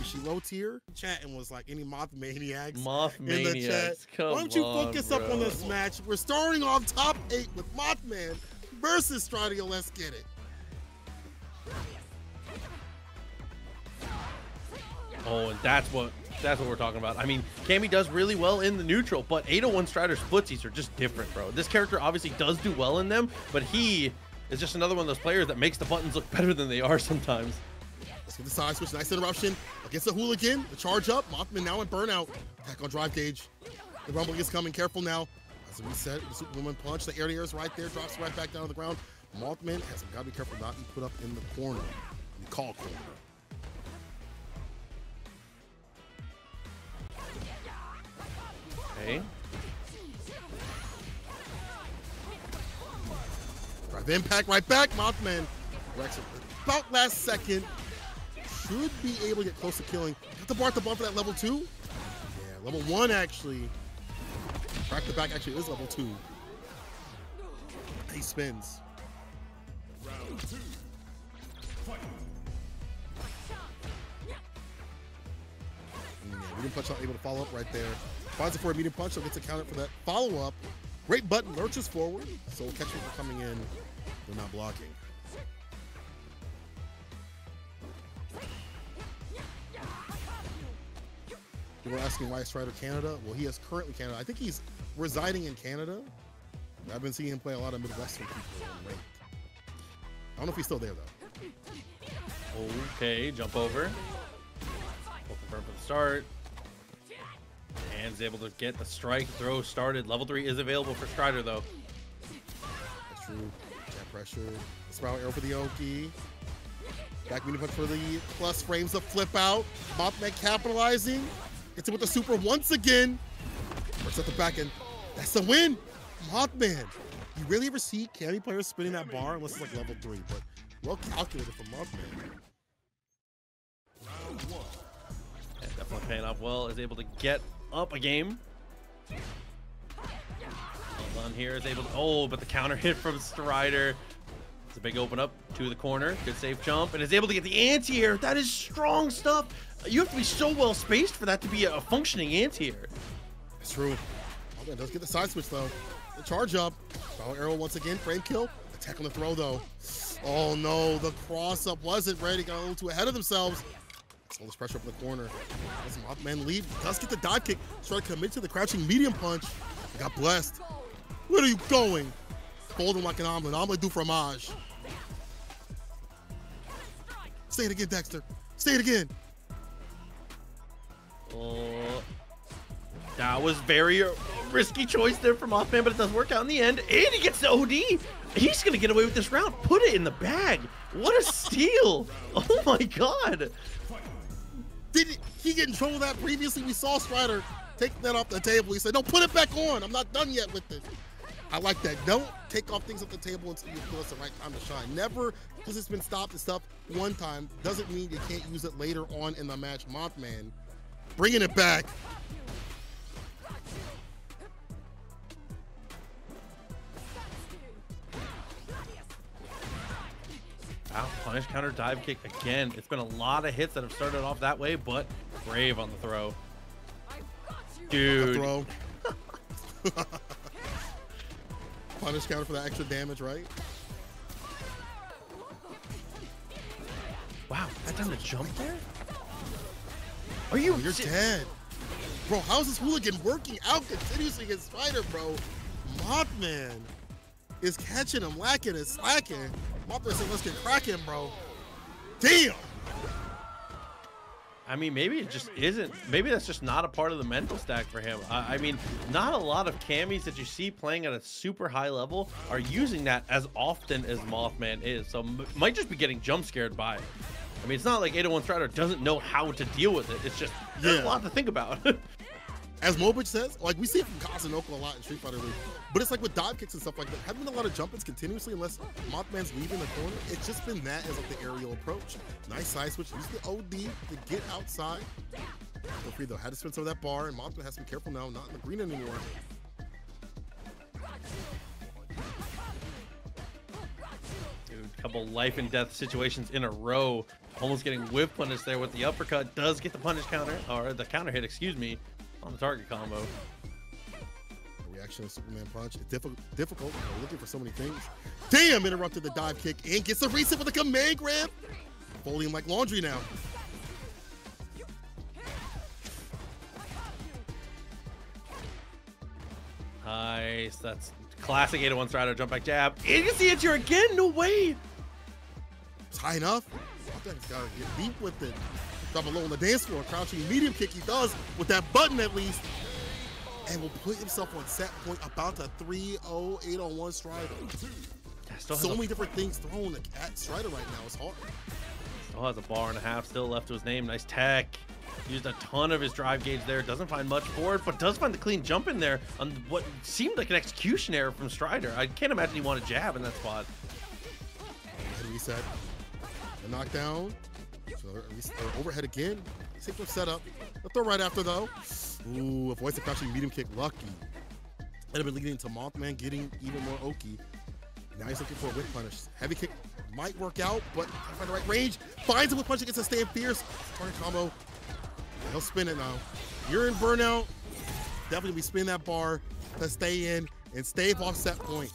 Is she low tier? Chat and was like any moth maniacs Moth in the chat. Maniacs. Come Why don't you on, focus up on this match? We're starting off top eight with Mothman versus Strider. Let's get it. Oh, and that's what that's what we're talking about. I mean, Cammy does really well in the neutral, but 801 Strider's footsies are just different, bro. This character obviously does do well in them, but he is just another one of those players that makes the buttons look better than they are sometimes. Let's get the side switch. Nice interruption against the hooligan. The charge up. Mothman now in burnout. Attack on drive gauge. The rumble is coming. Careful now. As a reset, the Superwoman punch. The air to air is right there. Drops right back down to the ground. Mothman has got to be careful not to be put up in the corner. The call corner. Okay. Drive impact right back. Mothman. About last second. Should be able to get close to killing. The bar at the bump for that level two. Yeah, level one actually. Crack the back actually is level two. He spins. Round two. Fight. Medium punch not able to follow up right there. Finds it for a medium punch, so gets accounted for that follow up. Great button, lurches forward. So catching for coming in, they're not blocking. People are asking why Strider Canada? Well, he is currently Canada. I think he's residing in Canada. I've been seeing him play a lot of Midwestern people ranked. I don't know if he's still there though. Okay, jump over. Full confirm for the start. And is able to get the strike throw started. Level 3 is available for Strider, though. That's true. Pressure. Spiral arrow for the Oki. Back mini punch for the plus frames the flip out. Mothman capitalizing. Gets it with the super once again. Works at the back end. That's the win. Mothman. You really ever see Cammy players spinning that bar unless it's like level three, but well calculated from Mothman. Yeah, definitely paying off well. Is able to get up a game. Here. Is able to. Oh, but the counter hit from Strider. It's a big open up to the corner. Good safe jump. And is able to get the anti air. That is strong stuff. You have to be so well spaced for that to be a functioning anti air. That's true. Mothman does get the side switch though. The charge up. Spiral arrow once again. Frame kill. Attack on the throw though. Oh no, the cross up wasn't ready. Got a little too ahead of themselves. All this pressure up in the corner. Does Mothman lead? Does get the dive kick. Try to commit to the crouching medium punch. Got blessed. Where are you going? Fold him like an omelet. Omelet du fromage. Say it again, Dexter. Say it again. Oh, that was very risky choice there from Mothman, but it does work out in the end. And he gets the OD. He's gonna get away with this round. Put it in the bag. What a steal! Oh my god! Did he get in trouble with that previously? We saw Strider take that off the table. He said, "No, put it back on. I'm not done yet with it." I like that. Don't take off things off the table until you feel it's the right time to shine. Never, because it's been stopped and stuff one time, doesn't mean you can't use it later on in the match. Mothman, bringing it back. Wow, punish counter dive kick again. It's been a lot of hits that have started off that way, but brave on the throw. The Dude, throw. Punish counter for that extra damage, right? wow, that done the jump there? Are you? Oh, you're dead. Bro, how's this hooligan working out continuously against Strider, bro? Mothman. is catching him, lacking and slacking. Mothman saying, let's get cracking, bro. Damn! I mean, maybe it just isn't. Maybe that's just not a part of the mental stack for him. I, I mean, not a lot of Cammys that you see playing at a super high level are using that as often as Mothman is. So m- might just be getting jump scared by it. I mean, it's not like 801 Strider doesn't know how to deal with it. It's just there's a lot to think about. As Mobich says, like we see it from Kazunoko a lot in Street Fighter League, but it's like with dive kicks and stuff like that. Haven't been a lot of jump ins continuously unless Mothman's leaving the corner. It's just been that as like the aerial approach. Nice side switch, use the OD to get outside. Feel free though, had to spend some of that bar, and Mothman has to be careful now, not in the green anymore. Dude, couple life and death situations in a row. Almost getting whip punished there with the uppercut. Does get the punish counter, or the counter hit, excuse me, on the target combo. Reaction Superman punch. It's difficult. difficult. We're looking for so many things. Damn! Interrupted the dive kick and gets a reset with a command grab. Folding him like laundry now. Nice. That's classic 801 Strider jump back jab. And you see it here again. No way. It's high enough. Mothman's gotta get deep with it. Drop low on the dance floor. Crouching medium kick he does with that button at least. And will put himself on set point about to 3-0 801 Strider. Yeah, Still has, So many different things thrown at Strider right now. It's hard. still has a bar and a half still left to his name. Nice tech. Used a ton of his drive gauge there. Doesn't find much for it, but does find the clean jump in there on what seemed like an execution error from Strider. I can't imagine he wanted jab in that spot. Reset. A knockdown. So a res- or overhead again. No setup. A throw right after though. Ooh, avoids the crouching medium kick. Lucky. That have been leading to Mothman getting even more oaky. Now he's looking for a whip punish. Heavy kick might work out, but find the right range. Finds it with punch against a stand fierce. Target combo. He'll spin it now. You're in burnout. Definitely be spinning that bar to stay in and stave off set point.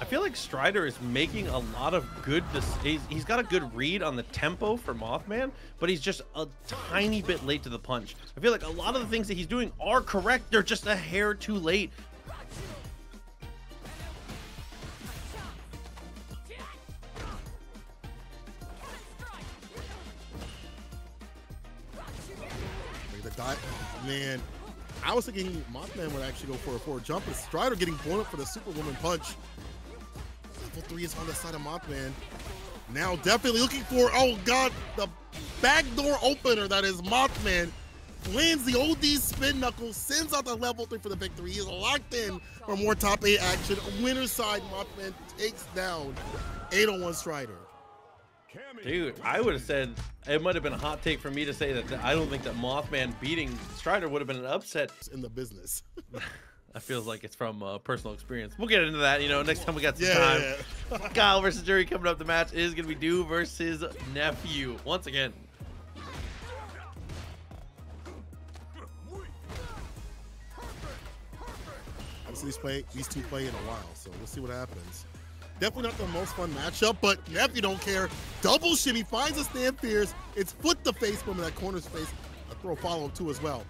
I feel like Strider is making a lot of good. He's, he's got a good read on the tempo for Mothman, but he's just a tiny bit late to the punch. I feel like a lot of the things that he's doing are correct. They're just a hair too late. Man, I was thinking Mothman would actually go for a forward jump, but Strider getting blown up for the Superwoman punch. Level three is on the side of Mothman. Now definitely looking for, oh god, the backdoor opener that is Mothman. Lands the OD spin knuckle, sends out the level three for the victory. He is locked in for more top eight action. Winner's side, Mothman takes down 801 Strider. Dude, I would have said it might have been a hot take for me to say that I don't think that Mothman beating Strider would have been an upset. in the business. That feels like it's from uh, personal experience. We'll get into that, you know, next time we got some Yeah. time. Guile versus Juri coming up. The match is going to be Du versus Nephew. Once again, Obviously, these play these two play in a while, so we'll see what happens. Definitely not the most fun matchup, but Nephew don't care. Double shimmy finds a stand fierce. It's foot to face from that corner space. A throw follow up too as well.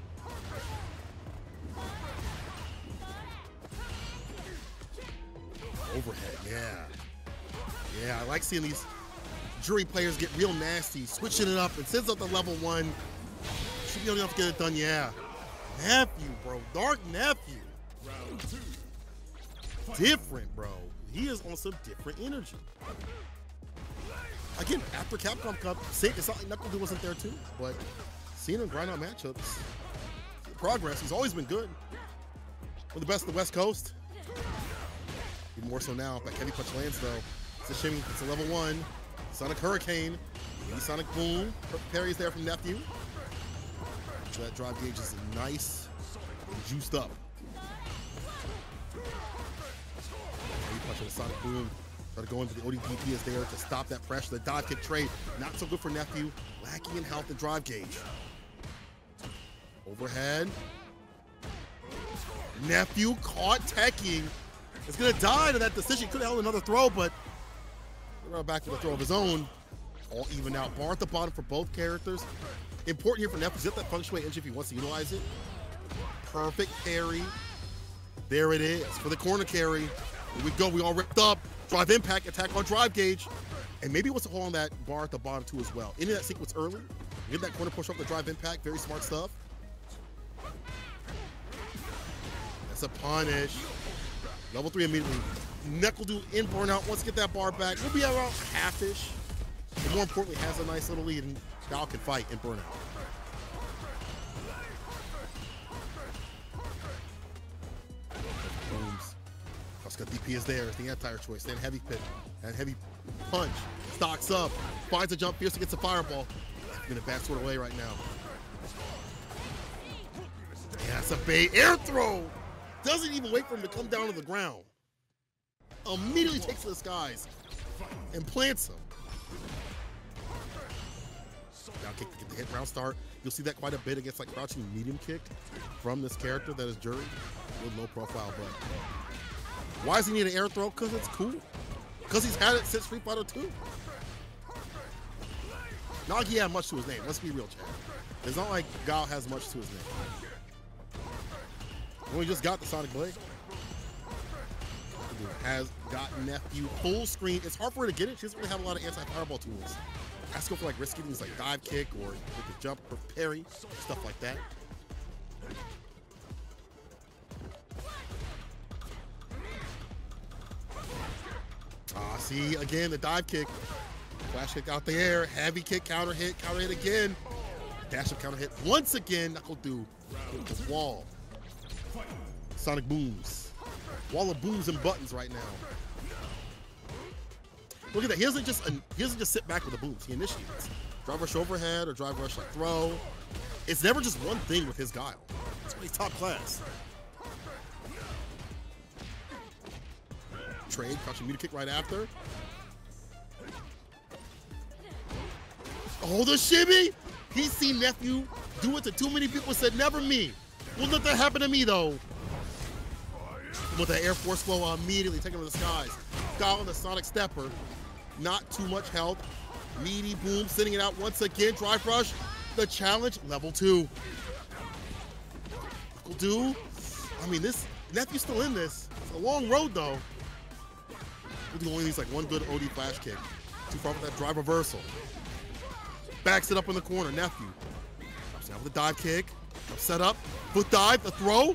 Overhead, yeah. Yeah, I like seeing these Juri players get real nasty, switching it up and sends up the level one. Should be enough to get it done, yeah. Nephew, bro. Dark nephew different, bro. He is on some different energy. Again, after Capcom Cup, say- it's not like Nuckle wasn't there too, but seeing him grind out matchups, progress. He's always been good. One of the best of the West Coast. Even more so now. but heavy punch lands though. It's a shimmy. It's a level one. Sonic Hurricane. Sonic Boom. Perfect parries there from Nephew. So that drive gauge is nice and juiced up. Heavy punch a Sonic Boom. Try to go into the ODDP is there to stop that pressure. The dive kick trade, not so good for Nephew. Lacking in health and drive gauge. Overhead. Nephew caught teching. It's gonna die to that decision. Could have held another throw, but right back to the throw of his own. All even out. Bar at the bottom for both characters. Important here for Nephew. Get that weight engine if he wants to utilize it. Perfect carry. There it is for the corner carry. Here we go. We all ripped up. Drive impact, attack on drive gauge. And maybe what's hold on that bar at the bottom too as well. Into that sequence early. Get that corner push off the drive impact. Very smart stuff. That's a punish. Level three immediately. Neck will do in burnout. Let's get that bar back, we'll be around half-ish. But more importantly, has a nice little lead and Gal can fight in burnout. Booms. Oscar DP is there. The anti-air choice. Then heavy pit. And heavy punch. Stocks up. Finds a jump. Fierce gets a fireball. Gonna back sort away right now. Yeah, it's a bait. Air throw! Doesn't even wait for him to come down to the ground. Immediately takes to the skies and plants him. Down kick to get the hit round start. You'll see that quite a bit against like crouching medium kick from this character that is Juri. With low profile, but why does he need an air throw? Because it's cool. Because he's had it since Street Fighter 2. Not like he had much to his name. Let's be real, Chad. It's not like Gal has much to his name. We just got the Sonic Blade. Has got nephew full screen. It's hard for her to get it. She doesn't really have a lot of anti-fireball tools. Has to go for like risky things like dive kick or with the jump or parry, stuff like that. Ah, see again the dive kick. Flash kick out the air, heavy kick, counter hit, counter hit again. Dash up, counter hit once again. Knuckle through the wall. Sonic booms. Wall of booms and buttons right now. Look at that. He doesn't just uh, he doesn't just sit back with the booms. He initiates. Drive rush overhead or drive rush like throw. It's never just one thing with his guile. That's why he's top class. Trade, crouching meter kick right after. Oh, the shimmy! He's seen nephew do it to too many people. Said never me. Will let that happen to me though. With the Air Force flow immediately taking to the skies. Gal the Sonic Stepper. Not too much health. Meaty boom, sending it out once again. Drive rush. The challenge, level two. Will do. I mean, this nephew's still in this. It's a long road though. Du only needs like one good OD flash kick. Too far with that drive reversal. Backs it up in the corner, nephew. Down with a dive kick. Set up, foot dive, the throw.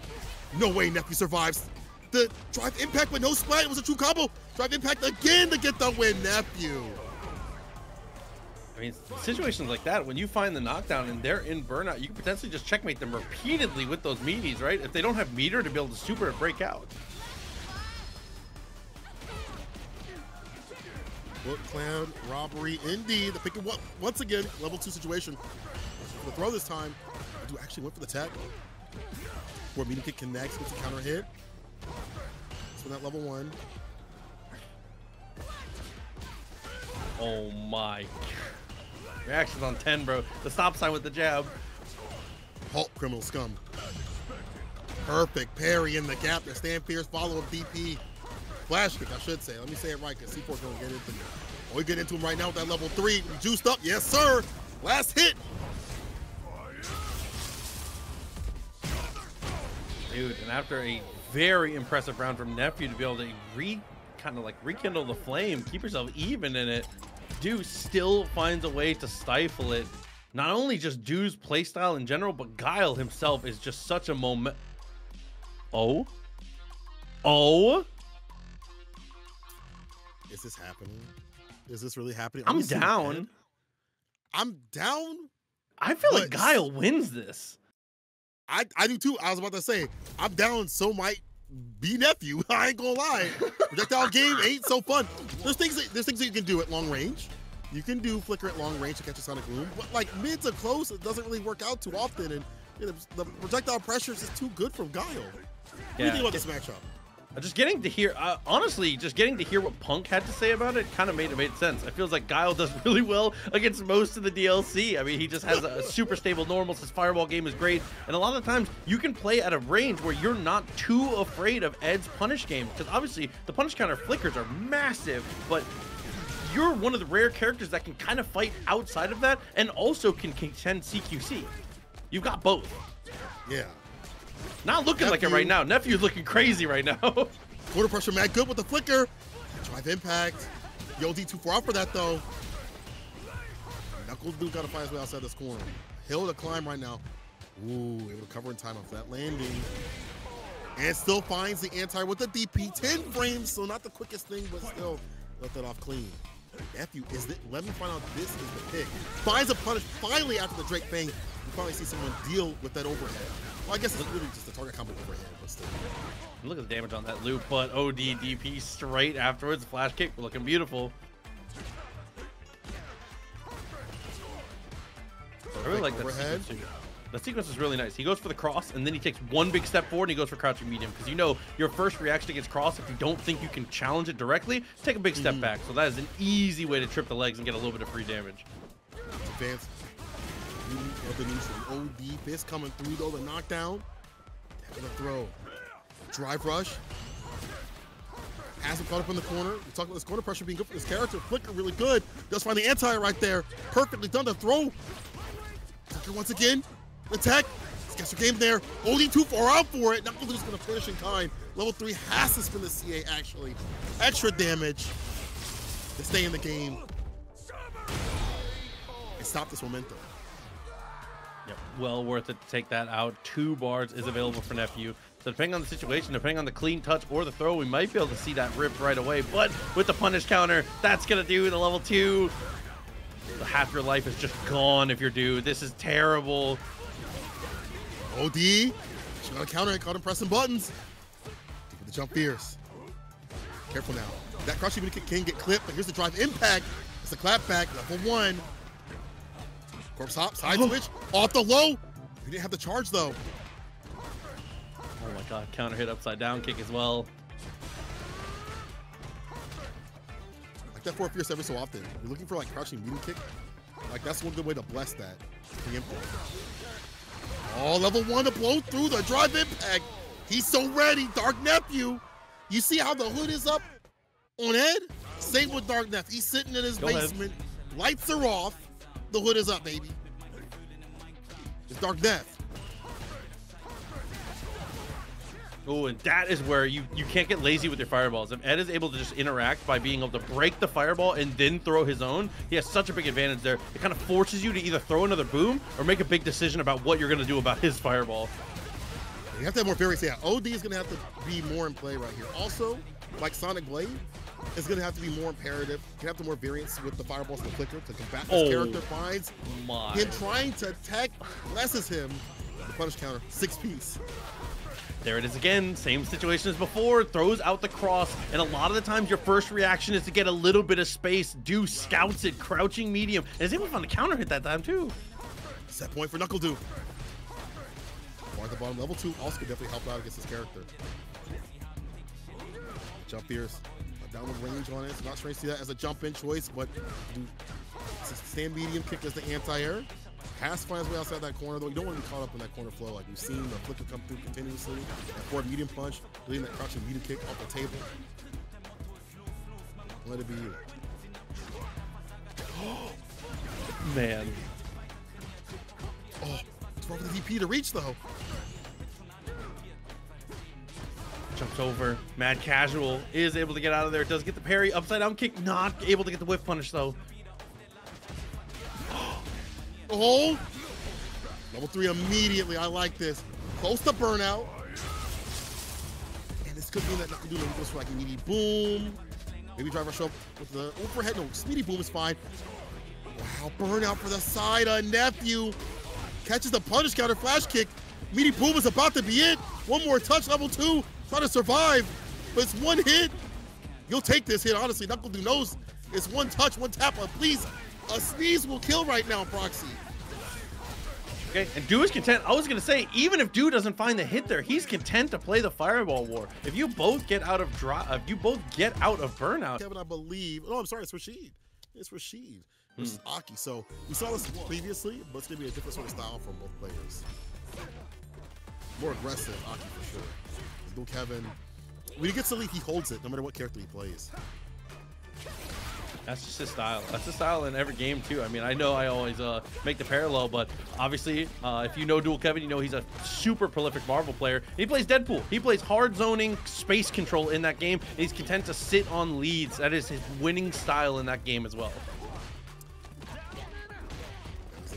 No way nephew survives. The drive impact with no splat. It was a true combo. Drive impact again to get the win, nephew. I mean, situations like that, when you find the knockdown and they're in burnout, you can potentially just checkmate them repeatedly with those meaties, right? If they don't have meter to be able to super and break out. Foot clan robbery indeed. The pick and once again, level two situation. For the throw this time, I do actually went for the tech. Where medium kick connects, gets a counter hit. So that level one. Oh my. Reactions on 10, bro. The stop sign with the jab. Halt, criminal scum. Perfect parry in the gap. The stand fierce follow up DP. Flash kick, I should say. Let me say it right, because C4 gonna get into me. Oh, we get into him right now with that level three. Juiced up, yes sir. Last hit. Dude, and after a very impressive round from Nephew to be able to re kind of like rekindle the flame, keep yourself even in it, Deuce still finds a way to stifle it. Not only just Du's playstyle in general, but Guile himself is just such a moment. Oh? Oh? Is this happening? Is this really happening? I'm down. I'm down. I feel like But- Guile wins this. I, I do too. I was about to say, I'm down, so might be nephew. I ain't gonna lie. Projectile game ain't so fun. There's things that there's things that you can do at long range. You can do flicker at long range to catch a sonic boom, but like mid to close, it doesn't really work out too often. And you know, the projectile pressures is too good from Guile. What do you think about this matchup? Just getting to hear, uh, honestly, just getting to hear what Punk had to say about it kind of made it made sense. It feels like Guile does really well against most of the DLC. I mean, he just has a super stable normals. His fireball game is great, and a lot of times you can play at a range where you're not too afraid of Ed's punish game because obviously the punish counter flickers are massive, but you're one of the rare characters that can kind of fight outside of that and also can contend CQC. You've got both. Yeah. Not looking like it right now. Nephew's looking crazy right now. Quarter pressure, Matt good with the flicker. Drive impact. Yo, D too far out for that though. Knuckles dude gotta find his way outside this corner. Hill to climb right now. Ooh, able to cover in time off that landing. And still finds the anti with the DP. 10 frames, so not the quickest thing, but still left that off clean. Nephew, is it? Let me find out this is the pick. Finds a punish finally after the Drake bang. You finally see someone deal with that overhead. Well, I guess it's really just a target combo overhead, but still. Look at the damage on that loop, but OD DP straight afterwards. Flash kick looking beautiful. I really like that sequence too. That sequence is really nice. He goes for the cross, and then he takes one big step forward, and he goes for crouching medium. Because you know your first reaction against cross, if you don't think you can challenge it directly, take a big step mm-hmm. back. So that is an easy way to trip the legs and get a little bit of free damage. Advance. The. OD fist coming through though. The knockdown. Having a throw. Drive rush. Has him caught up in the corner. We talked about this corner pressure being good for this character. Flicker really good. Does find the anti right there. Perfectly done to throw. Flicker once again. Attack. Gets your game there. OD too far out for it. Knuckles is gonna finish in kind. Level three has to spin the CA actually. Extra damage to stay in the game and stop this momentum. Yep, well worth it to take that out. Two bars is available for Nephew. So depending on the situation, depending on the clean touch or the throw, we might be able to see that ripped right away. But with the punish counter, that's gonna do the level two. The half your life is just gone if you're dude. This is terrible. OD, she got to counter it, caught him pressing buttons. The jump fierce. Careful now. That crush even can get clipped, but here's the drive impact. It's a clap back, level one. Corpse hop, side switch, off the low. He didn't have the charge though. Oh my god, counter hit upside down kick as well. Like that four fierce every so often. You're looking for like crouching medium kick. Like that's one good way to bless that. Preemptive. Oh, level one to blow through the drive impact. He's so ready. Dark Nephew. You see how the hood is up on Ed? Same with Dark Nephew. He's sitting in his Go ahead. basement. Lights are off. The hood is up, baby. It's Dark Death. Oh, and that is where you you can't get lazy with your fireballs. If Ed is able to just interact by being able to break the fireball and then throw his own, he has such a big advantage there. It kind of forces you to either throw another boom or make a big decision about what you're gonna do about his fireball. You have to have more variance. Yeah, OD is going to have to be more in play right here. Also, like Sonic Blade, is going to have to be more imperative. You can have to more variance with the fireballs and the flicker to combat this Oh. character finds. My. Him trying to attack blesses him. The punish counter, six piece. There it is again. Same situation as before. Throws out the cross, and a lot of the times your first reaction is to get a little bit of space. Du scouts it, crouching medium, and is able to find a counter hit that time too. Set point for Knuckle Duke. Or at the bottom, level two also could definitely help out against this character. Jump fierce. A downward range on it. It's not strange to see that as a jump in choice, but do stand medium kick as the anti-air. Has to find his way outside that corner, though. You don't want to be caught up in that corner flow. Like we've seen the flicker come through continuously. That forward medium punch, leading that crouching medium kick off the table. Let it be you. Man. Oh, it's with the DP to reach, though. Jumps over. Mad Casual is able to get out of there. Does get the parry. Upside down kick. Not able to get the whip punish though. Oh! Level three immediately. I like this. Close to burnout. And this could mean that Knuckle Doodle goes for like a meaty boom. Maybe driver show with the overhead. No, speedy boom is fine. Wow, burnout for the side of nephew. Catches the punish counter flash kick. Meaty boom is about to be it. One more touch, level two. Trying to survive. But it's one hit. You'll take this hit, honestly. Knuckle Dude knows it's one touch, one tap. But please, a sneeze will kill right now, Proxy. Okay, and Du is content. I was gonna say, even if Du doesn't find the hit there, he's content to play the Fireball War. If you both get out of draw, if you both get out of burnout, Kevin, I believe. Oh, I'm sorry, it's Rashid. It's Rashid versus Hmm. Aki. So we saw this previously, but it's gonna be a different sort of style from both players. More aggressive, Aki for sure. Though Kevin, when he gets the lead, he holds it no matter what character he plays. That's just his style. That's his style in every game too. I mean, I know I always uh, make the parallel, but obviously, uh, if you know Dual Kevin, you know he's a super prolific Marvel player. He plays Deadpool. He plays hard zoning, space control in that game. He's content to sit on leads. That is his winning style in that game as well. Uh,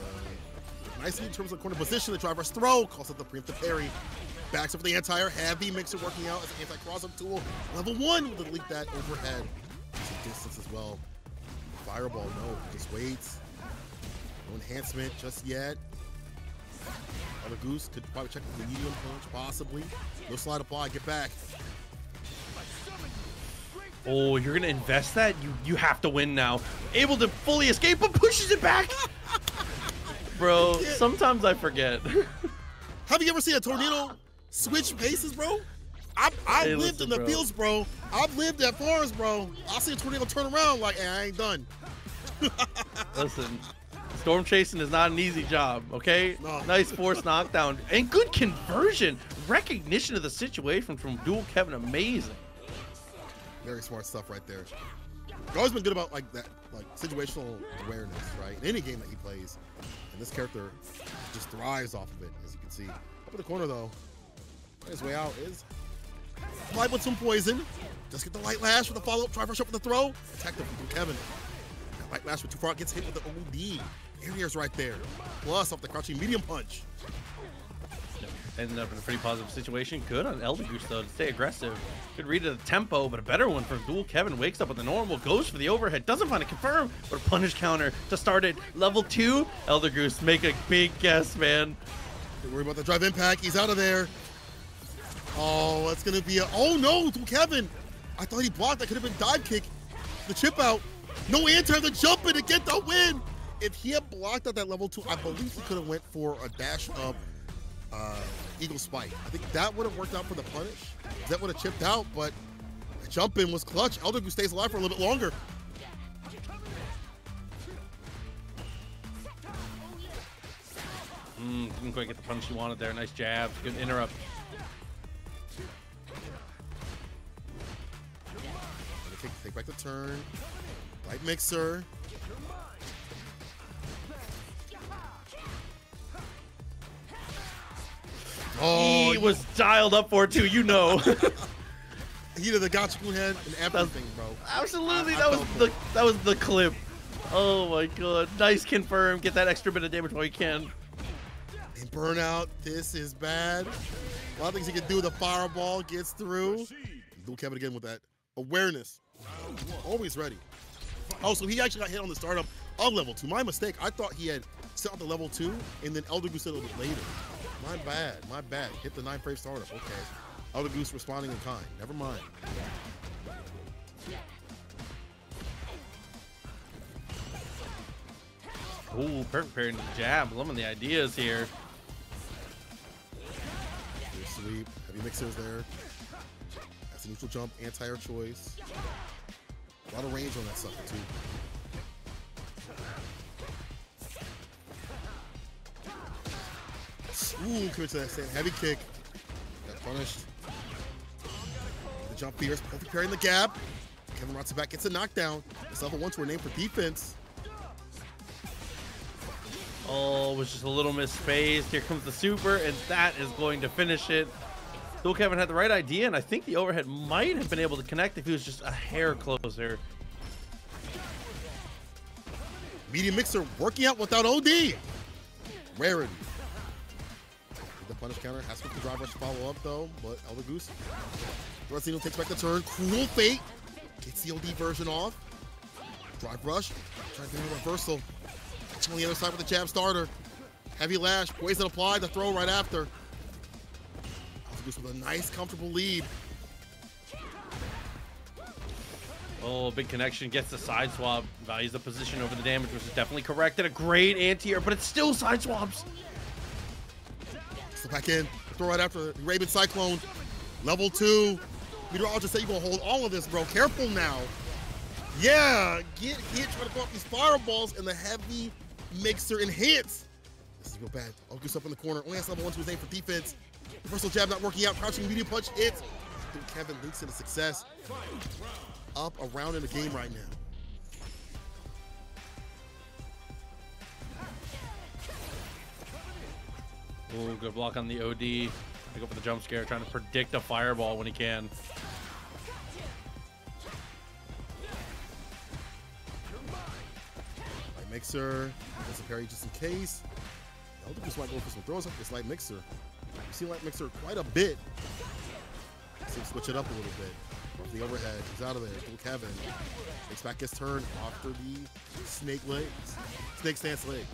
nicely in terms of corner position. The driver's throw calls out the preemptive parry. Backs up the anti-air. Heavy mixer working out as an anti-cross-up tool. Level one with the leak that overhead. Some distance as well. Fireball, no. Just waits. No enhancement just yet. Eldergoose could probably check the medium punch, possibly. No slide apply. Get back. Oh, you're gonna invest that? You you have to win now. Able to fully escape, but pushes it back. Bro, sometimes I forget. Have you ever seen a tornado switch paces, bro? I, I Hey, lived listen, in the bro. fields, bro. I've lived at farms, bro. I'll see a tornado turn around like, hey, I ain't done. Listen, storm chasing is not an easy job, okay? No. Nice force knockdown and good conversion. Recognition of the situation from Dual Kevin, amazing. Very smart stuff right there. He's always been good about like that, like situational awareness, right? In any game that he plays, and this character just thrives off of it, as you can see. Up in the corner though, his way out is applied with some poison. Just get the light lash with the follow-up, try first up with the throw. Attack them from Kevin. That light lash with too far gets hit with the OD. Area's right there. Plus off the crouching medium punch. Ended up in a pretty positive situation. Good on Eldergoose though to stay aggressive. Good read of the tempo, but a better one from Dual Kevin. Wakes up with the normal, goes for the overhead, doesn't find a confirm, but a punish counter to start it. Level two, Eldergoose make a big guess, man. Don't worry about the drive impact. He's out of there. Oh, that's gonna be a. Oh no, to Kevin. I thought he blocked. That could have been dive kick. The chip out. No answer. The jump in to get the win. If he had blocked at that level two, I believe he could have went for a dash up uh, Eagle Spike. I think that would have worked out for the punish. That would have chipped out, but the jump in was clutch. Eldergoose stays alive for a little bit longer. Mm, didn't quite get the punch he wanted there. Nice jab, good interrupt. Okay, take back the turn. Light mixer. Oh, he was dialed up for it too, you know. he did the gotcha head and everything, bro. Absolutely, I- I that was the it. that was the clip. Oh my god, nice confirm. Get that extra bit of damage while you can. And burnout, this is bad. A lot of things he can do. The fireball gets through. Dual Kevin again with that awareness. Always ready. Oh, so he actually got hit on the startup of level two. My mistake. I thought he had set up the level two and then Eldergoose a little bit later. My bad. My bad. Hit the nine frame startup. Okay. Eldergoose responding in kind. Never mind. Ooh, perfect the jab. Loving the ideas here. Good sweep. Heavy mixers there. A neutral jump. Anti-air choice. A lot of range on that sucker too. Ooh, commit to that same heavy kick. Got punished. The jump fierce, perfect parry in the gap. Kevin Ratzenback gets a knockdown. This level one to a name for defense. Oh, was just a little misspaced. Here comes the super, and that is going to finish it. Though Kevin had the right idea, and I think the overhead might have been able to connect if he was just a hair closer. Medium mixer working out without OD. Rarity. The punish counter has to drive rush follow up though, but Eldergoose. Rosino takes back the turn. Cruel fate. Gets the OD version off. Drive rush. Trying to do a reversal. On the other side with the jab starter. Heavy lash. Poison applied. The throw right after. Goose with a nice, comfortable lead. Oh, big connection. Gets the side swap. Values the position over the damage, which is definitely correct. And a great anti-air, but it's still side swaps. Slip back in. Throw right after the Arabian Cyclone. Level two. Meteorologist said you're gonna hold all of this, bro. Careful now. Yeah, get hit, try to block these fireballs, and the heavy mixer enhance. This is real bad. Elgus up in the corner. Only has level one to his aim for defense. Reversal jab not working out. Crouching media punch hits. Kevin links into success. Up around in the game right now. Ooh, good block on the OD. I go for the jump scare, trying to predict a fireball when he can. Light mixer, does a parry just in case. Elder just might go for some throws up this light mixer. You see light mixer quite a bit. Him switch it up a little bit. Off the overhead. He's out of there. Little Kevin. Makes back his turn after the snake legs. Snake stance legs.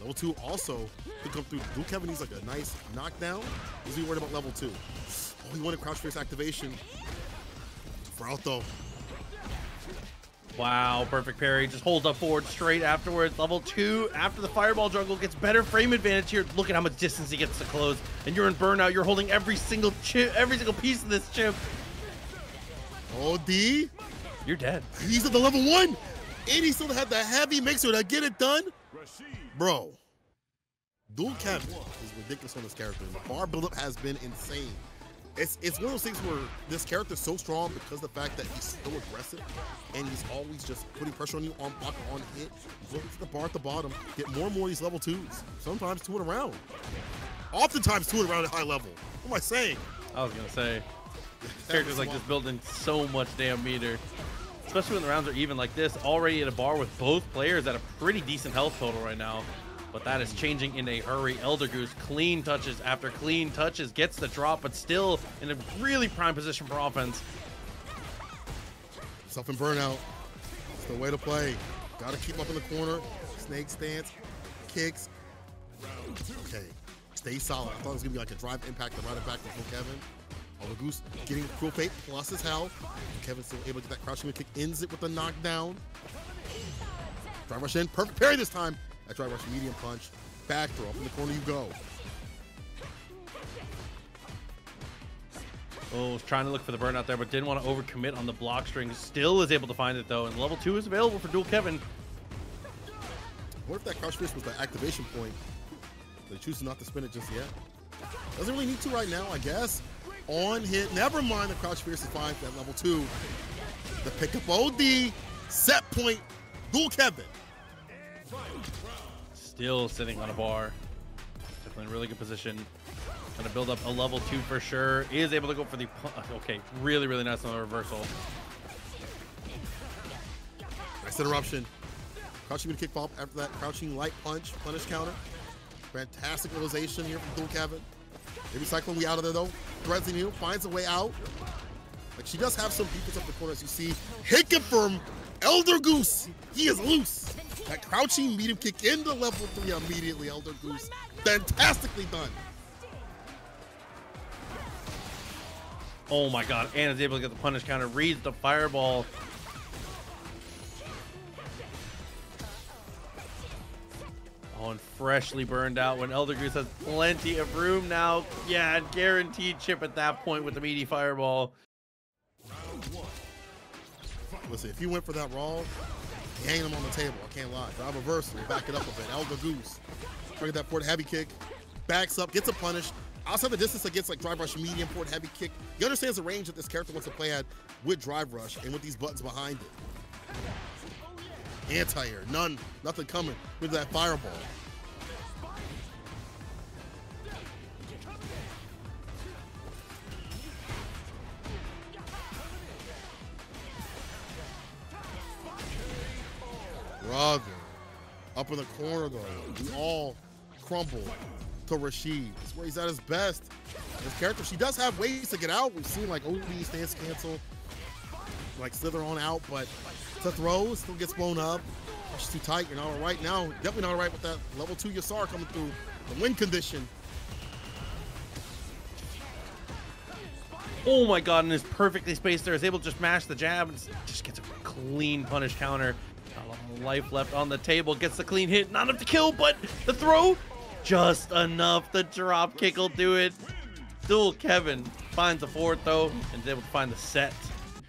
Level two also could come through. Blue Kevin needs like a nice knockdown. He's be worried about level two. Oh, he wanted crouch face activation. Though. Wow, perfect parry. Just holds up forward straight afterwards. Level two after the fireball jungle gets better frame advantage here. Look at how much distance he gets to close. And you're in burnout. You're holding every single chip, every single piece of this chip. Oh, D? You're dead. He's at the level one. And he still had the heavy mixer to get it done. Bro. Dual Kevin is ridiculous on this character. The bar buildup has been insane. It's it's one of those things where this character's so strong because the fact that he's so aggressive and he's always just putting pressure on you on block on hit. He's looking for the bar at the bottom. Get more and more of these level twos. Sometimes two in a round. Oftentimes two in a round at high level. What am I saying? I was gonna say, characters like this building so much damn meter. Especially when the rounds are even like this, already at a bar with both players at a pretty decent health total right now. But that is changing in a hurry. Eldergoose clean touches after clean touches, gets the drop, but still in a really prime position for offense. Self and burnout. It's the way to play. Gotta keep up in the corner. Snake stance. Kicks. Okay. Stay solid. I thought it was gonna be like a drive impact to run it back to Kevin. Oliver Goose getting Cruel Fate plus his health. Kevin still able to get that crouching kick, ends it with a knockdown. Drive rush in, perfect parry this time. That drive rush medium punch. Back throw, From the corner you go. Oh, was trying to look for the burnout there, but didn't want to overcommit on the block string. Still is able to find it though, and level two is available for Dual Kevin. What if that crouch fist was the activation point? They choose not to spin it just yet. Doesn't really need to right now, I guess. On hit, never mind the crouch fierce is fine at level two. The pickup OD, set point, Dual Kevin. Still sitting on a bar. Definitely in really good position. Gonna build up a level two for sure. Is able to go for the uh, okay, really, really nice on the reversal. Nice interruption. Crouching with kick pop after that crouching light punch, punish counter. Fantastic realization here from Dual Kevin. Maybe Cyclone we out of there though. Threads you, finds a way out. Like she does have some defense up the corner as you see. Hit confirm. Eldergoose. He is loose. That crouching medium kick into level three immediately. Elder Goose. Fantastically done. Oh my god, and is able to get the punish counter, reads the fireball. Oh, and freshly burned out when Eldergoose has plenty of room now. Yeah, guaranteed chip at that point with the meaty fireball. Listen, if you went for that raw, hang him on the table. I can't lie. Drive reversal, back it up a bit. Eldergoose. Bring that forward heavy kick. Backs up, gets a punish. Outside the distance against like drive rush, medium forward heavy kick. He understands the range that this character wants to play at with drive rush and with these buttons behind it. Anti-air, none, nothing coming with that fireball. Brother. Up in the corner though. We all crumble to Rashid. That's where he's at his best. This character, she does have ways to get out. We've seen like OD stance cancel, like slither on out, but to throw, still gets blown up. She's too tight. You're not all right now. Definitely not all right with that level two Ysaar coming through. The win condition. Oh my god, and is perfectly spaced there. Is able to just mash the jab and just gets a clean punish counter. Life left on the table. Gets the clean hit. Not enough to kill, but the throw just enough. The drop kick will do it. Dual Kevin finds the fourth though and is able to find the set.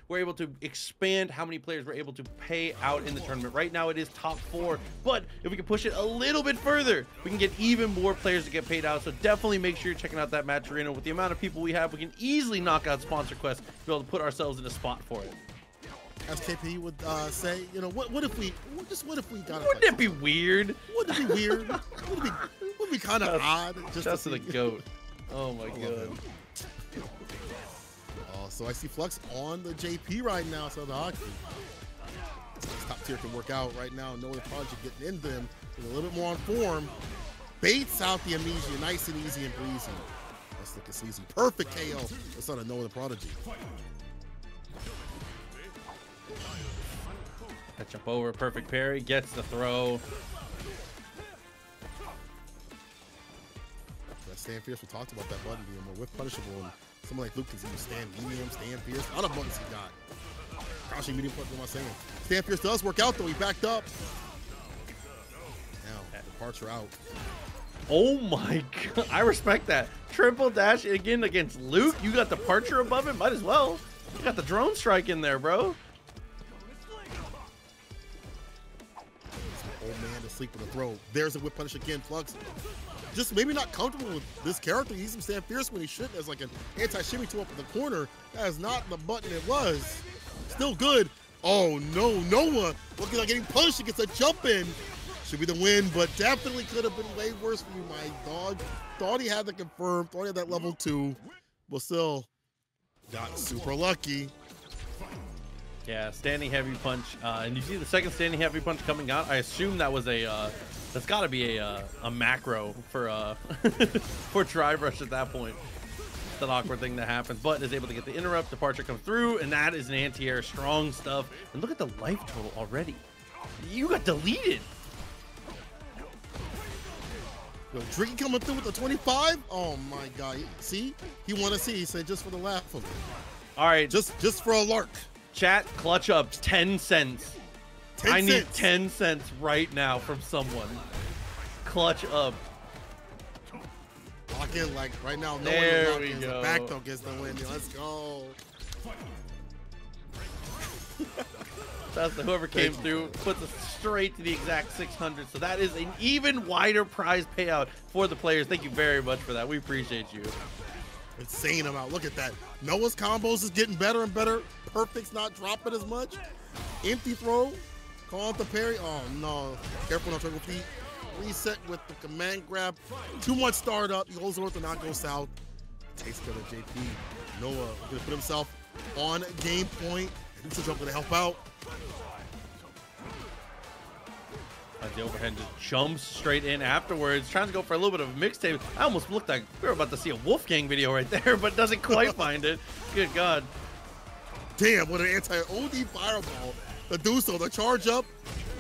We're able to expand how many players we're able to pay out in the tournament. Right now it is top four, but if we can push it a little bit further, we can get even more players to get paid out. So definitely make sure you're checking out that match arena. With the amount of people we have, we can easily knock out sponsor quests to be able to put ourselves in a spot for it. As KP would uh, say, you know, what, what if we, what, just what if we got Wouldn't it be weird? Wouldn't it be weird? Wouldn't it be, would be kind of odd. Just Shouts to the goat. Oh my love god. Oh, so I see Flux on the JP right now. So the hockey. This top tier can work out right now. Knowing the project getting into them a little bit more on form. Baits out the amnesia, nice and easy and breezy. Let's look at Sleazy. Perfect KO. That's not a Noah the Prodigy. That jump over, perfect parry, gets the throw. That stand fierce. We talked about that button being more whip punishable. And someone like Luke can use stand medium, stand fierce. A lot of buttons he got. Crouching medium punch, what am I saying? Stand fierce does work out though. He backed up. Now, departure out. Oh my god, I respect that. Triple dash again against Luke. You got the departure above it, might as well. You got the drone strike in there, bro. Sleep with a throw. There's a whip punish again. Flux just maybe not comfortable with this character. He's some stand fierce when he shouldn't as like an anti-shimmy two up in the corner. That is not the button it was. Still good. Oh no, Noah looking like getting punished. He gets a jump in. Should be the win, but definitely could have been way worse for you, my dog. Thought he had the confirm, thought he had that level two, but still got super lucky. Yeah, standing heavy punch. Uh, and you see the second standing heavy punch coming out. I assume that was a, uh, that's got to be a, uh, a macro for uh, for drive rush at that point. It's an awkward thing that happens, but is able to get the interrupt. Departure comes through, and that is an anti-air, strong stuff. And look at the life total already. You got deleted. Yo, Tricky coming through with the 25. Oh my God! See, he want to see. He said just for the laugh of it, All right, just just for a lark. Chat clutch up 10 cents. 10 I need 10 cents right now from someone. Clutch up. Lock in like right now. No There one we in. go. Back though gets the win. Let's go. That's the whoever came through puts us straight to the exact 600. So that is an even wider prize payout for the players. Thank you very much for that. We appreciate you. Insane amount. Look at that. Noah's combos is getting better and better. Perfect's not dropping as much. Empty throw. Call out the parry. Oh no. Careful on triple feet. Reset with the command grab. Too much startup. He goes north and not go south. Takes care of JP. Noah gonna put himself on game point. Neutral jump gonna help out. As the overhead just jumps straight in afterwards, trying to go for a little bit of a mixtape. I almost looked like we were about to see a Wolfgang video right there, but doesn't quite find it. Good God. Damn, what an anti-OD fireball. The do so, the charge up,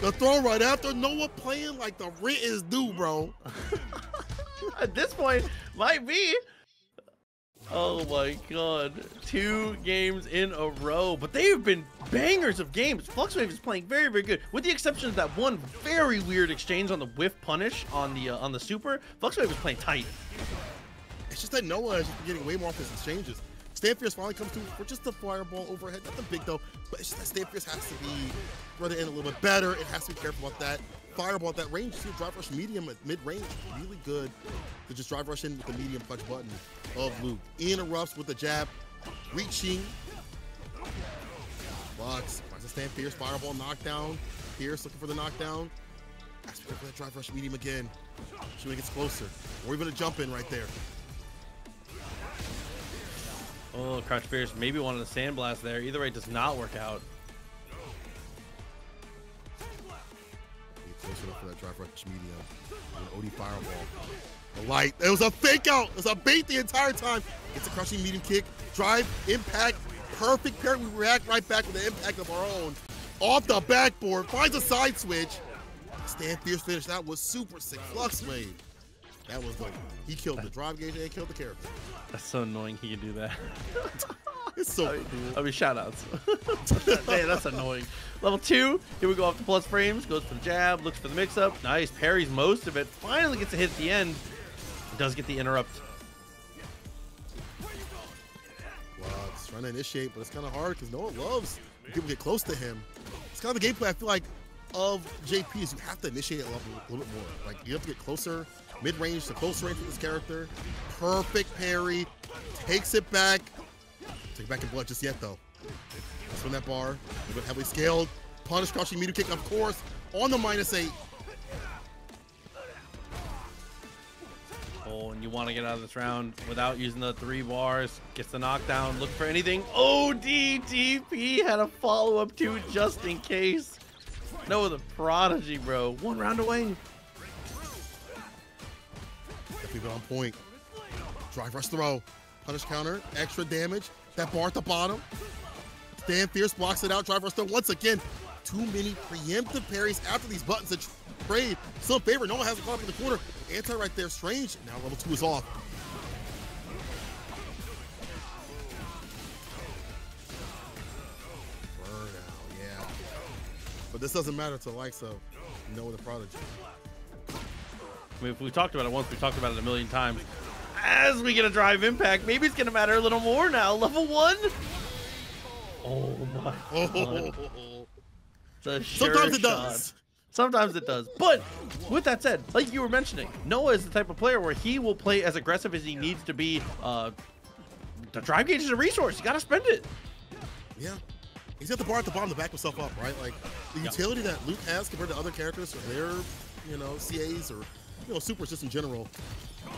the throw right after. Noah playing like the rent is due, bro. At this point, might be. Oh my god. Two games in a row. But they have been bangers of games. Fluxwave is playing very, very good. With the exception of that one very weird exchange on the whiff punish on the uh, on the super. Fluxwave is playing tight. It's just that Noah is getting way more off his exchanges. Stanfierce finally comes through for just a fireball overhead. Nothing big though, but it's just that Stanfierce has to be threaded in a little bit better. It has to be careful about that. Fireball at that range, see drive rush medium uh, at mid range, really good to just drive rush in with the medium punch button of Luke. Interrupts with the jab, reaching. Bucks, finds a stand Pierce, fireball knockdown. Pierce looking for the knockdown. Has to careful that drive rush medium again. See when it gets closer. Or even a jump in right there. Oh, Crouch Fierce maybe wanted a sandblast there. Either way, does not work out. Get close enough for that drive rush medium. An OD fireball. The light. It was a fake out. It was a bait the entire time. Gets a crushing medium kick. Drive, impact, perfect parry. We react right back with the impact of our own. Off the backboard. Finds a side switch. Stand fierce finish. That was super sick. Flux wave. That was like he killed the drive gauge and killed the character. That's so annoying he can do that. It's so I mean, cool. I mean shout outs. Man, that's annoying. Level two, here we go off the plus frames, goes for the jab, looks for the mix up. Nice, parries most of it. Finally gets a hit at the end. Does get the interrupt. Flux trying to initiate, but it's kind of hard because no one loves people get close to him. It's kind of the gameplay I feel like of JP is you have to initiate a little, a little bit more. Like you have to get closer, mid range to close range with this character. Perfect parry, takes it back. Take it back in blood just yet though. Let's that bar. A little bit heavily scaled. Punish crushing medium kick, of course, on the minus eight. Oh, and you want to get out of this round without using the three bars. Gets the knockdown. Look for anything. ODDP had a follow-up too, just in case. No, the prodigy, bro. One round away. Definitely been on point. Drive rush throw. Punish counter. Extra damage. That bar at the bottom. Stand fierce blocks it out. Drive rush once again. Too many preemptive parries after these buttons that trade. In favor. No one has a caught up in the corner. Anti right there. Strange. Now level two is off. Burnout, yeah. But this doesn't matter to likes of Noah the Prodigy. I mean, if we talked about it once, we talked about it a million times. As we get a drive impact, maybe it's gonna matter a little more now. Level one. Oh my. Sure sometimes it shot. does. Sometimes it does. But with that said, like you were mentioning, Noah is the type of player where he will play as aggressive as he needs to be. Uh, the drive gauge is a resource. You got to spend it. Yeah. He's got the bar at the bottom to back himself up, right? Like the Yeah. utility that Luke has compared to other characters or their, you know, CAs or you know, supers just in general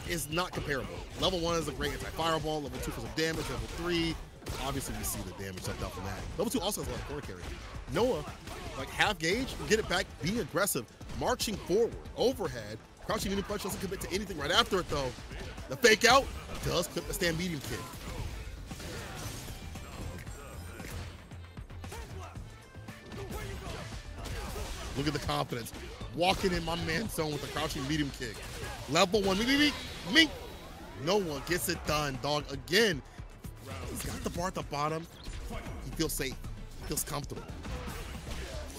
is not comparable. Level one is a great anti-fireball, level two for some damage, level three, obviously we see the damage left out from that. Level two also has a lot of corner carry. Noah, like half gauge, get it back, being aggressive, marching forward, overhead, crouching union punch doesn't commit to anything right after it though. The fake out does clip the stand medium kick. Look at the confidence. Walking in my man zone with a crouching medium kick. Level one, mink, mink, mink. No one gets it done, dog. Again, he's got the bar at the bottom. He feels safe. He feels comfortable.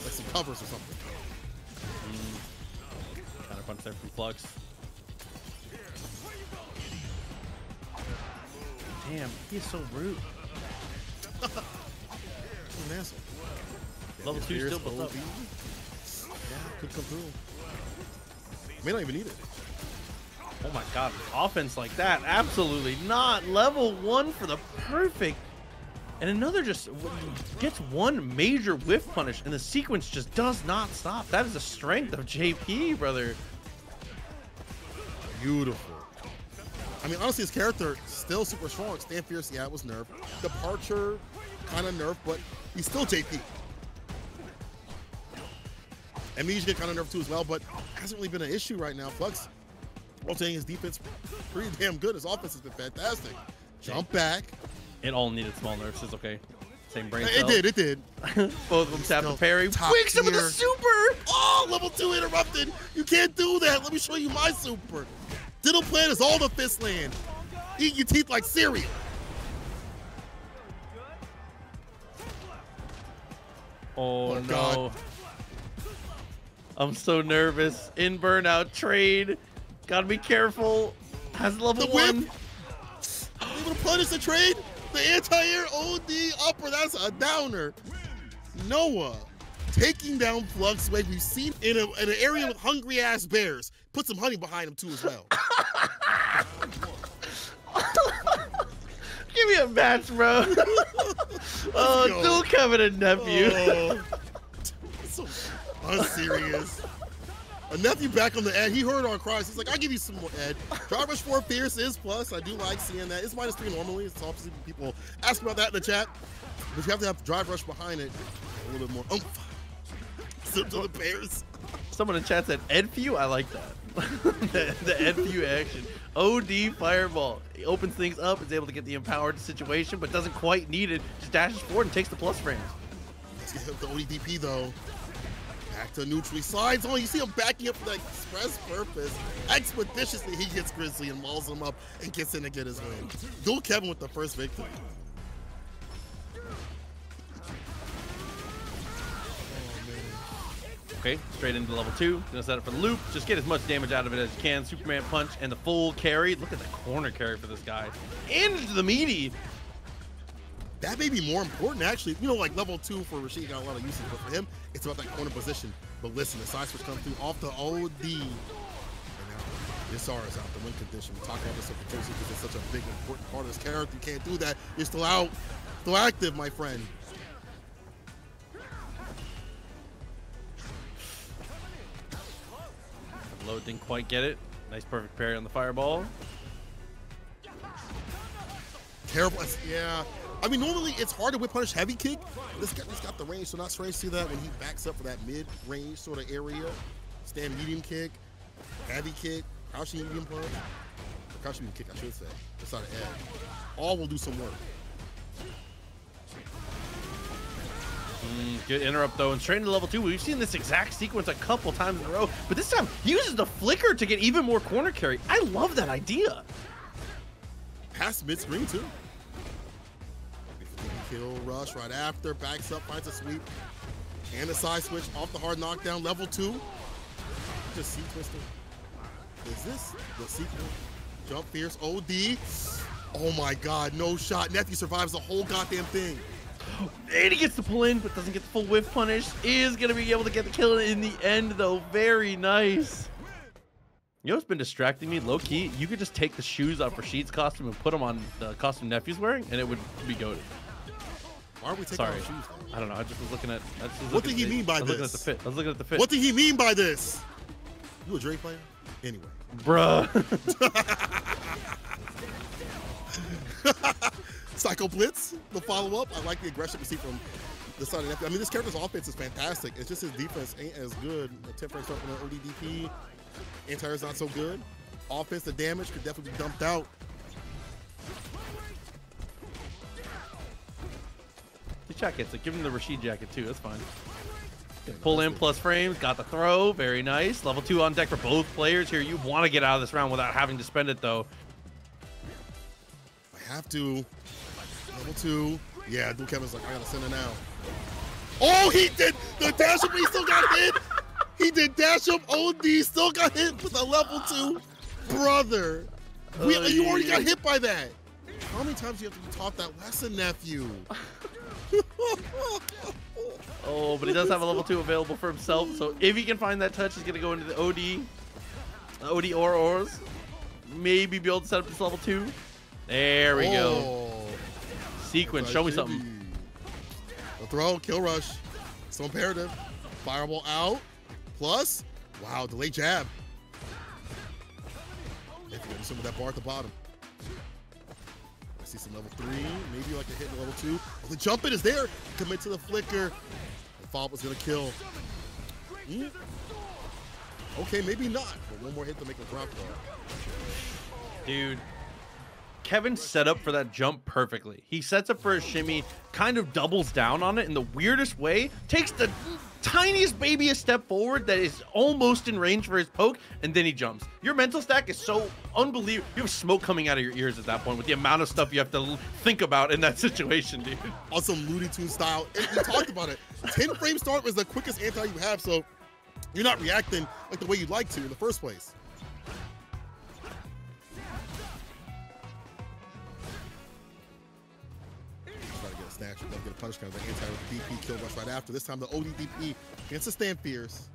Like some covers or something. Mm. Kind of punch there from Flux. Damn, he's so rude. What an asshole. Level two Fierce still built up. OD. Yeah, could come through. May not even need it. Oh my god, offense like that, absolutely not. Level one for the perfect. And another just gets one major whiff punish, and the sequence just does not stop. That is the strength of JP, brother. Beautiful. I mean, honestly, his character still super strong. Stand Fierce, yeah, it was nerfed. Departure, kind of nerf, but he's still JP. Amnesia kind of nerfed too as well, but hasn't really been an issue right now. Flux, rotating his defense pretty damn good. His offense has been fantastic. Jump back. It all needed small nerfs. It's okay. Same brain It did, it did. Both of them tap the Still parry. top Wicks him with a super. Oh, level two interrupted. You can't do that. Let me show you my super. Diddle plan is all the fist land. Eat your teeth like cereal. Oh, Oh, no. God. I'm so nervous. In burnout trade. Gotta be careful. Has level The whip. one. Able to punish the trade. The anti-air OD upper. That's a downer. Noah taking down Flux like we've seen in, a, in an area with hungry ass bears. Put some honey behind him too as well. Give me a match, bro. oh, go. dual Kevin and nephew. Oh, so unserious. A nephew back on the Ed. He heard our cries. He's like, I'll give you some more Ed. Drive Rush 4 Fierce is plus. I do like seeing that. It's minus three normally. It's obviously people ask about that in the chat. But you have to have Drive Rush behind it. A little bit more oomph. Sip to the Bears. Someone in chat said Edfew. I like that. the, the Edfew action. OD Fireball. He opens things up, is able to get the empowered situation, but doesn't quite need it. Just dashes forward and takes the plus frames. Let's get the ODDP though. Back to neutral. He slides on. Oh, you see him backing up for that express purpose. Expeditiously, he gets Grizzly and mauls him up and gets in to get his win. Dual Kevin with the first victory. Okay, straight into level two. Gonna set it for the loop. Just get as much damage out of it as you can. Superman punch and the full carry. Look at the corner carry for this guy. Into the meaty. That may be more important, actually. You know, like level two for Rashid got a lot of usage, but for him, it's about that corner position. But listen, the side switch comes through off the OD. And now, this R is out the win condition. We talk about this with Josie because it's such a big, important part of this character. You can't do that. You're still out. Still active, my friend. Load didn't quite get it. Nice perfect parry on the fireball. Terrible. Yeah. I mean, normally it's hard to whip punish heavy kick. This guy's got the range, so not strange to see that when he backs up for that mid-range sort of area. Stand medium kick, heavy kick, crouching medium punch. Or crouching medium kick, I should say. It's out of edge. All will do some work. Mm, Good interrupt though, and straight into level two. We've seen this exact sequence a couple times in a row, but this time he uses the flicker to get even more corner carry. I love that idea. Past mid screen too. Kill rush right after, backs up, finds a sweep, and a side switch off the hard knockdown. Level two. Just C twister. Is this the sequel? Jump fierce OD. Oh my god, no shot. Nephew survives the whole goddamn thing. And he gets the pull in, but doesn't get the full whiff punish. Is gonna be able to get the kill in the end though. Very nice. You know what's been distracting me? Low key, you could just take the shoes off Rashid's costume and put them on the costume Nephew's wearing, and it would be goaded. Why are we taking Sorry. shoes? though? I don't know. I just was looking at. Was What looking did he at- mean by I was looking this? at the fit. I was looking at the fit. What did he mean by this? You a Drake player? Anyway. Bruh. Psycho Blitz, the follow-up. I like the aggression we see from the side of Nephew. I mean, this character's offense is fantastic. It's just his defense ain't as good. The 10 frame start from the ODDP. Anti-air's not so good. Offense, the damage could definitely be dumped out. Gets it. Give him the Rashid jacket too. That's fine. Pull in plus frames. Got the throw. Very nice. Level two on deck for both players here. You want to get out of this round without having to spend it though. I have to. Level two. Yeah, Dual Kevin's like, I gotta send it now. Oh, he did the dash up, he still got hit. He did dash up OD, still got hit with a level two. Brother. We, oh, you already got hit by that. How many times do you have to be taught that lesson, nephew? Oh, but he does have a level two available for himself. So if he can find that touch, he's gonna go into the OD, OD or ors. Maybe be able to set up this level two. There we go. Oh, Sequence. Show me something. The throw, kill rush. So imperative. Fireball out. Plus, wow, delay jab. If you some of that bar at the bottom. See some level three, maybe like a hit in level two. Oh, the jump in is there. Commit to the flicker. The follow was gonna kill. Hmm. Okay, maybe not. But one more hit to make a drop though. Dude, Kevin set up for that jump perfectly. He sets up for a shimmy, kind of doubles down on it in the weirdest way, takes the tiniest babyest step forward that is almost in range for his poke, and then he jumps. Your mental stack is so unbelievable. You have smoke coming out of your ears at that point with the amount of stuff you have to think about in that situation, dude. on some Looney style. And talked about it. 10 frame start was the quickest anti you have, so you're not reacting like the way you'd like to in the first place. Try to get a punish of the anti DP kill rush right after. This time the ODDP against the stand fierce.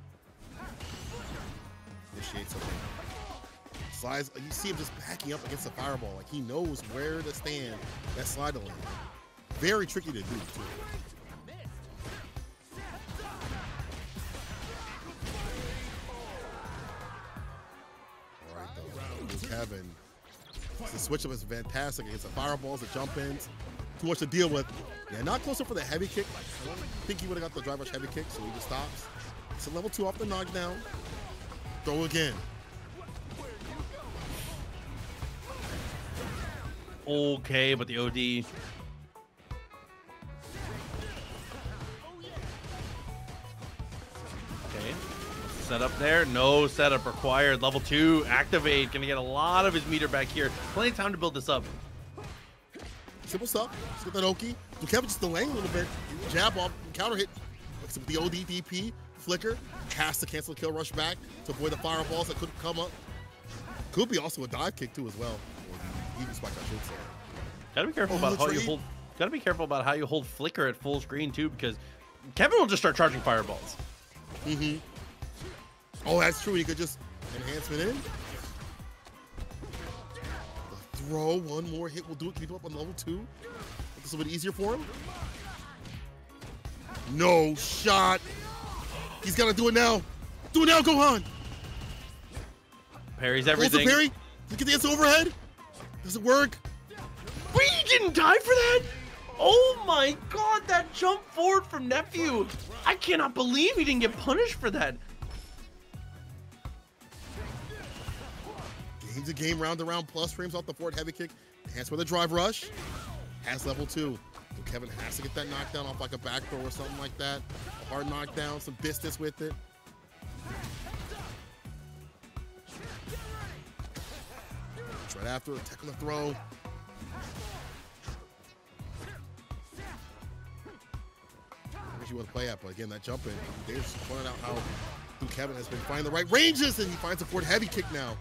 Initiates something. Slides, you see him just backing up against the fireball. Like he knows where to stand that slide to land. Very tricky to do, too. Kevin. The switch up is fantastic against the fireballs, the jump ins. Too much to deal with. Yeah, not close up for the heavy kick. I don't think he would have got the drive rush heavy kick, so he just stops. It's a level two off the knockdown. Throw again. Okay, but the OD. Okay. Setup there. No setup required. Level two, activate. Gonna get a lot of his meter back here. Plenty of time to build this up. Simple stuff. Let's get that Oki. So Kevin just delaying a little bit. Jab off, counter hit. With the ODDP, flicker, has to cancel the kill rush back to avoid the fireballs that could come up. Could be also a dive kick too as well. Or even spike, I should say. Gotta be careful Oh, about how you hold. Gotta be careful about how you hold flicker at full screen too, because Kevin will just start charging fireballs. Mm-hmm. Oh, that's true. He could just enhancement in. The throw, one more hit will do it. Keep him up on level two. Make this a little bit easier for him. No shot. He's got to do it now. Do it now, Gohan. Parries Pulls the everything. parry. Look at the answer overhead. Does it work? Wait, didn't die for that? Oh my god, that jump forward from Nephew. I cannot believe he didn't get punished for that. Game to game, round to round, plus frames off the forward heavy kick. Hands for the drive rush. Has level two. So Kevin has to get that knockdown off like a back throw or something like that. A hard knockdown, some distance with it. Right after, tackle the throw. You want to play at, but again, that jump in. Dave's pointed out how Luke Kevin has been finding the right ranges, and he finds a forward heavy kick now.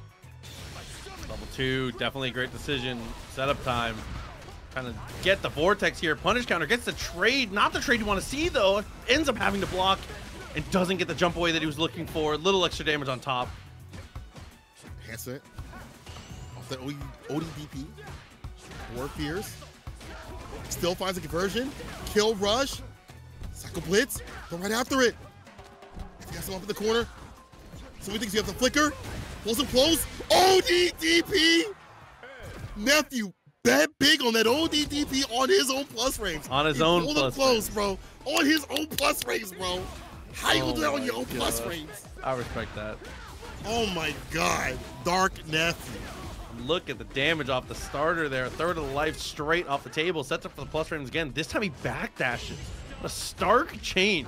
Level two, definitely a great decision. Setup time. Trying to get the vortex here. Punish counter gets the trade. Not the trade you want to see though. Ends up having to block and doesn't get the jump away that he was looking for. Little extra damage on top. Enhance it. Off that ODDP. War Fears. Still finds a conversion. Kill Rush. Psycho Blitz. Go right after it. He has him up in the corner. So he thinks you have the flicker. Pulls him close. ODDP. Nephew bet big on that ODDP on his own plus frames. On his He own plus close, bro. On his own plus frames, bro. How you Oh gonna do that on your own plus gosh. frames? I respect that. Oh my god. Dark Nephew. Look at the damage off the starter there. A third of the life straight off the table. Sets up for the plus frames again. This time he backdashes. A stark change.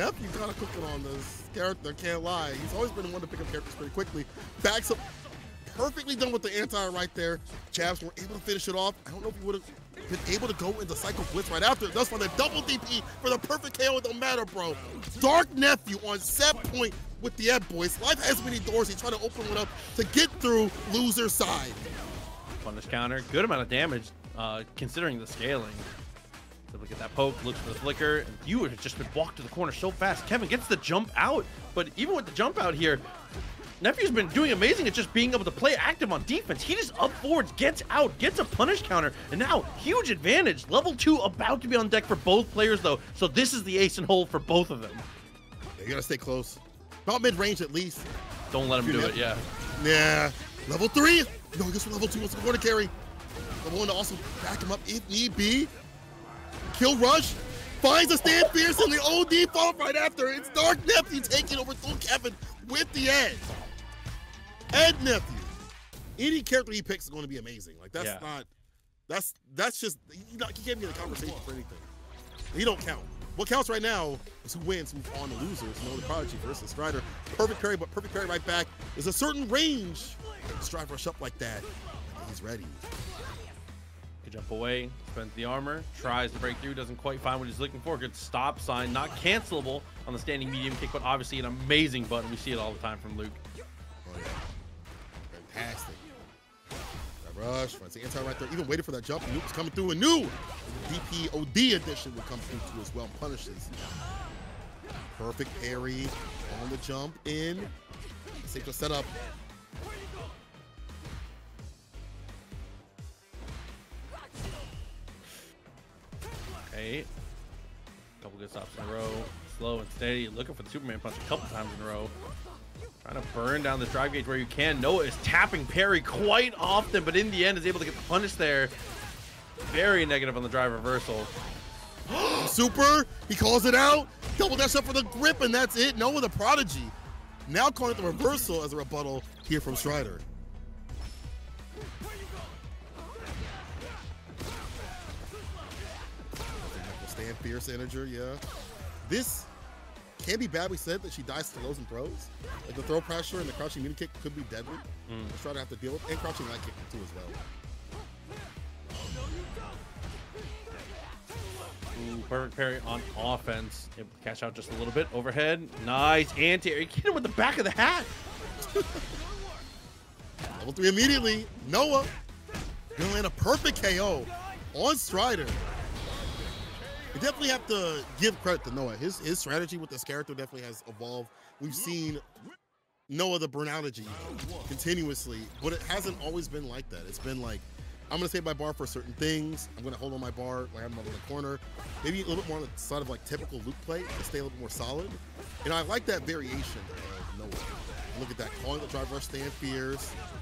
Nephew kind of cooking on this character, can't lie. He's always been the one to pick up characters pretty quickly. Backs up, perfectly done with the anti right there. Chavs were able to finish it off. I don't know if he would have been able to go into Psycho Blitz right after. That's why the double DP for the perfect KO. It don't matter, bro. Dark Nephew on set point with the Ed Boys. Life has many doors. He's trying to open one up to get through loser side. Punish counter. Good amount of damage uh, considering the scaling. So look at that poke, looks for the flicker, and you have just been walked to the corner so fast. Kevin gets the jump out, but even with the jump out here, Nephew's been doing amazing at just being able to play active on defense. He just up forwards, gets out, gets a punish counter, and now huge advantage. Level two about to be on deck for both players though, so this is the ace and hole for both of them. You gotta stay close. About mid range at least. Don't let him do it, yeah. Yeah. Level three. No, this level two wants to go to carry. Level one to also back him up if need be. Kill rush. Finds a stand fierce and the OD fall right after. It's Dark Nephew taking over through Kevin with the edge. Ed Nephew. Any character he picks is going to be amazing. Like that's Yeah. not. That's that's just he, not, he can't be in the conversation for anything. He don't count. What counts right now is who wins, who's on the losers. You know, the Prodigy versus Strider. Perfect parry, but perfect parry right back. There's a certain range. Strider rush up like that. He's ready. Jump away, spends the armor, tries to break through, doesn't quite find what he's looking for. Good stop sign, not cancelable on the standing medium kick, but obviously an amazing button. We see it all the time from Luke. Oh yeah. Fantastic. That rush, finds the anti right there. Even waited for that jump. Luke's coming through. And new DPOD edition will come through too as well. Punishes. Perfect parry on the jump in. Safe to Okay. Couple good stops in a row. Slow and steady. Looking for the Superman punch a couple times in a row. Trying to burn down the drive gauge where you can. Noah is tapping Perry quite often, but in the end is able to get the punish there. Very negative on the drive reversal. Super. He calls it out. Double dash up for the grip, and that's it. Noah the Prodigy. Now calling it the reversal as a rebuttal here from Strider. Fierce integer, yeah. This can be bad. We said that she dies to lows and throws. Like the throw pressure and the crouching mini kick could be deadly. Mm. Strider have to deal with, and crouching light kick too as well. Ooh, perfect parry on offense. To catch out just a little bit. Overhead. Nice anti. You hit him with the back of the hat. Level three immediately. Noah gonna land a perfect KO on Strider. Definitely have to give credit to Noah. His his strategy with this character definitely has evolved. We've seen Noah the Burnology continuously, but it hasn't always been like that. It's been like I'm gonna save my bar for certain things. I'm gonna hold on my bar, land them in the corner. Maybe a little bit more on the side of like typical Luke play to stay a little bit more solid. And I like that variation of Noah. Look at that. Calling the drive rush stand.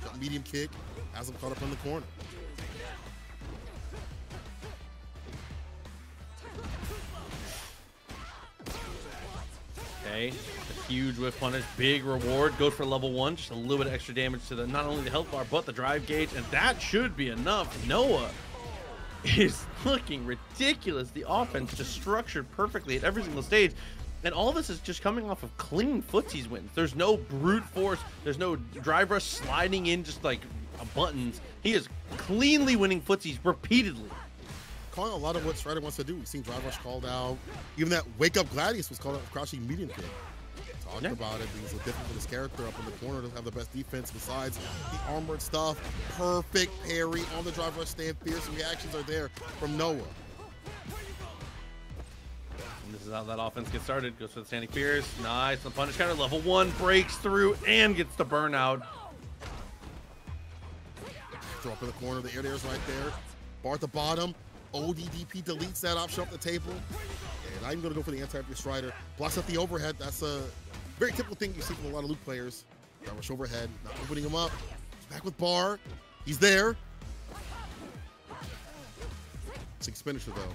Got medium kick. Has him caught up in the corner. Okay, a huge whiff punish, big reward, goes for level one, just a little bit of extra damage to the not only the health bar but the drive gauge, and that should be enough. Noah is looking ridiculous. The offense just structured perfectly at every single stage. And all this is just coming off of clean footsies wins. There's no brute force. There's no drive rush sliding in just like buttons. He is cleanly winning footsies repeatedly. Calling a lot of what Strider wants to do. We've seen drive rush called out. Even that wake up Gladius was called out crouching medium kick. Talked Yeah. about it. He's so different for this character up in the corner. Doesn't have the best defense besides the armored stuff. Perfect parry on the drive rush stand. Fierce reactions are there from Noah. And this is how that offense gets started. Goes for the standing fierce. Nice. The punish counter. Level one breaks through and gets the burnout. Throw up in the corner. The air there is right there. Bar at the bottom. ODDP deletes that option off the table. And I'm going to go for the anti-air strider. Blocks up the overhead. That's a very typical thing you see from a lot of Luke players. Rush overhead, not opening him up. Back with Bar. He's there. Six finisher though.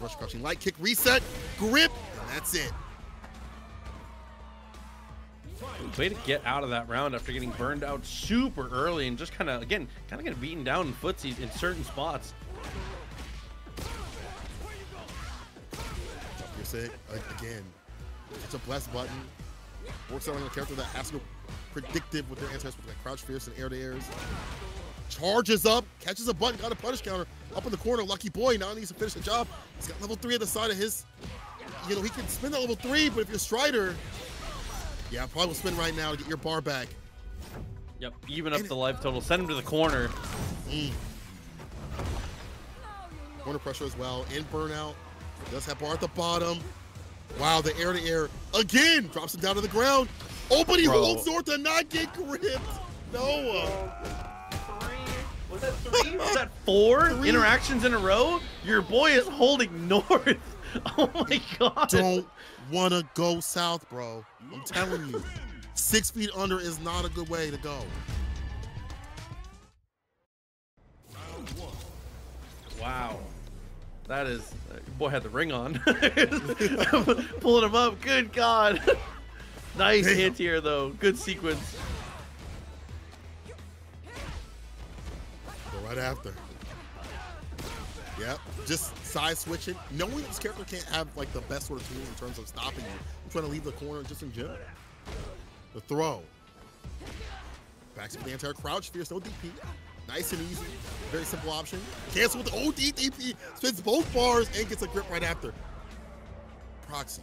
Rush crouching light kick reset. Grip. And that's it. Way to get out of that round after getting burned out super early and just kind of, again, kind of getting beaten down in footsies in certain spots. You're sick again. It's a bless button. Works out on a character that has to go predictive with their anti with like crouch fierce and air to airs. Charges up, catches a button, got a punish counter up in the corner. Lucky boy now needs to finish the job. He's got level three at the side of his. You know he can spin that level three, but if you're Strider, yeah, probably will spin right now to get your bar back. Yep, even up And- the life total. Send him to the corner. Mm. Corner pressure as well. In burnout. Does have bar at the bottom. Wow, the air to air again drops him down to the ground. Oh, but he Bro. holds North to not get gripped. Noah. Was that three? Was that four Three. interactions in a row? Your boy is holding north. Oh my god. Don't want to go south, bro. I'm telling you. Six feet under is not a good way to go. Wow. That is, uh, boy had the ring on. Pulling him up. Good God. nice Damn. hit here, though. Good sequence. Go right after. Yep, just side switching. Knowing this character can't have like the best sort of tools in terms of stopping you. I'm trying to leave the corner just in general. The throw. Backs with the anti crouch, fierce no DP. Nice and easy. Very simple option. Cancel with the ODDP. Spins both bars and gets a grip right after. Proxy.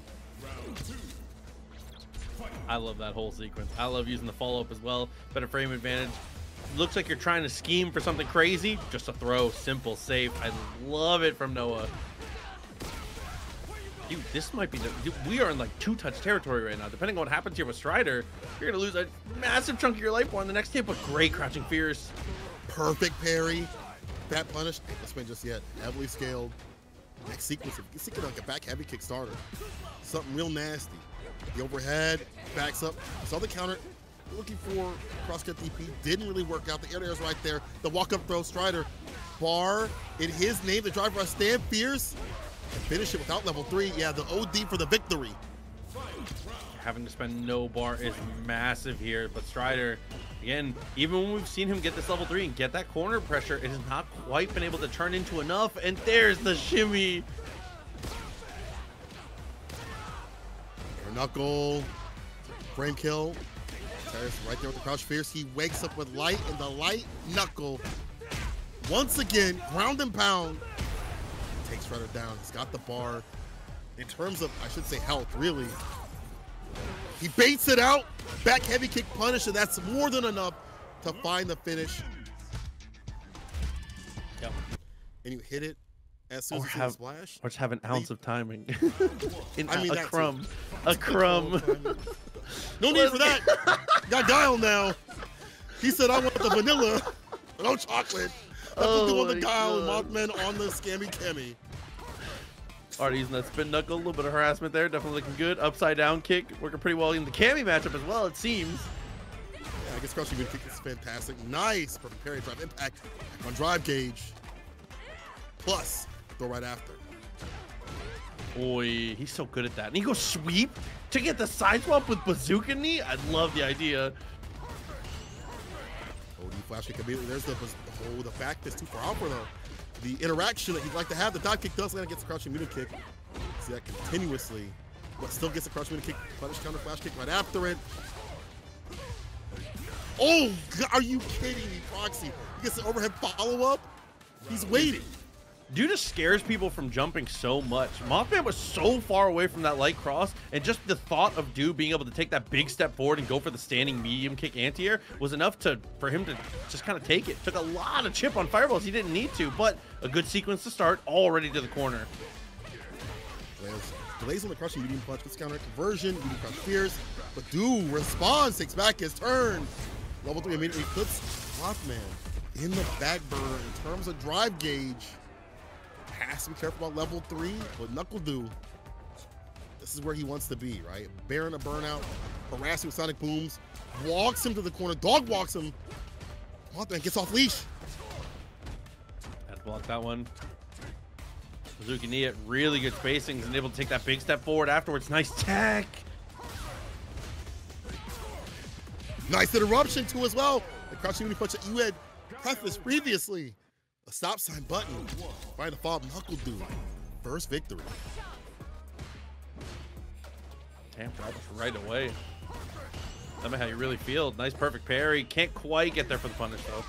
I love that whole sequence. I love using the follow up as well. Better frame advantage. Looks like you're trying to scheme for something crazy. Just a throw. Simple, safe. I love it from Noah. Dude, this might be the. dude, we are in like two touch territory right now. Depending on what happens here with Strider, you're to lose a massive chunk of your life on the next hit, but great crouching fierce. Perfect parry. Fat punish. Ain't gonna just yet. Heavily scaled. Next sequence. Can like a back heavy kick starter. Something real nasty. The overhead. Backs up. Saw the counter. Looking for crosscut DP. Didn't really work out. The air air is right there. The walk up throw strider. Bar in his name. The driver stand fierce. And finish it without level three. Yeah, the OD for the victory. Having to spend no bar is massive here, but Strider, again, even when we've seen him get this level three and get that corner pressure, it has not quite been able to turn into enough. And there's the shimmy. Air knuckle. Frame kill. Tyrus right there with the crouch fierce. He wakes up with light and the light knuckle. Once again, ground and pound. Takes Shredder down. He's got the bar. In terms of, I should say, health, really. He baits it out. Back heavy kick punish, and that's more than enough to find the finish. Yep. And you hit it as soon Or as you have- splash. Or just have an ounce of timing. In I mean, a that too. crumb. A crumb. No need for that. Got dial now. He said I want the vanilla, no chocolate. That's Oh the on the oh dial and Mothman on the scammy cammy. Already using that spin knuckle, a little bit of harassment there. Definitely looking good. Upside down kick, working pretty well in the Cammy matchup as well, it seems. Yeah, I guess crushing mid kick is fantastic. Nice. Parry drive impact on drive gauge. Plus, throw right after. Boy, he's so good at that. And he goes sweep to get the side swap with bazooka knee. I love the idea. Oh, OD flash kick immediately. There's the oh the back fist too far out for though. The interaction that he'd like to have. The dive kick does land against the crouching middle kick. See that continuously. But still gets the crouching middle kick. Punish counter flash kick right after it. Oh, God, are you kidding me, Proxy? He gets the overhead follow up. He's waiting. Dude just scares people from jumping so much. Mothman was so far away from that light cross, and just the thought of Dude being able to take that big step forward and go for the standing medium kick anti-air was enough to for him to just kind of take it. Took a lot of chip on fireballs. He didn't need to, but a good sequence to start, already to the corner. Delays, delays on the crushing medium punch. Gets counter conversion. Medium crush fears. But Dude responds. Takes back his turn. Level 3 immediately puts Mothman in the back burner in terms of drive gauge. Has to be careful about level 3, but NuckleDu, this is where he wants to be, right? Bearing a burnout, harassing with Sonic Booms, walks him to the corner, dog walks him. Mothman gets off leash. Had to block that one. bazooka knee at really good spacings and able to take that big step forward afterwards. Nice tech. Nice interruption too as well. The crouching punch that you had prefaced previously. A stop sign button. By the fall, NuckleDu. First victory. Damn, right away. Tell me how you really feel. Nice perfect parry. Can't quite get there for the punish though.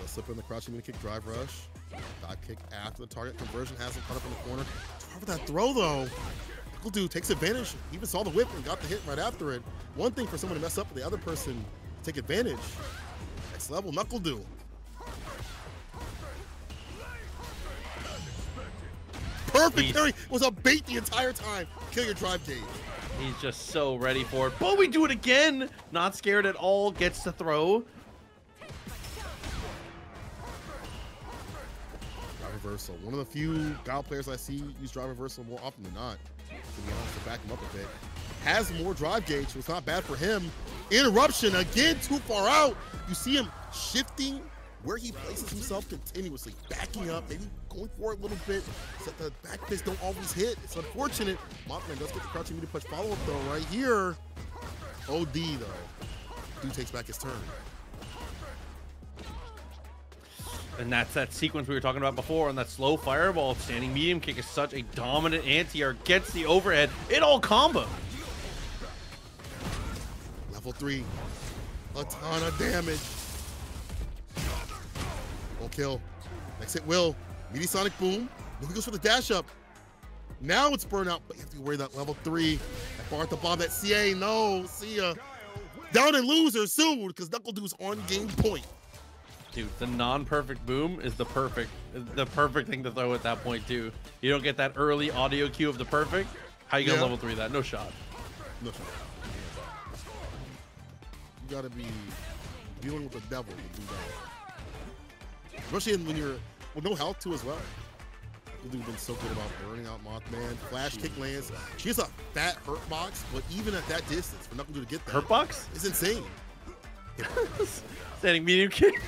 The slip in the crouching mini kick drive rush. Dive kick after the target. Conversion has him caught up in the corner. For that throw though. NuckleDu takes advantage. He even saw the whip and got the hit right after it. One thing for someone to mess up, but the other person take advantage. Next level, NuckleDu. Perfect parry was a bait the entire time. Kill your drive gauge. He's just so ready for it. But we do it again. Not scared at all. Gets to throw. Drive reversal. One of the few Guile players I see use drive reversal more often than not. To be honest, to back him up a bit. Has more drive gauge, so it's not bad for him. Interruption again, too far out. You see him shifting where he places himself continuously, backing up, maybe going for it a little bit, so the back fist don't always hit. It's unfortunate. Mothman does get the crouching medium punch follow up though, right here. OD though. Dude takes back his turn. And that's that sequence we were talking about before on that slow fireball. Standing medium kick is such a dominant anti-air. Gets the overhead. It all combo. Level three. A ton of damage. Won't kill. Next hit will. Meaty Sonic Boom. Then he goes for the dash up. Now it's burnout, but you have to worry about level three. That bar at the bomb, that CA, no, see ya. Down and loser soon, because NuckleDu's on game point. Dude, the non-perfect boom is the perfect, the perfect thing to throw at that point too. You don't get that early audio cue of the perfect. How you gonna Yeah. level three that? No shot. No shot. You gotta be dealing with the devil to do that. Especially when you're with no health too as well. Dude's been so good about burning out Mothman. Flash kick lands. She has a fat hurt box, but even at that distance, for Dude to get that, Hurt box? it's insane. Standing medium kick.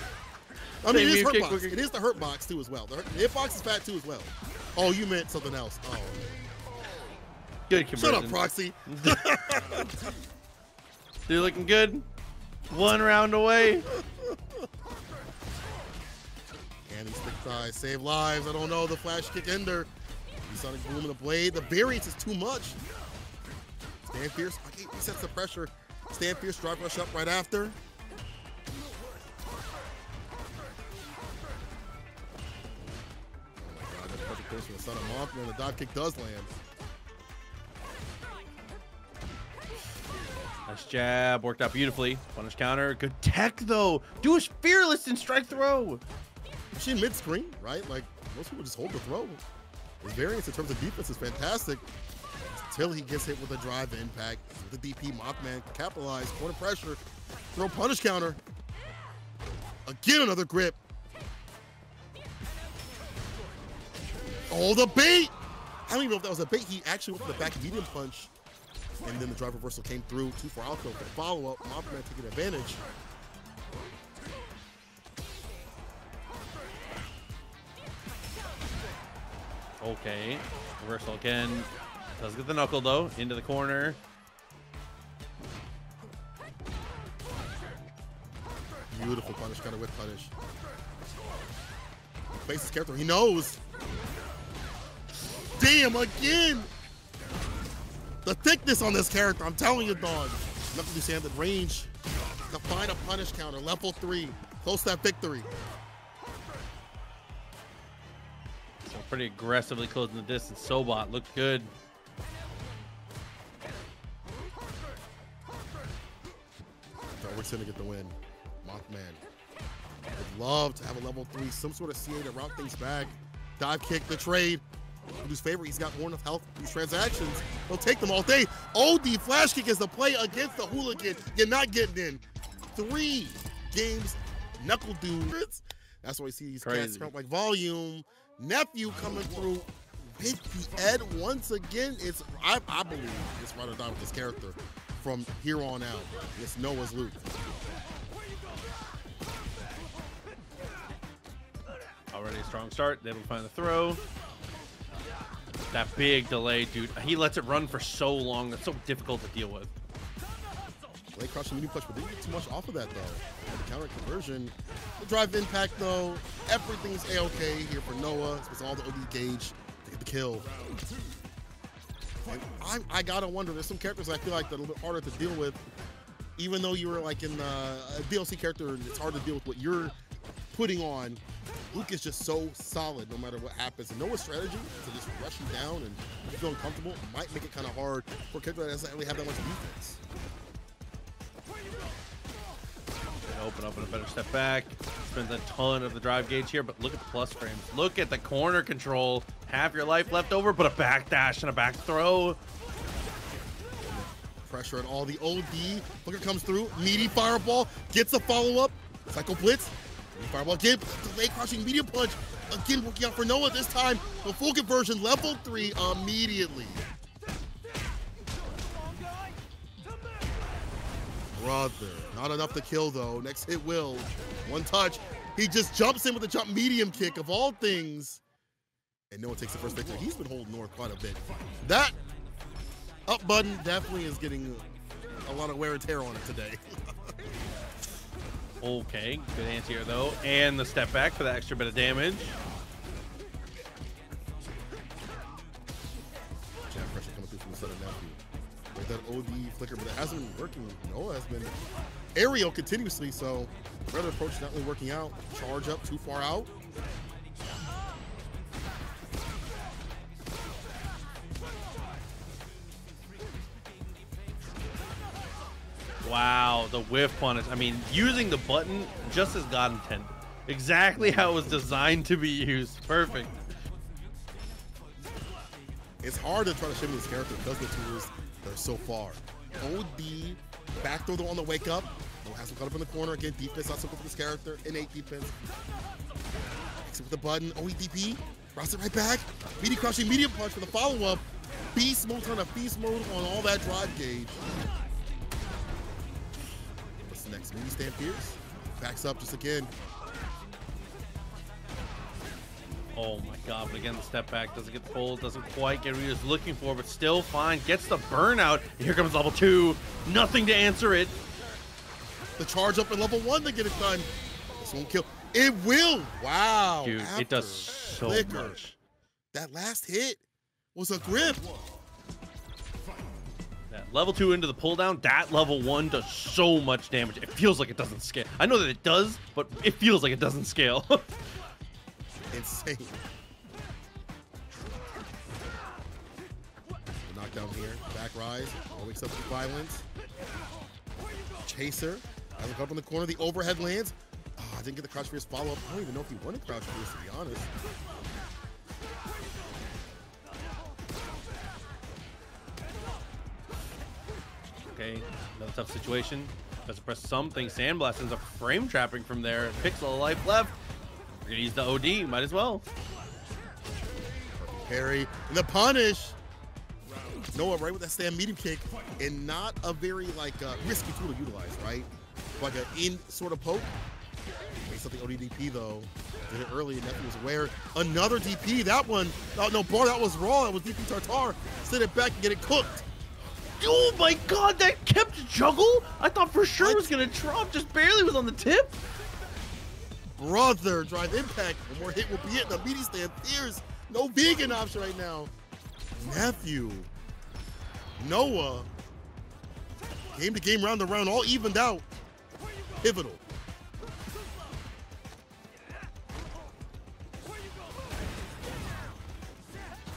I mean, it is hurt box. It is the hurt box too as well. The hurt, the hit box is fat too as well. Oh, you meant something else. Oh, Good shut up, Proxy. Dude, looking good. One round away. And thighs save lives. I don't know. The flash kick ender. Sonic Boom and the blade. The variance is too much. Stand fierce. Okay, he sets the pressure. Stand fierce. Drive rush up right after. My god, that's perfect place for the Son of Mothman. The dive kick does land. Nice jab. Worked out beautifully. Punish counter. Good tech though. Dude is fearless in strike throw. She mid screen, right? Like most people just hold the throw. His variance in terms of defense is fantastic. Until he gets hit with a drive impact. The DP, Mothman capitalize, corner pressure, throw punish counter. Again, another grip. Oh, the bait! I don't even know if that was a bait. He actually went for the back medium punch. And then the drive reversal came through. Too far out for the follow-up. Mothman taking advantage. Okay. Reversal again. Does get the knuckle though. Into the corner. Beautiful punish, kind of with punish. He faces character. He knows. Damn, again. The thickness on this character, I'm telling you, dog. Knuckle Sand at range. To find a punish counter, level three. Close that victory. So pretty aggressively closing the distance. Sobat looked good. Darwick's gonna get the win. Mothman. I'd love to have a level three, some sort of CA to route things back. Dive kick, the trade. Who's favorite? He's got more enough health. These transactions, he'll take them all day. OD flash kick is the play against the hooligan. You're not getting in. Three games, knuckle dudes. That's why we see these cats Crazy. count like volume. Nephew coming through with the Ed once again. It's I, I believe it's right or die with this character from here on out. It's Noah's Luke. Already a strong start. They able to find the throw. That big delay, dude. He lets it run for so long. That's so difficult to deal with. Lay crushing medium push, but didn't get too much off of that though. The counter conversion, the drive impact though, everything's a-okay here for Noah. It's all the OD gauge to get the kill. And I, I gotta wonder, there's some characters I feel like that are a little bit harder to deal with. Even though you were like in uh, a DLC character, and it's hard to deal with what you're putting on. Luke is just so solid no matter what happens. And Noah's strategy to just rush you down and feel uncomfortable might make it kind of hard for a character that doesn't really have that much defense. Open up and a better step back. Spends a ton of the drive gauge here, but look at the plus frames. Look at the corner control. Half your life left over, but a back dash and a back throw. Pressure on all the OD. Booker comes through. Meaty fireball. Gets a follow-up. Psycho Blitz. Fireball again. Delay crushing medium punch. Again working out for Noah this time. The full conversion level three immediately. Brother. Not enough to kill though. Next hit will. One touch. He just jumps in with the jump medium kick of all things. And Noah takes the first victory. He's been holding North quite a bit. That up button definitely is getting a lot of wear and tear on it today. Okay, good answer here though. And the step back for that extra bit of damage. Like that OD flicker, but it hasn't been working. Noah has been aerial continuously, so rather approach is not really working out. Charge up too far out. Wow, the whiff punish. I mean, using the button just as God intended. Exactly how it was designed to be used. Perfect. It's hard to try to shimmy this character because the tools are so far. OD, back throw on the wake up. Noah has him caught up in the corner. Again, defense not so good for this character. Innate defense. Exit with the button. ODDP. Routes it right back. Meaty crushing medium punch for the follow-up. Beast mode turn to beast mode on all that drive gauge. What's the next? Meaty stand Pierce. Backs up just again. Oh my god, but again, the step back doesn't get the pull, doesn't quite get what he was looking for, but still fine. Gets the burnout. Here comes level two. Nothing to answer it. The charge up in level one to get it done. This won't kill. It will. Wow. Dude, it does so flicker. much. That last hit was a grip. That level two into the pull down, that level one does so much damage. It feels like it doesn't scale. I know that it does, but it feels like it doesn't scale. Insane. Knockdown here. Back rise. All wakes up with violence. Chaser. Has a up in the corner. The overhead lands. Oh, I didn't get the crouch fierce follow up. I don't even know if he wanted crouch fierce, to be honest. okay, another tough situation. Has to press something. Sandblast ends up frame trapping from there. Pixel life left. We're gonna use the OD. Might as well. Parry and the punish. Noah right with that stand medium kick and not a very like uh, risky tool to utilize, right? Like an in sort of poke. Made something ODDP though. Did it early and Nephew was aware. Another DP. That one. Oh no, bar. That was raw. That was DP Tartar. Send it back and get it cooked. Oh my god, that kept juggle? I thought for sure it was gonna drop, just barely was on the tip. Brother, drive impact. One more hit will be it. The meaty stand fierce. No vegan option right now. Nephew. Noah. Game to game, round to round, all evened out. Pivotal.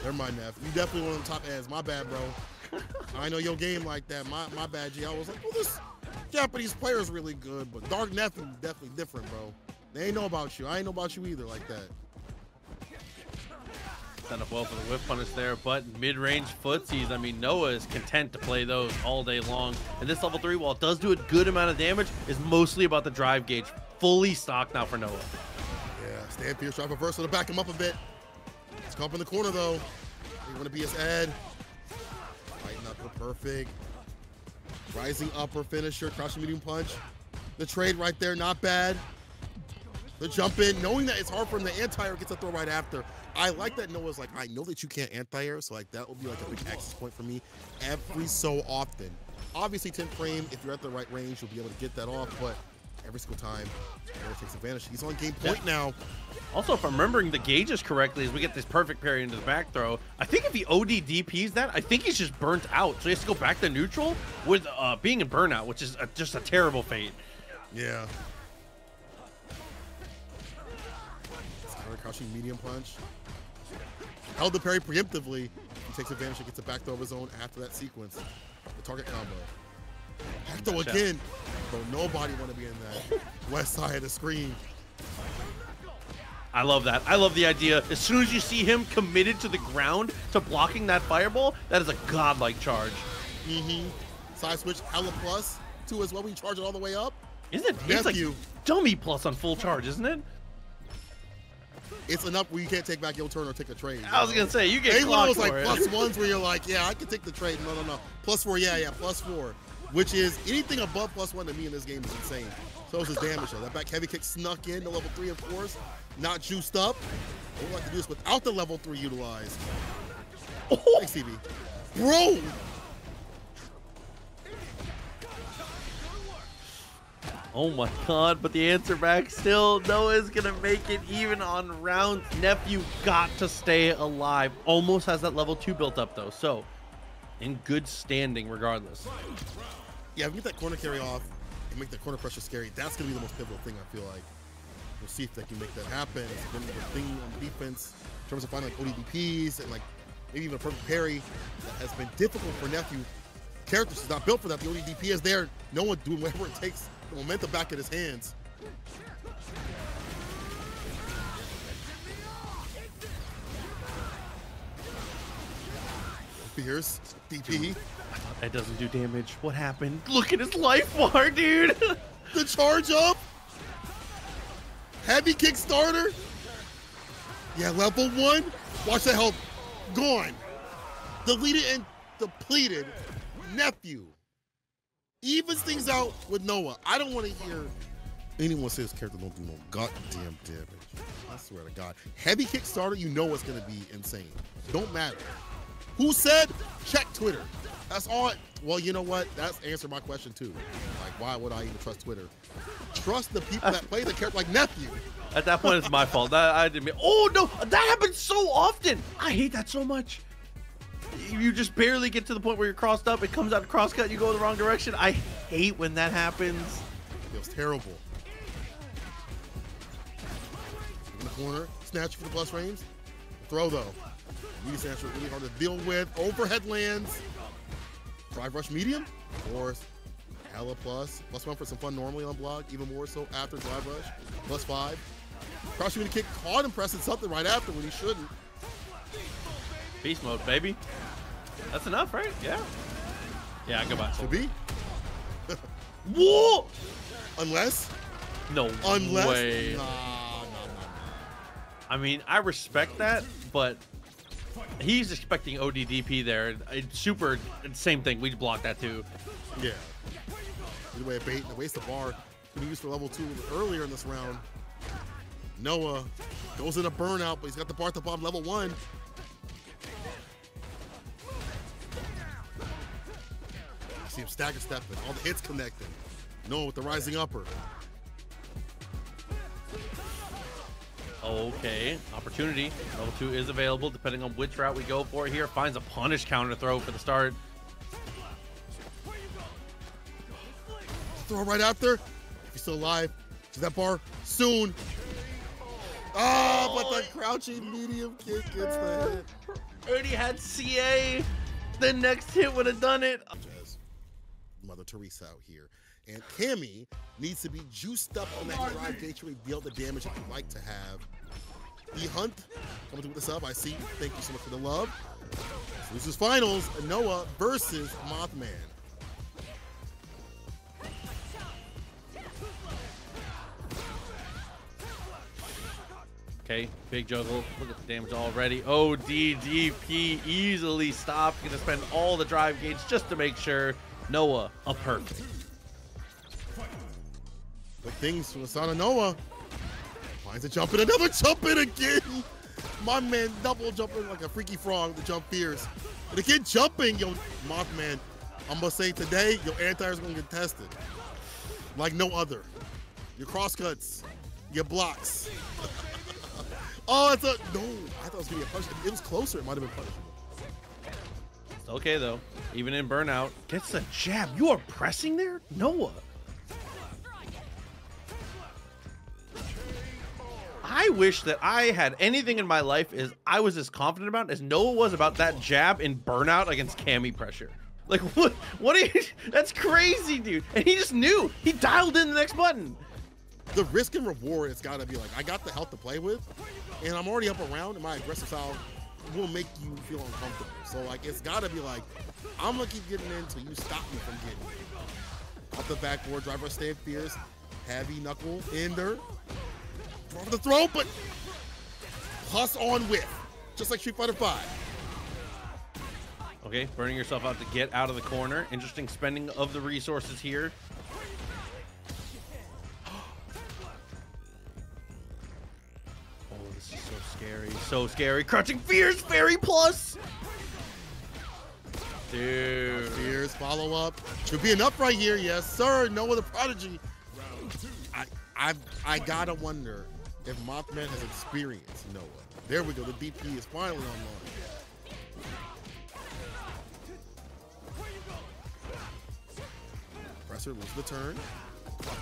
Never mind, Neff. You definitely one of the top ads. My bad, bro. I know your game like that. My my bad, G. I was like, oh, this Japanese player is really good, but Dark Nephew definitely different, bro. They ain't know about you. I ain't know about you either like that. Set up well for the whip punish there, but mid-range footsies, I mean, Noah is content to play those all day long. And this level 3, while it does do a good amount of damage, is mostly about the drive gauge. Fully stocked now for Noah. Yeah, stand fierce, drive reversal to back him up a bit. Let's come up in the corner though. You want to be his Ed. Lighten up perfect. Rising upper finisher, crushing medium punch. The trade right there, not bad. The jump in, knowing that it's hard for him to anti-air, gets a throw right after. I like that Noah's like, I know that you can't anti-air, so like that will be like a big access point for me every so often. Obviously 10 frame, if you're at the right range, you'll be able to get that off, but every single time, Noah takes advantage. He's on game point now. Also, if I'm remembering the gauges correctly, as we get this perfect parry into the back throw, I think if he OD DPs that, I think he's just burnt out. So he has to go back to neutral with uh, being in burnout, which is a, just a terrible fate. Yeah. Crushing medium punch. Held the parry preemptively. He takes advantage and gets a back throw of his own after that sequence. The target combo. Back throw again. Bro, nobody want to be in that west side of the screen. I love that. I love the idea. As soon as you see him committed to the ground to blocking that fireball, that is a godlike charge. Mm-hmm. Side switch, hella plus. Two as well. We charge it all the way up. Isn't it? It's like Nephew. dummy plus on full charge, isn't it? It's enough where you can't take back your turn or take a trade. I was gonna say you get They one clocked was like it. plus ones where you're like, yeah, I can take the trade. No, no, no. Plus four, yeah, yeah, plus four. Which is anything above plus one to me in this game is insane. So is his damage though. That back heavy kick snuck in to level three, of course. Not juiced up. Would like to do this without the level three utilized. Oh, Thanks, TV. Bro! Oh my god, but the answer back still. Noah's gonna make it even on rounds. Nephew got to stay alive. Almost has that level two built up though, so in good standing regardless. Yeah, if we get that corner carry off and make that corner pressure scary, that's going to be the most pivotal thing, I feel like. We'll see if they can make that happen. It's been the thing on defense in terms of finding like ODDPs and like maybe even a perfect parry that has been difficult for Nephew. Characters is not built for that. The ODDP is there. No one doing whatever it takes. The momentum back in his hands. Fierce. DP. That doesn't do damage. What happened? Look at his life bar, dude. the charge up. Heavy Kickstarter. Yeah, level one. Watch that health. Gone. Deleted and depleted. Nephew. Evens things out with Noah. I don't want to hear anyone say this character don't do no goddamn damage. I swear to God. Heavy Kickstarter, you know it's going to be insane. Don't matter. Who said? Check Twitter. That's all. I- well, you know what? That's answered my question too. Like, why would I even trust Twitter? Trust the people that play the character like nephew. At that point, it's my fault. That I didn't. Mean, oh no, that happens so often. I hate that so much. You just barely get to the point where you're crossed up. It comes out crosscut. You go the wrong direction. I hate when that happens. Feels terrible. In the corner, snatch for the plus range. Throw though. Media snatch really hard to deal with. Overhead lands. Drive rush medium. Of course. Hella plus. Plus one for some fun normally on block. Even more so after drive rush. Plus five. Crouch with a kick. Caught him pressing something right after when he shouldn't. Beast mode, baby. That's enough, right? Yeah. Yeah, goodbye. Should be. Whoa! Unless. No Unless. way. Nah, nah, nah. I mean, I respect that, but He's expecting ODDP there. It's super, same thing. We blocked that too. Yeah. Either way, a bait and a waste of bar. Could be used for level two earlier in this round. Noah goes in a burnout, but he's got the bar at the bottom, level one. You see him stagger stepping, all the hits connecting. Noah with the rising upper. Okay, opportunity. Level two is available depending on which route we go for here. Finds a punish counter throw for the start. Throw right after. If he's still alive, to that bar soon. Oh, but the crouching medium kick gets the hit. Already had CA. The next hit would have done it. as Mother Teresa out here. And Cammy needs to be juiced up on that drive gate to deal the damage that you'd like to have. The Hunt coming through with the sub. I see. Thank you so much for the love. This is finals. Noah versus Mothman. Okay, big juggle. Look at the damage already. ODDP easily stopped. Gonna spend all the drive gates just to make sure. Noah, a perfect. But things the side of Noah. Finds a jump in, another jump in again. My man double jumping like a freaky frog to jump fierce. And again, jumping, yo, Mothman. I'm gonna say today, your anti-air is gonna get tested. Like no other. Your crosscuts, your blocks. oh, it's a no. I thought it was gonna be a punch. It was closer. It might have been punishable. It's okay though. Even in burnout, gets a jab. You are pressing there, Noah. I wish that I had anything in my life is I was as confident about as Noah was about that jab in burnout against Cammy pressure. Like what? What? Are you, that's crazy, dude. And he just knew. He dialed in the next button. The risk and reward, it's gotta be like, I got the health to play with, and I'm already up around, and my aggressive style will make you feel uncomfortable. So like, it's gotta be like, I'm gonna keep getting in until you stop me from getting in. Off the backboard, driver stand fierce, heavy knuckle, ender. Throw the throw, but plus on with, just like Street Fighter 5. Okay, burning yourself out to get out of the corner. Interesting spending of the resources here. So scary. Crouching Fierce Fairy Plus. Dude. Fierce follow up. Should be enough right here, yes, sir. Noah the Prodigy. I, I, I gotta wonder if Mothman has experienced Noah. There we go. The DP is finally online. Presser loses the turn.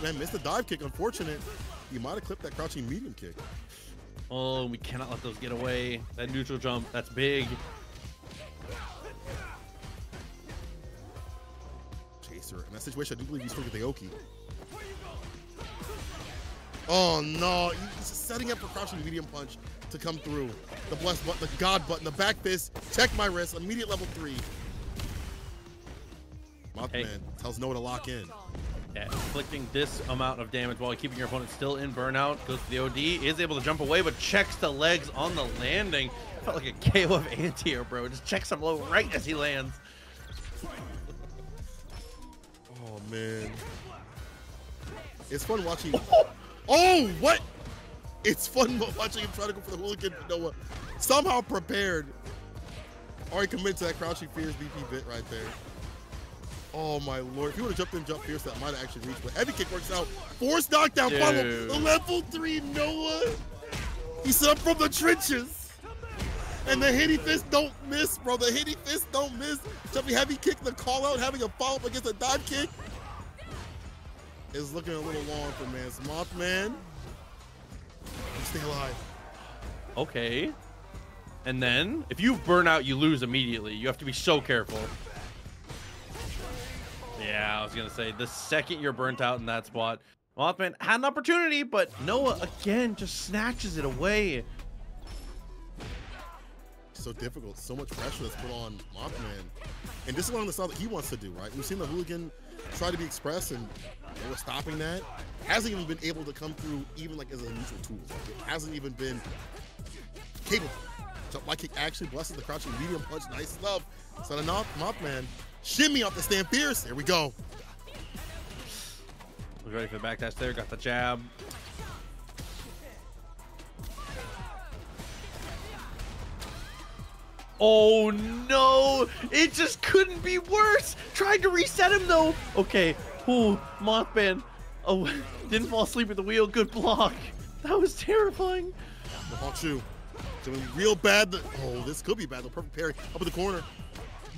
Man, missed the dive kick. Unfortunate. You might have clipped that crouching medium kick. Oh, we cannot let those get away. That neutral jump, that's big. Chaser. In that situation, I do believe he's swinging the Oki. Oh no, he's setting up for crouching medium punch to come through. The blessed button, the god button, the back fist, check my wrist, immediate level three. Mothman Hey. tells Noah to lock in. Yeah, inflicting this amount of damage while keeping your opponent still in burnout. Goes to the OD, is able to jump away, but checks the legs on the landing. Felt like a KO of anti-air, bro. Just checks him low right as he lands. Oh man. It's fun watching. Oh, oh, what? It's fun watching him try to go for the hooligan, but Noah somehow prepared. Already committed to that crouching fierce BP bit right there. Oh my lord. If you would have jumped in jump fierce, that might have actually reached. But heavy kick works out. Force knockdown follow. The level three Noah. He set up from the trenches. And the hitty fist don't miss, bro. The hitty fist don't miss. Jumping heavy kick, the call out, having a follow up against a dive kick is looking a little long for man. It's Mothman. Stay alive. Okay. And then, if you burn out, you lose immediately. You have to be so careful. Yeah, I was gonna say, the second you're burnt out in that spot, Mothman had an opportunity, but Noah again just snatches it away. So difficult. So much pressure that's put on Mothman. And this is one of the style that he wants to do, right? We've seen the hooligan try to be express and they were stopping that. Hasn't even been able to come through even like as a neutral tool. Like it hasn't even been capable. Jump light kick actually blesses the crouching medium punch. Nice love. So the Mothman. Shimmy off the stand fierce. There we go. Was ready for the backdash there. Got the jab. Oh no! It just couldn't be worse. Tried to reset him though. Okay. Ooh, Mothman. Oh, didn't fall asleep at the wheel. Good block. That was terrifying. The Doing real bad. Oh, this could be bad. The perfect parry up in the corner.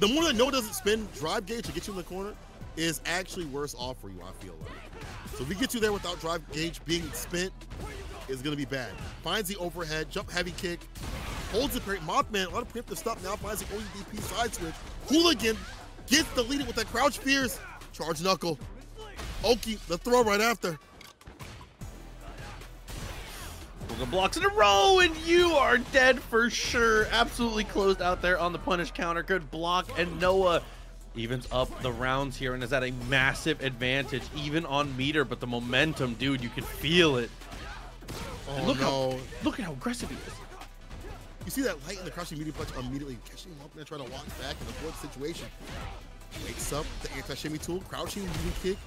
The more that no doesn't spin, drive gauge to get you in the corner is actually worse off for you, I feel like. So if we get you there without drive gauge being spent, it's gonna be bad. Finds the overhead, jump heavy kick, holds the parry. Mothman, a lot of preemptive stuff now, finds the ODDP side switch. Hooligan gets deleted with that crouch fierce. Charge knuckle. Oki, the throw right after. Couple blocks in a row, and you are dead for sure. Absolutely closed out there on the punish counter. Good block, and Noah evens up the rounds here and is at a massive advantage, even on meter. But the momentum, dude, you can feel it. Oh And look no. how look at how aggressive he is. You see that light in the crouching medium punch immediately catching him up and trying to walk back in the fourth situation. Wakes up the anti-shimmy tool, crouching medium kick,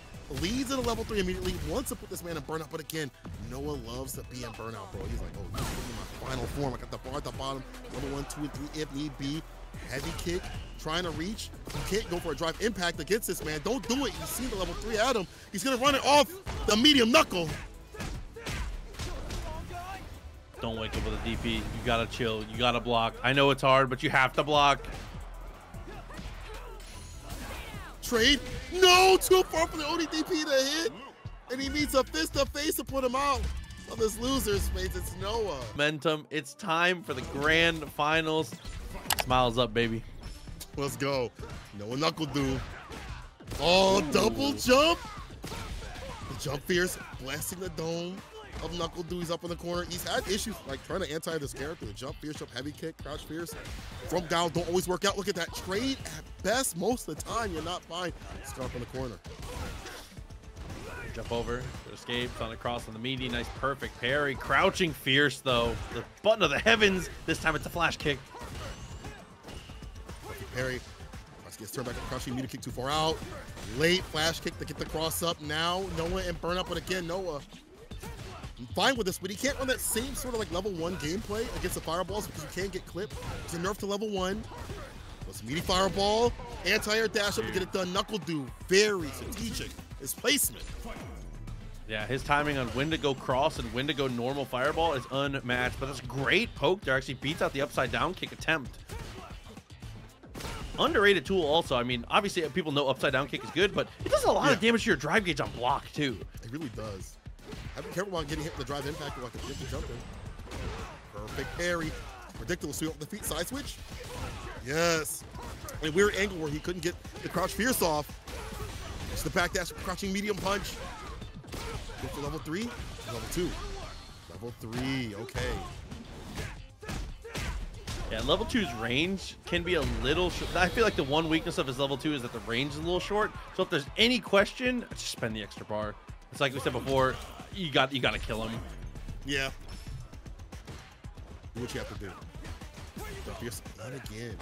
leads at a level three immediately, wants to put this man in burnout, but again, Noah loves to be in burnout, bro. He's like, oh, this is my final form. I got the bar at the bottom, level one, two, and three, if need be. Heavy kick, trying to reach. You can't go for a drive impact against this man. Don't do it. You see the level three at him. He's gonna run it off the medium knuckle. Don't wake up with a DP. You gotta chill. You gotta block. I know it's hard, but you have to block. Trade. No, too far for the ODDP to hit. And he needs a fist to face to put him out of this loser's face. It's Noah. Momentum. It's time for the grand finals. Smiles up, baby. Let's go. Noah NuckleDu. Oh, double jump. The jump fierce, blasting the dome of NuckleDu. He's up in the corner. He's had issues like trying to anti this character. The jump fierce, jump heavy kick, crouch fierce. From down, don't always work out. Look at that trade. At best, most of the time, you're not fine. Up in the corner. Jump over, escapes on a cross on the meaty. Nice, perfect parry. Crouching fierce though. The button of the heavens. This time it's a flash kick. Parry. Gets turned back. Crouching meter kick too far out. Late flash kick to get the cross up. Now Noah and burn up, but again Noah. I'm fine with this, but he can't run that same sort of like level one gameplay against the fireballs because you can't get clipped. It's a nerf to level one. Let's meaty fireball, anti-air dash up to get it done. NuckleDu very strategic. His placement. Yeah, his timing on when to go cross and when to go normal fireball is unmatched. But that's great poke there. Actually beats out the upside down kick attempt. Underrated tool also. I mean, obviously uh, people know upside down kick is good, but it does a lot of damage to your drive gauge on block too. It really does. Have to be careful about getting hit with the drive impact like a fifty jump in. Perfect parry. Ridiculous sweep up the feet side switch. Yes. A weird angle where he couldn't get the crouch fierce off. It's the back dash crouching medium punch. Go for level three. Level two. Level three. Okay. Yeah, level two's range can be a little. Sh- I feel like the one weakness of his level two is that the range is a little short. So if there's any question, just spend the extra bar. It's like we said before, you got you got to kill him. Yeah. Do what you have to do. Jump fierce. Not again.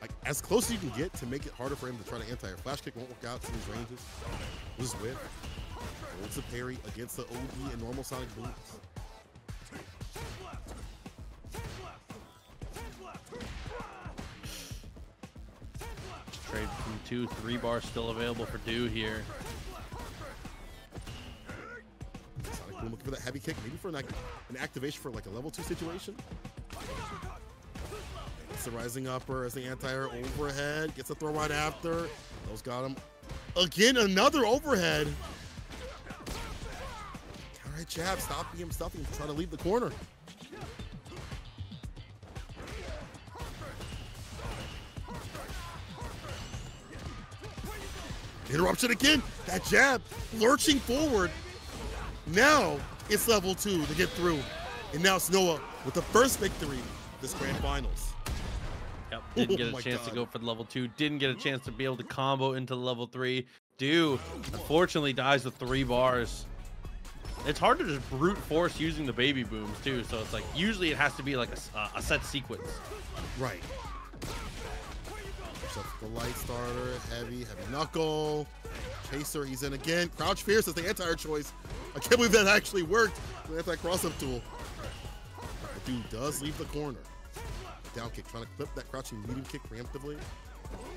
Like as close as you can get to make it harder for him to try to anti. Flash kick won't work out to these ranges. Lose whip. Holds the parry against the OD and normal Sonic booms. Trade from two, three bars still available for Du here. Looking for that heavy kick, maybe for an, an activation for like a level two situation. It's the rising upper as the anti-air overhead. Gets a throw right after. Those got him. Again, another overhead. All right, jab, stopping him, stopping him, trying to leave the corner. Interruption again. That jab lurching forward. Now it's level two to get through. And now it's Noah with the first victory this grand finals. Yep. Didn't get Oh a my chance to go for the level two. Didn't get a chance to be able to combo into level three. Du unfortunately dies with three bars. it's hard to just brute force using the baby booms too. So it's like usually it has to be like a, uh, a set sequence. Right. So the light starter, heavy, heavy knuckle. Chaser, he's in again. Crouch Fierce is the anti choice. I can't believe that actually worked. The anti cross up tool. The dude does leave the corner. Down kick, trying to clip that crouching medium kick preemptively.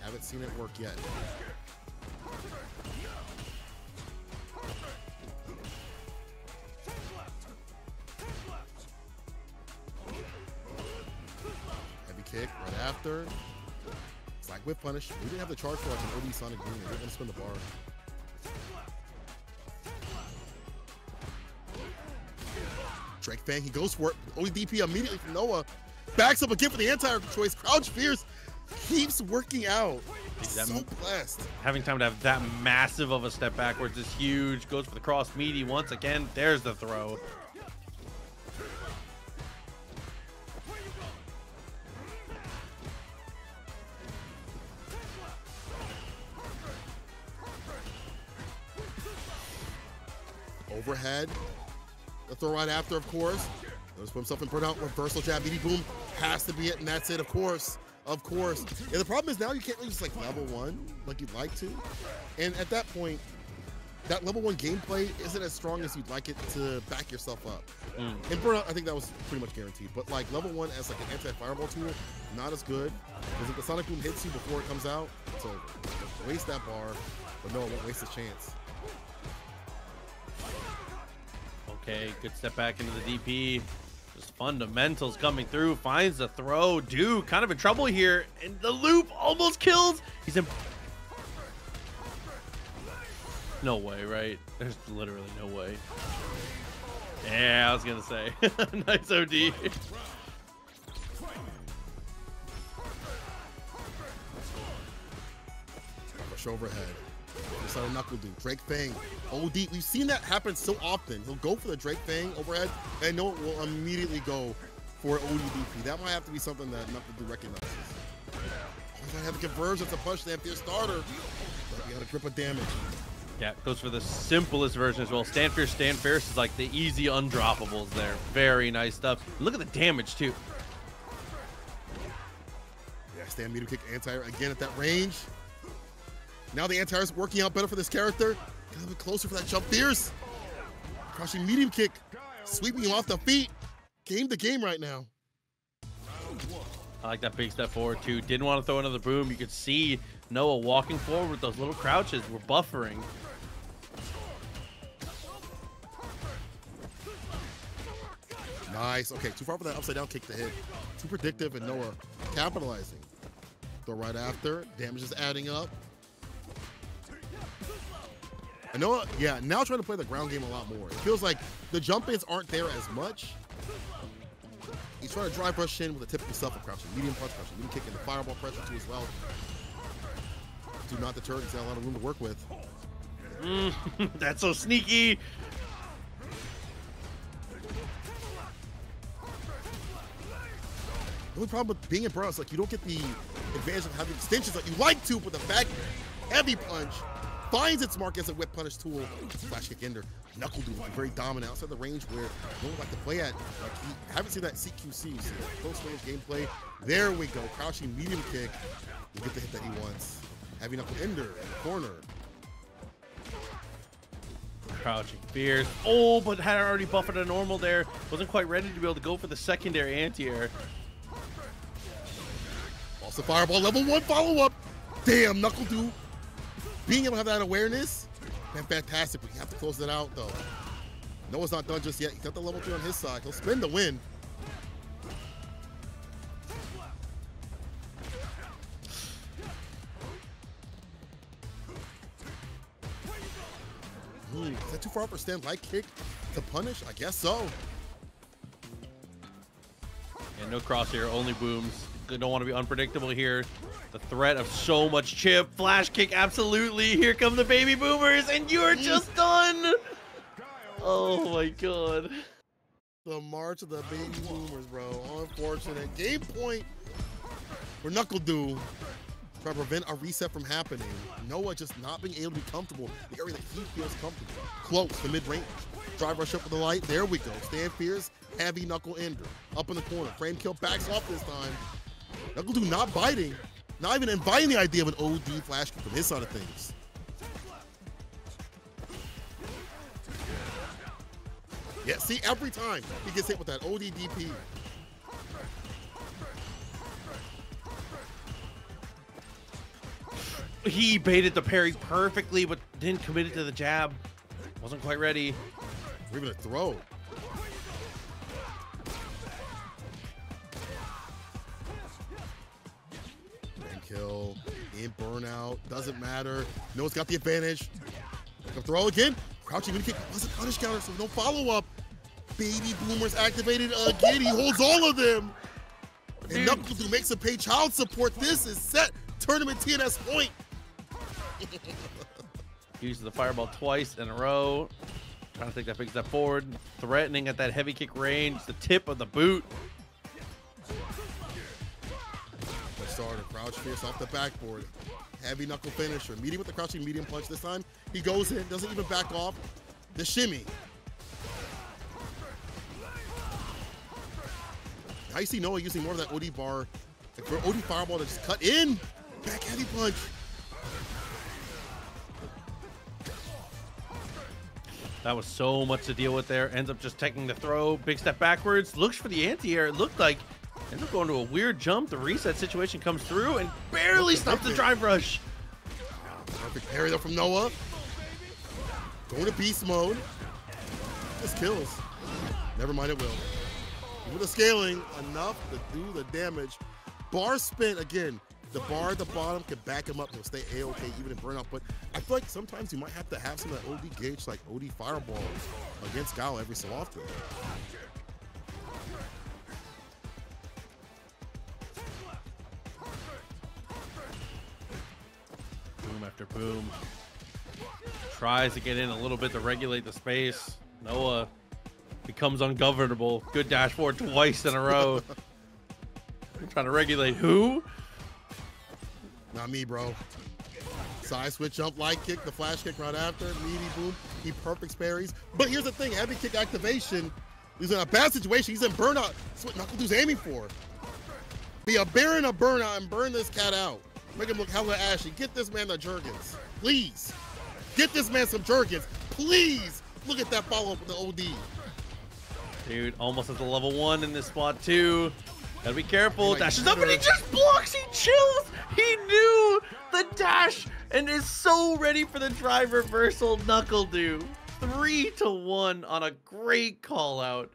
Haven't seen it work yet. Heavy kick right after. Like whip punish. We didn't have the charge for like an OD Sonic Boom. We didn't want to spin the bar. Drake Fang, he goes for it. ODP immediately from Noah. Backs up again for the anti choice. Crouch Fierce keeps working out. That- So blessed. Having time to have that massive of a step backwards is huge. Goes for the cross meaty once again. There's the throw. Overhead. The throw right after, of course. Notice put himself in burnout. Reversal jab, BD boom. Has to be it, and that's it, of course. Of course. Yeah, the problem is now you can't really just like level one like you'd like to. And at that point, that level one gameplay isn't as strong as you'd like it to back yourself up. Mm. In burnout, I think that was pretty much guaranteed. But like level one as like an anti-fireball tool, not as good. Because if the sonic boom hits you before it comes out, it's over. Waste that bar, but no, it won't waste a chance. Okay, good step back into the DP. Just fundamentals coming through. Finds the throw. Dude, kind of in trouble here. And the loop almost kills. He's in. No way, right? There's literally no way. Yeah, I was gonna say. nice OD. Overhead. Just a NuckleDu. Drake Fang. OD. We've seen that happen so often. He'll go for the Drake Fang overhead, and no, will immediately go for ODDP. That might have to be something that NuckleDu recognizes. Oh, I have the conversion to punch the empty starter. But we got a grip of damage. Yeah, goes for the simplest version as well. Stand fierce, stand fierce is like the easy undroppables there. Very nice stuff. Look at the damage too. Yeah, stand meter kick anti again at that range. Now the anti is working out better for this character. Got a bit closer for that jump fierce. Crushing medium kick, sweeping him off the feet. Game to game right now. I like that big step forward too. Didn't want to throw another boom. You could see Noah walking forward with those little crouches. We're buffering. Nice. Okay, too far for that upside down kick to hit. Too predictive and Noah capitalizing. Throw right after. Damage is adding up. And know, yeah, now trying to play the ground game a lot more. It feels like the jump ins aren't there as much. He's trying to drive rush in with a typical of crouching medium punch, crouching medium kick, and the fireball pressure too as well. Do not deter. He's got a lot of room to work with. Mm, that's so sneaky. The only problem with being in Burnout is like you don't get the advantage of having extensions that you like to, but the back heavy punch finds its mark as a whip punish tool. Flash kick ender. NuckleDu very dominant outside the range where no one like to play at. Like he, haven't seen that CQC, so close range gameplay. There we go. Crouching medium kick. You get the hit that he wants. Heavy knuckle ender in the corner. Crouching fierce. Oh, but had already buffered a normal there. Wasn't quite ready to be able to go for the secondary anti-air. Also fireball level one follow up. Damn, NuckleDu. Being able to have that awareness, man, fantastic. We have to close that out though. Noah's not done just yet. He's got the level three on his side. He'll spin the win. Hmm, is that too far for stand light kick to punish? I guess so. And no crosshair, only booms. Don't want to be unpredictable here. The threat of so much chip. Flash kick, absolutely. Here come the baby boomers, and you're mm. just done. Oh my god. The march of the baby boomers, bro. Unfortunate. Game point for NuckleDu. try to prevent a reset from happening. Noah just not being able to be comfortable the area that he feels comfortable. Close, the mid-range. Drive rush up with the light. There we go. Stand fierce, heavy knuckle ender. Up in the corner. Frame kill backs off this time. NuckleDu not biting. Not even inviting the idea of an OD flash from his side of things. Yeah, see, every time he gets hit with that ODDP. He baited the parry perfectly, but didn't commit it to the jab. Wasn't quite ready. Or even a throw. Kill, in burnout, doesn't matter. Noah's got the advantage. The throw again. Crouching mini kick wasn't punish counter, so no follow-up. Baby Boomer's activated again. He holds all of them. And Dude. who makes him pay child support. This is set. Tournament TNS point. Uses the fireball twice in a row. Trying to take that big step forward. Threatening at that heavy kick range. The tip of the boot. Starter, crouch fierce off the backboard. Heavy knuckle finisher. Medium with the crouching medium punch this time. He goes in, doesn't even back off. The shimmy. Now you see Noah using more of that OD bar. Like for OD fireball to just cut in. Back heavy punch. That was so much to deal with there. Ends up just taking the throw. Big step backwards. Looks for the anti-air. It looked like ends up going to a weird jump. The reset situation comes through and barely stops the drive rush. Perfect parry though from Noah. Going to beast mode. This kills. Never mind, it will. With the scaling, enough to do the damage. Bar spin again. The bar at the bottom can back him up. He'll stay A-OK even in burnout. But I feel like sometimes you might have to have some of that OD gauge, like OD fireball against Gal every so often. Boom after boom. Tries to get in a little bit to regulate the space. Noah becomes ungovernable. Good dash forward twice in a row. trying to regulate who? Not me, bro. Side switch up, light kick, the flash kick right after, meaty boom. He perfect parries. But here's the thing, heavy kick activation. He's in a bad situation. He's in burnout. That's what NuckleDu's aiming for. Be a bear in a burnout and burn this cat out. Make him look hella ashy. Get this man the Jergens. Please. Get this man some Jergens. Please. Look at that follow-up with the OD. Dude, almost at the level one in this spot too. Gotta be careful. Like Dashes up and he just blocks. He chills. He knew the dash and is so ready for the drive reversal NuckleDu. Three to one on a great call out.